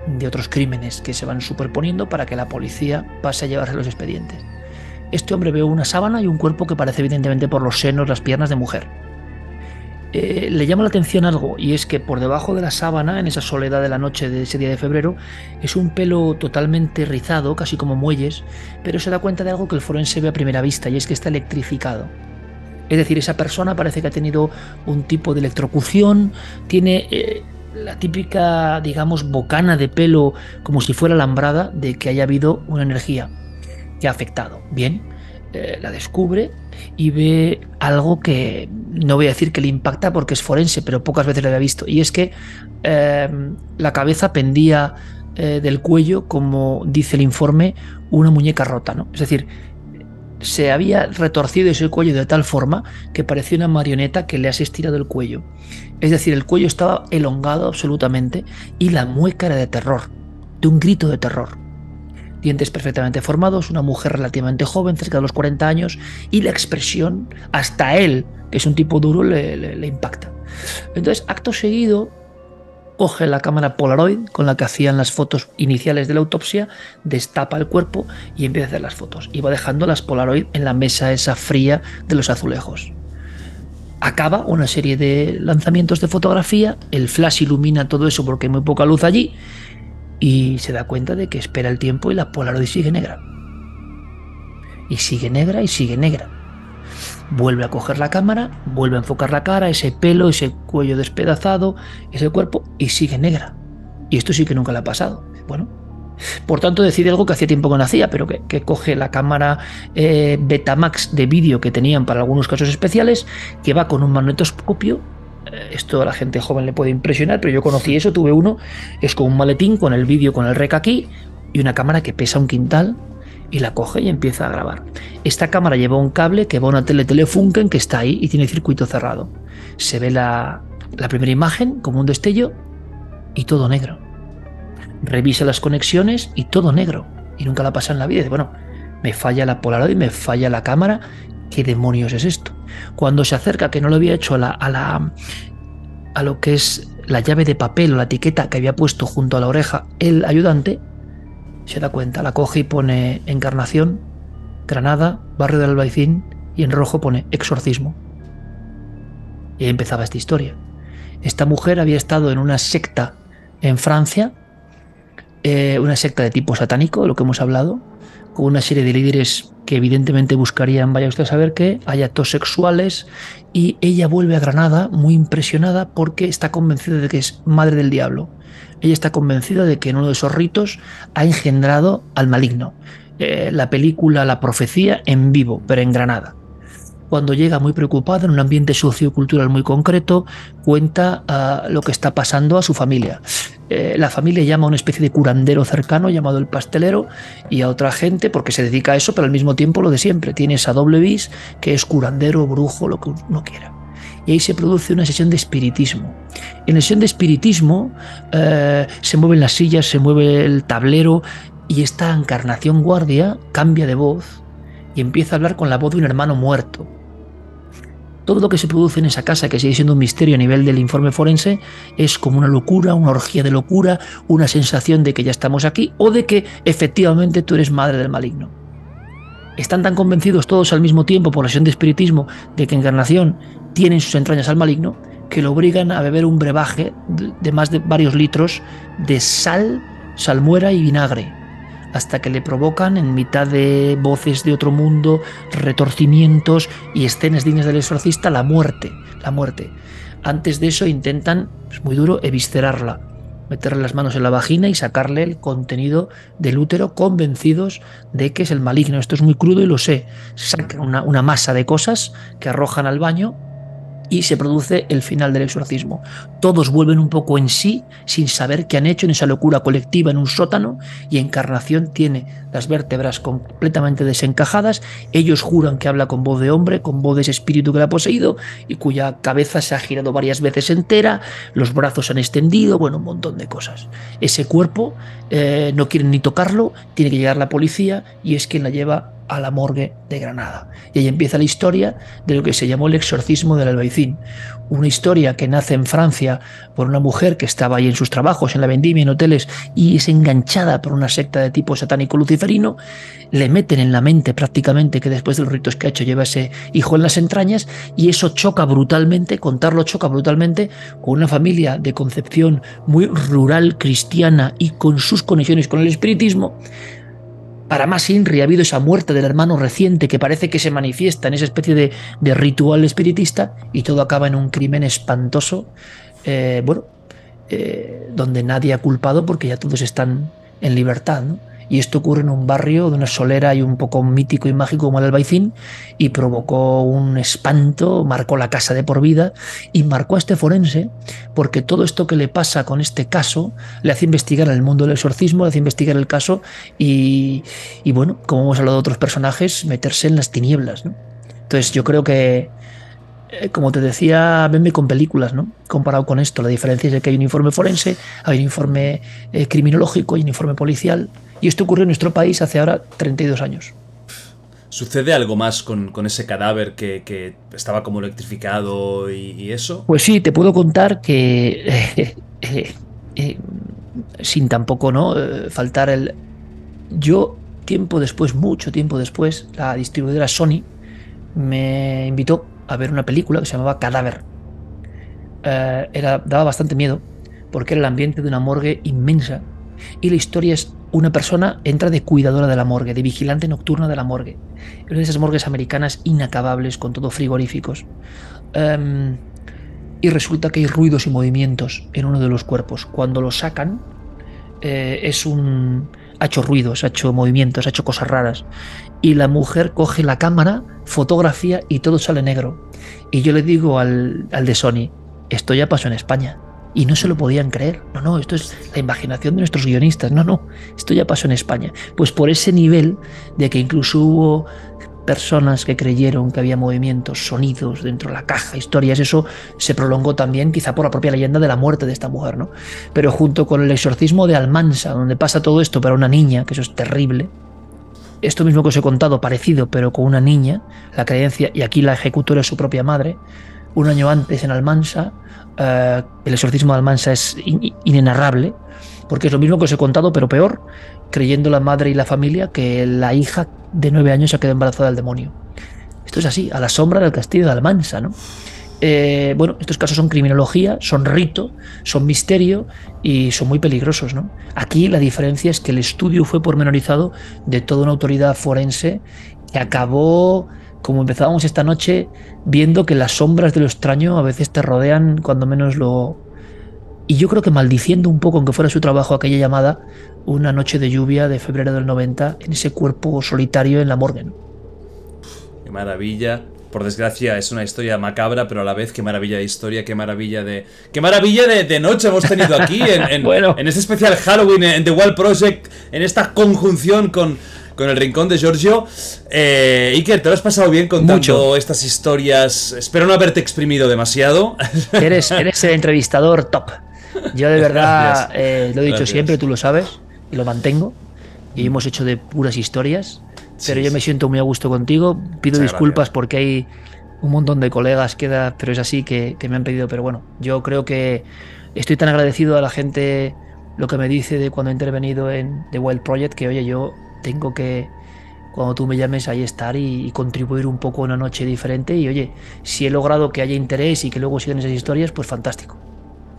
de otros crímenes que se van superponiendo para que la policía pase a llevarse los expedientes. Este hombre ve una sábana y un cuerpo que parece evidentemente por los senos, las piernas de mujer. Eh, le llama la atención algo y es que por debajo de la sábana, en esa soledad de la noche de ese día de febrero, es un pelo totalmente rizado, casi como muelles, pero se da cuenta de algo que el forense ve a primera vista y es que está electrificado. Es decir, esa persona parece que ha tenido un tipo de electrocución, tiene eh, la típica, digamos, bocana de pelo como si fuera alambrada de que haya habido una energía que ha afectado. Bien, eh, la descubre y ve algo que no voy a decir que le impacta porque es forense, pero pocas veces lo había visto. Y es que eh, la cabeza pendía eh, del cuello, como dice el informe, una muñeca rota. ¿no? Es decir, se había retorcido ese cuello de tal forma que parecía una marioneta que le has estirado el cuello. Es decir, el cuello estaba elongado absolutamente y la mueca era de terror, de un grito de terror dientes perfectamente formados, una mujer relativamente joven, cerca de los 40 años, y la expresión, hasta él, que es un tipo duro, le, impacta. Entonces, acto seguido, coge la cámara Polaroid con la que hacían las fotos iniciales de la autopsia, destapa el cuerpo y empieza a hacer las fotos. Y va dejando las Polaroid en la mesa esa fría de los azulejos. Acaba una serie de lanzamientos de fotografía, el flash ilumina todo eso porque hay muy poca luz allí y se da cuenta de que espera el tiempo y la Polaroid sigue negra. Y sigue negra y sigue negra. Vuelve a coger la cámara, vuelve a enfocar la cara, ese pelo, ese cuello despedazado, ese cuerpo, y sigue negra. Y esto sí que nunca le ha pasado. Bueno, por tanto, decide algo que hacía tiempo que no hacía, pero que, coge la cámara eh, Betamax de vídeo que tenían para algunos casos especiales, que va con un magnetoscopio. Esto a la gente joven le puede impresionar, pero yo conocí eso, tuve uno, es con un maletín con el vídeo, con el rec aquí, y una cámara que pesa un quintal, y la coge y empieza a grabar. Esta cámara lleva un cable que va a una tele Telefunken que está ahí y tiene circuito cerrado. Se ve la, la primera imagen como un destello y todo negro revisa las conexiones y todo negro. Y nunca la pasa en la vida. Dice, bueno, me falla la Polaroid, me falla la cámara. ¿Qué demonios es esto? Cuando se acerca, que no lo había hecho a la, a lo que es la llave de papel o la etiqueta que había puesto junto a la oreja el ayudante, se da cuenta, la coge y pone Encarnación, Granada, Barrio del Albaicín y en rojo pone Exorcismo. Y ahí empezaba esta historia. Esta mujer había estado en una secta en Francia eh, una secta de tipo satánico, de lo que hemos hablado, con una serie de líderes que evidentemente buscarían, vaya usted a saber qué, hay actos sexuales, y ella vuelve a Granada muy impresionada porque está convencida de que es madre del diablo. Ella está convencida de que en uno de esos ritos ha engendrado al maligno. Eh, la película La profecía en vivo, pero en Granada cuando llega muy preocupada en un ambiente sociocultural muy concreto, cuenta ah, lo que está pasando a su familia. Eh, la familia llama a una especie de curandero cercano llamado el pastelero y a otra gente porque se dedica a eso, pero al mismo tiempo lo de siempre. Tiene esa doble bis que es curandero, brujo, lo que uno quiera. Y ahí se produce una sesión de espiritismo. En la sesión de espiritismo eh, se mueven las sillas, se mueve el tablero y esta encarnación guardia cambia de voz y empieza a hablar con la voz de un hermano muerto todo lo que se produce en esa casa, que sigue siendo un misterio a nivel del informe forense, es como una locura, una orgía de locura, una sensación de que ya estamos aquí o de que efectivamente tú eres madre del maligno. Están tan convencidos todos al mismo tiempo por la sesión de espiritismo de que Encarnación tiene en sus entrañas al maligno que lo obligan a beber un brebaje de más de varios litros de sal, salmuera y vinagre hasta que le provocan en mitad de voces de otro mundo, retorcimientos y escenas dignas del exorcista la muerte, la muerte. Antes de eso intentan, es muy duro, eviscerarla, meterle las manos en la vagina y sacarle el contenido del útero convencidos de que es el maligno. Esto es muy crudo y lo sé. Sacan una, una masa de cosas que arrojan al baño y se produce el final del exorcismo. Todos vuelven un poco en sí sin saber qué han hecho en esa locura colectiva en un sótano y Encarnación tiene las vértebras completamente desencajadas. Ellos juran que habla con voz de hombre, con voz de espíritu que la ha poseído y cuya cabeza se ha girado varias veces entera, los brazos han extendido, bueno, un montón de cosas. Ese cuerpo eh, no quieren ni tocarlo, tiene que llegar la policía y es quien la lleva a la morgue de Granada. Y ahí empieza la historia de lo que se llamó el exorcismo del albaicín. Una historia que nace en Francia por una mujer que estaba ahí en sus trabajos, en la vendimia, en hoteles, y es enganchada por una secta de tipo satánico luciferino. Le meten en la mente prácticamente que después de los ritos que ha hecho lleva ese hijo en las entrañas, y eso choca brutalmente, contarlo choca brutalmente con una familia de concepción muy rural, cristiana y con sus conexiones con el espiritismo para más Inri ha habido esa muerte del hermano reciente que parece que se manifiesta en esa especie de, ritual espiritista y todo acaba en un crimen espantoso, eh, bueno, eh, donde nadie ha culpado porque ya todos están en libertad. ¿no? Y esto ocurre en un barrio de una solera y un poco mítico y mágico como el Albaicín y provocó un espanto, marcó la casa de por vida y marcó a este forense porque todo esto que le pasa con este caso le hace investigar el mundo del exorcismo, le hace investigar el caso y, bueno, como hemos hablado de otros personajes, meterse en las tinieblas. Entonces yo creo que como te decía, venme con películas, ¿no? Comparado con esto, la diferencia es que hay un informe forense, hay un informe eh, criminológico y un informe policial. Y esto ocurrió en nuestro país hace ahora 32 años. ¿Sucede algo más con, ese cadáver que, estaba como electrificado y, eso? Pues sí, te puedo contar que eh, sin tampoco no faltar el... Yo, tiempo después, mucho tiempo después, la distribuidora Sony me invitó a ver una película que se llamaba Cadáver. Eh, era, daba bastante miedo porque era el ambiente de una morgue inmensa y la historia es una persona entra de cuidadora de la morgue, de vigilante nocturna de la morgue. Una de esas morgues americanas inacabables con todo frigoríficos. Em, y resulta que hay ruidos y movimientos en uno de los cuerpos. Cuando lo sacan, eh, es un ha hecho ruidos, ha hecho movimientos, ha hecho cosas raras. Y la mujer coge la cámara, fotografía y todo sale negro. Y yo le digo al, al de Sony, esto ya pasó en España. Y no se lo podían creer. No, no, esto es la imaginación de nuestros guionistas. No, no, esto ya pasó en España. Pues por ese nivel de que incluso hubo personas que creyeron que había movimientos, sonidos dentro de la caja, historias, eso se prolongó también quizá por la propia leyenda de la muerte de esta mujer, ¿no? Pero junto con el exorcismo de Almansa, donde pasa todo esto para una niña, que eso es terrible, esto mismo que os he contado, parecido, pero con una niña, la creencia, y aquí la ejecutora es su propia madre, un año antes en Almansa, eh, el exorcismo de Almansa es inenarrable, porque es lo mismo que os he contado, pero peor, creyendo la madre y la familia que la hija de nueve años se quedó embarazada del demonio. Esto es así, a la sombra del castillo de Almansa, ¿no? Eh, bueno, estos casos son criminología, son rito, son misterio y son muy peligrosos, ¿no? Aquí la diferencia es que el estudio fue pormenorizado de toda una autoridad forense que acabó, como empezábamos esta noche, viendo que las sombras de lo extraño a veces te rodean cuando menos lo, y yo creo que maldiciendo un poco, aunque fuera su trabajo, aquella llamada, una noche de lluvia de febrero del 90 en ese cuerpo solitario en la morgue. Qué maravilla. Por desgracia es una historia macabra, pero a la vez qué maravilla de historia, qué maravilla de. ¡Qué maravilla de, noche hemos tenido aquí! En, bueno. en este especial Halloween, en The Wild Project, en esta conjunción con, con el rincón de Giorgio. Eh, Iker, ¿te lo has pasado bien contando estas historias? Espero no haberte exprimido demasiado. Eres, eres el entrevistador top. Yo de verdad eh, lo he dicho siempre, tú lo sabes, y lo mantengo. Y hemos hecho de puras historias. Pero yo me siento muy a gusto contigo. Pido disculpas porque hay un montón de colegas, queda, pero es así que, me han pedido. Pero bueno, yo creo que estoy tan agradecido a la gente lo que me dice de cuando he intervenido en The Wild Project que, oye, yo tengo que, cuando tú me llames, ahí estar y, y, contribuir un poco a una noche diferente. Y oye, si he logrado que haya interés y que luego sigan esas historias, pues fantástico.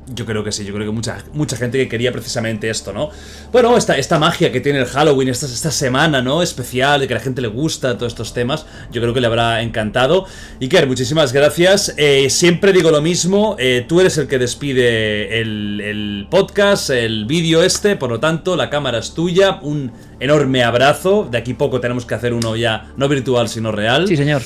Yo creo que sí, yo creo que mucha, mucha gente que quería precisamente esto, ¿no? Bueno, esta, esta magia que tiene el Halloween, esta, esta semana, ¿no? Especial, de que a la gente le gusta todos estos temas, yo creo que le habrá encantado. Iker, muchísimas gracias. Eh, siempre digo lo mismo, eh, tú eres el que despide el, el podcast, el vídeo este, por lo tanto, la cámara es tuya. Un enorme abrazo. De aquí poco tenemos que hacer uno ya, no virtual, sino real. Sí, señor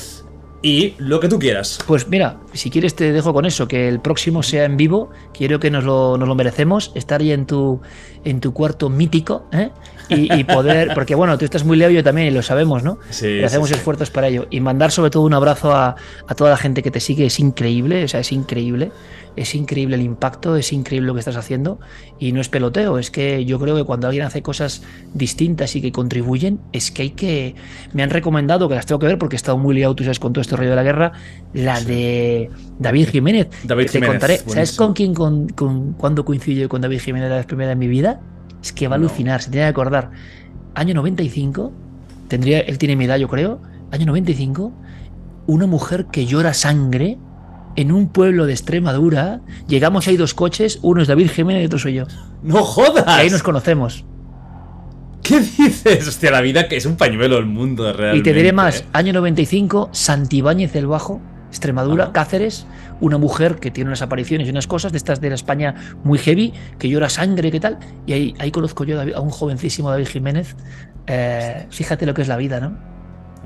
y lo que tú quieras. Pues mira, si quieres te dejo con eso, que el próximo sea en vivo, quiero que nos lo, nos lo merecemos, estar ahí en tu, en tu cuarto mítico, ¿eh? Y, poder, porque bueno, tú estás muy leo yo también y lo sabemos, ¿no? Sí. hacemos esfuerzos para ello. Y mandar sobre todo un abrazo a, a toda la gente que te sigue, es increíble, o sea, es increíble es increíble el impacto, es increíble lo que estás haciendo y no es peloteo, es que yo creo que cuando alguien hace cosas distintas y que contribuyen, es que hay que... Me han recomendado, que las tengo que ver porque he estado muy liado, tú sabes, con todo este rollo de la guerra, la de David Jiménez. David te contaré, ¿sabes con quién, con, con cuándo coincidió con David Jiménez la primera en mi vida? Es que va a alucinar, se tiene que acordar. Año 95, tendría, él tiene mi edad yo creo, año 95, una mujer que llora sangre en un pueblo de Extremadura. Llegamos ahí dos coches, uno es David Jiménez y otro soy yo. ¡No jodas! Y ahí nos conocemos. ¿Qué dices? Hostia, la vida que es un pañuelo el mundo realmente. Y te diré más, ¿eh? año 95, Santibáñez del Bajo, Extremadura, Cáceres, una mujer que tiene unas apariciones y unas cosas de estas de la España muy heavy, que llora sangre, ¿qué tal? Y ahí, ahí conozco yo a un jovencísimo David Jiménez. Eh, fíjate lo que es la vida, ¿no?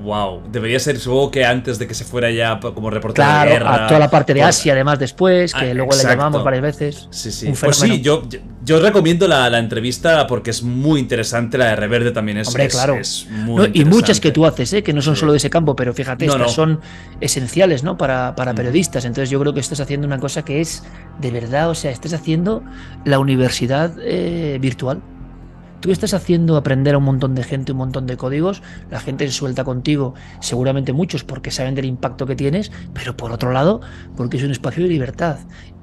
Wow, debería ser supongo que antes de que se fuera ya como reportero de guerra. A toda la parte de Asia, además, después, que ah, luego le llamamos varias veces. Sí, sí. pues sí, yo, yo, recomiendo la, entrevista porque es muy interesante. La de Reverde también es, Hombre, claro. Y muchas que tú haces, ¿eh? que no son solo de ese campo, pero fíjate, estas son esenciales ¿no? para, para periodistas. Entonces yo creo que estás haciendo una cosa que es de verdad, o sea, estás haciendo la universidad eh, virtual. Tú estás haciendo aprender a un montón de gente un montón de códigos, la gente se suelta contigo, seguramente muchos porque saben del impacto que tienes, pero por otro lado, porque es un espacio de libertad.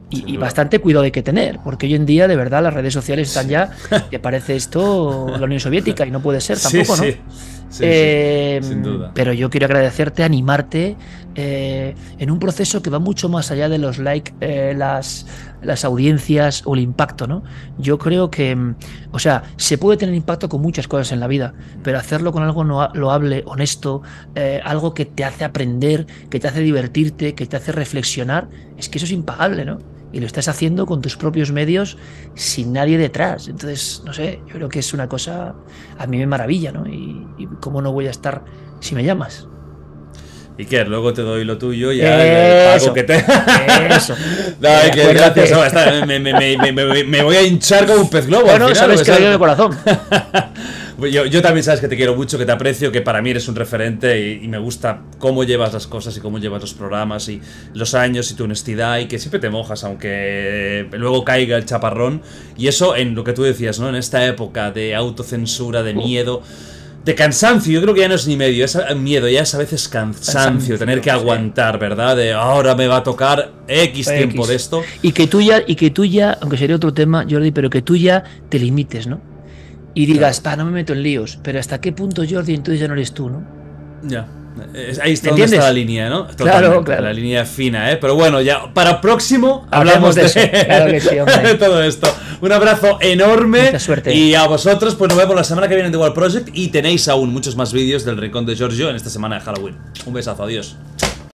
Y, bastante cuidado hay que tener, porque hoy en día, de verdad, las redes sociales están ya, que parece esto la Unión Soviética y no puede ser tampoco, ¿no? Eh, pero yo quiero agradecerte, animarte eh, en un proceso que va mucho más allá de los likes, eh, las, las audiencias o el impacto, ¿no? Yo creo que, mm, o sea, se puede tener impacto con muchas cosas en la vida, pero hacerlo con algo no, loable, honesto, algo que te hace aprender, que te hace divertirte, que te hace reflexionar, es que eso es impagable, ¿no? y lo estás haciendo con tus propios medios sin nadie detrás. Entonces, no sé, yo creo que es una cosa, a mí me maravilla, ¿no? Y, cómo no voy a estar si me llamas. Y que luego te doy lo tuyo y ya pago que te. Eso. no, que gracias. me, me, me, me, voy a hinchar como un pez globo. Bueno, sabes que lo de corazón. Pues yo, también sabes que te quiero mucho, que te aprecio, que para mí eres un referente y, me gusta cómo llevas las cosas y cómo llevas los programas y los años y tu honestidad y que siempre te mojas, aunque luego caiga el chaparrón. Y eso en lo que tú decías, ¿no? En esta época de autocensura, de miedo. De cansancio, yo creo que ya no es ni medio, es miedo, ya es a veces cansancio, tener que aguantar, ¿verdad? De ahora me va a tocar X tiempo de esto. Y que tú ya, y que tú ya, aunque sería otro tema, Jordi, pero que tú ya te limites, ¿no? y digas, pa, no me meto en líos, pero ¿hasta qué punto, Jordi, entonces ya no eres tú, no? Ya. Ahí está, donde está la línea, ¿no? claro, claro. La línea fina, ¿eh? Pero bueno, ya para próximo hablamos de, de, todo esto. Un abrazo enorme. Mucha suerte. Y a vosotros, pues nos vemos la semana que viene en The World Project y tenéis aún muchos más vídeos del Rincón de Giorgio en esta semana de Halloween. Un besazo, adiós.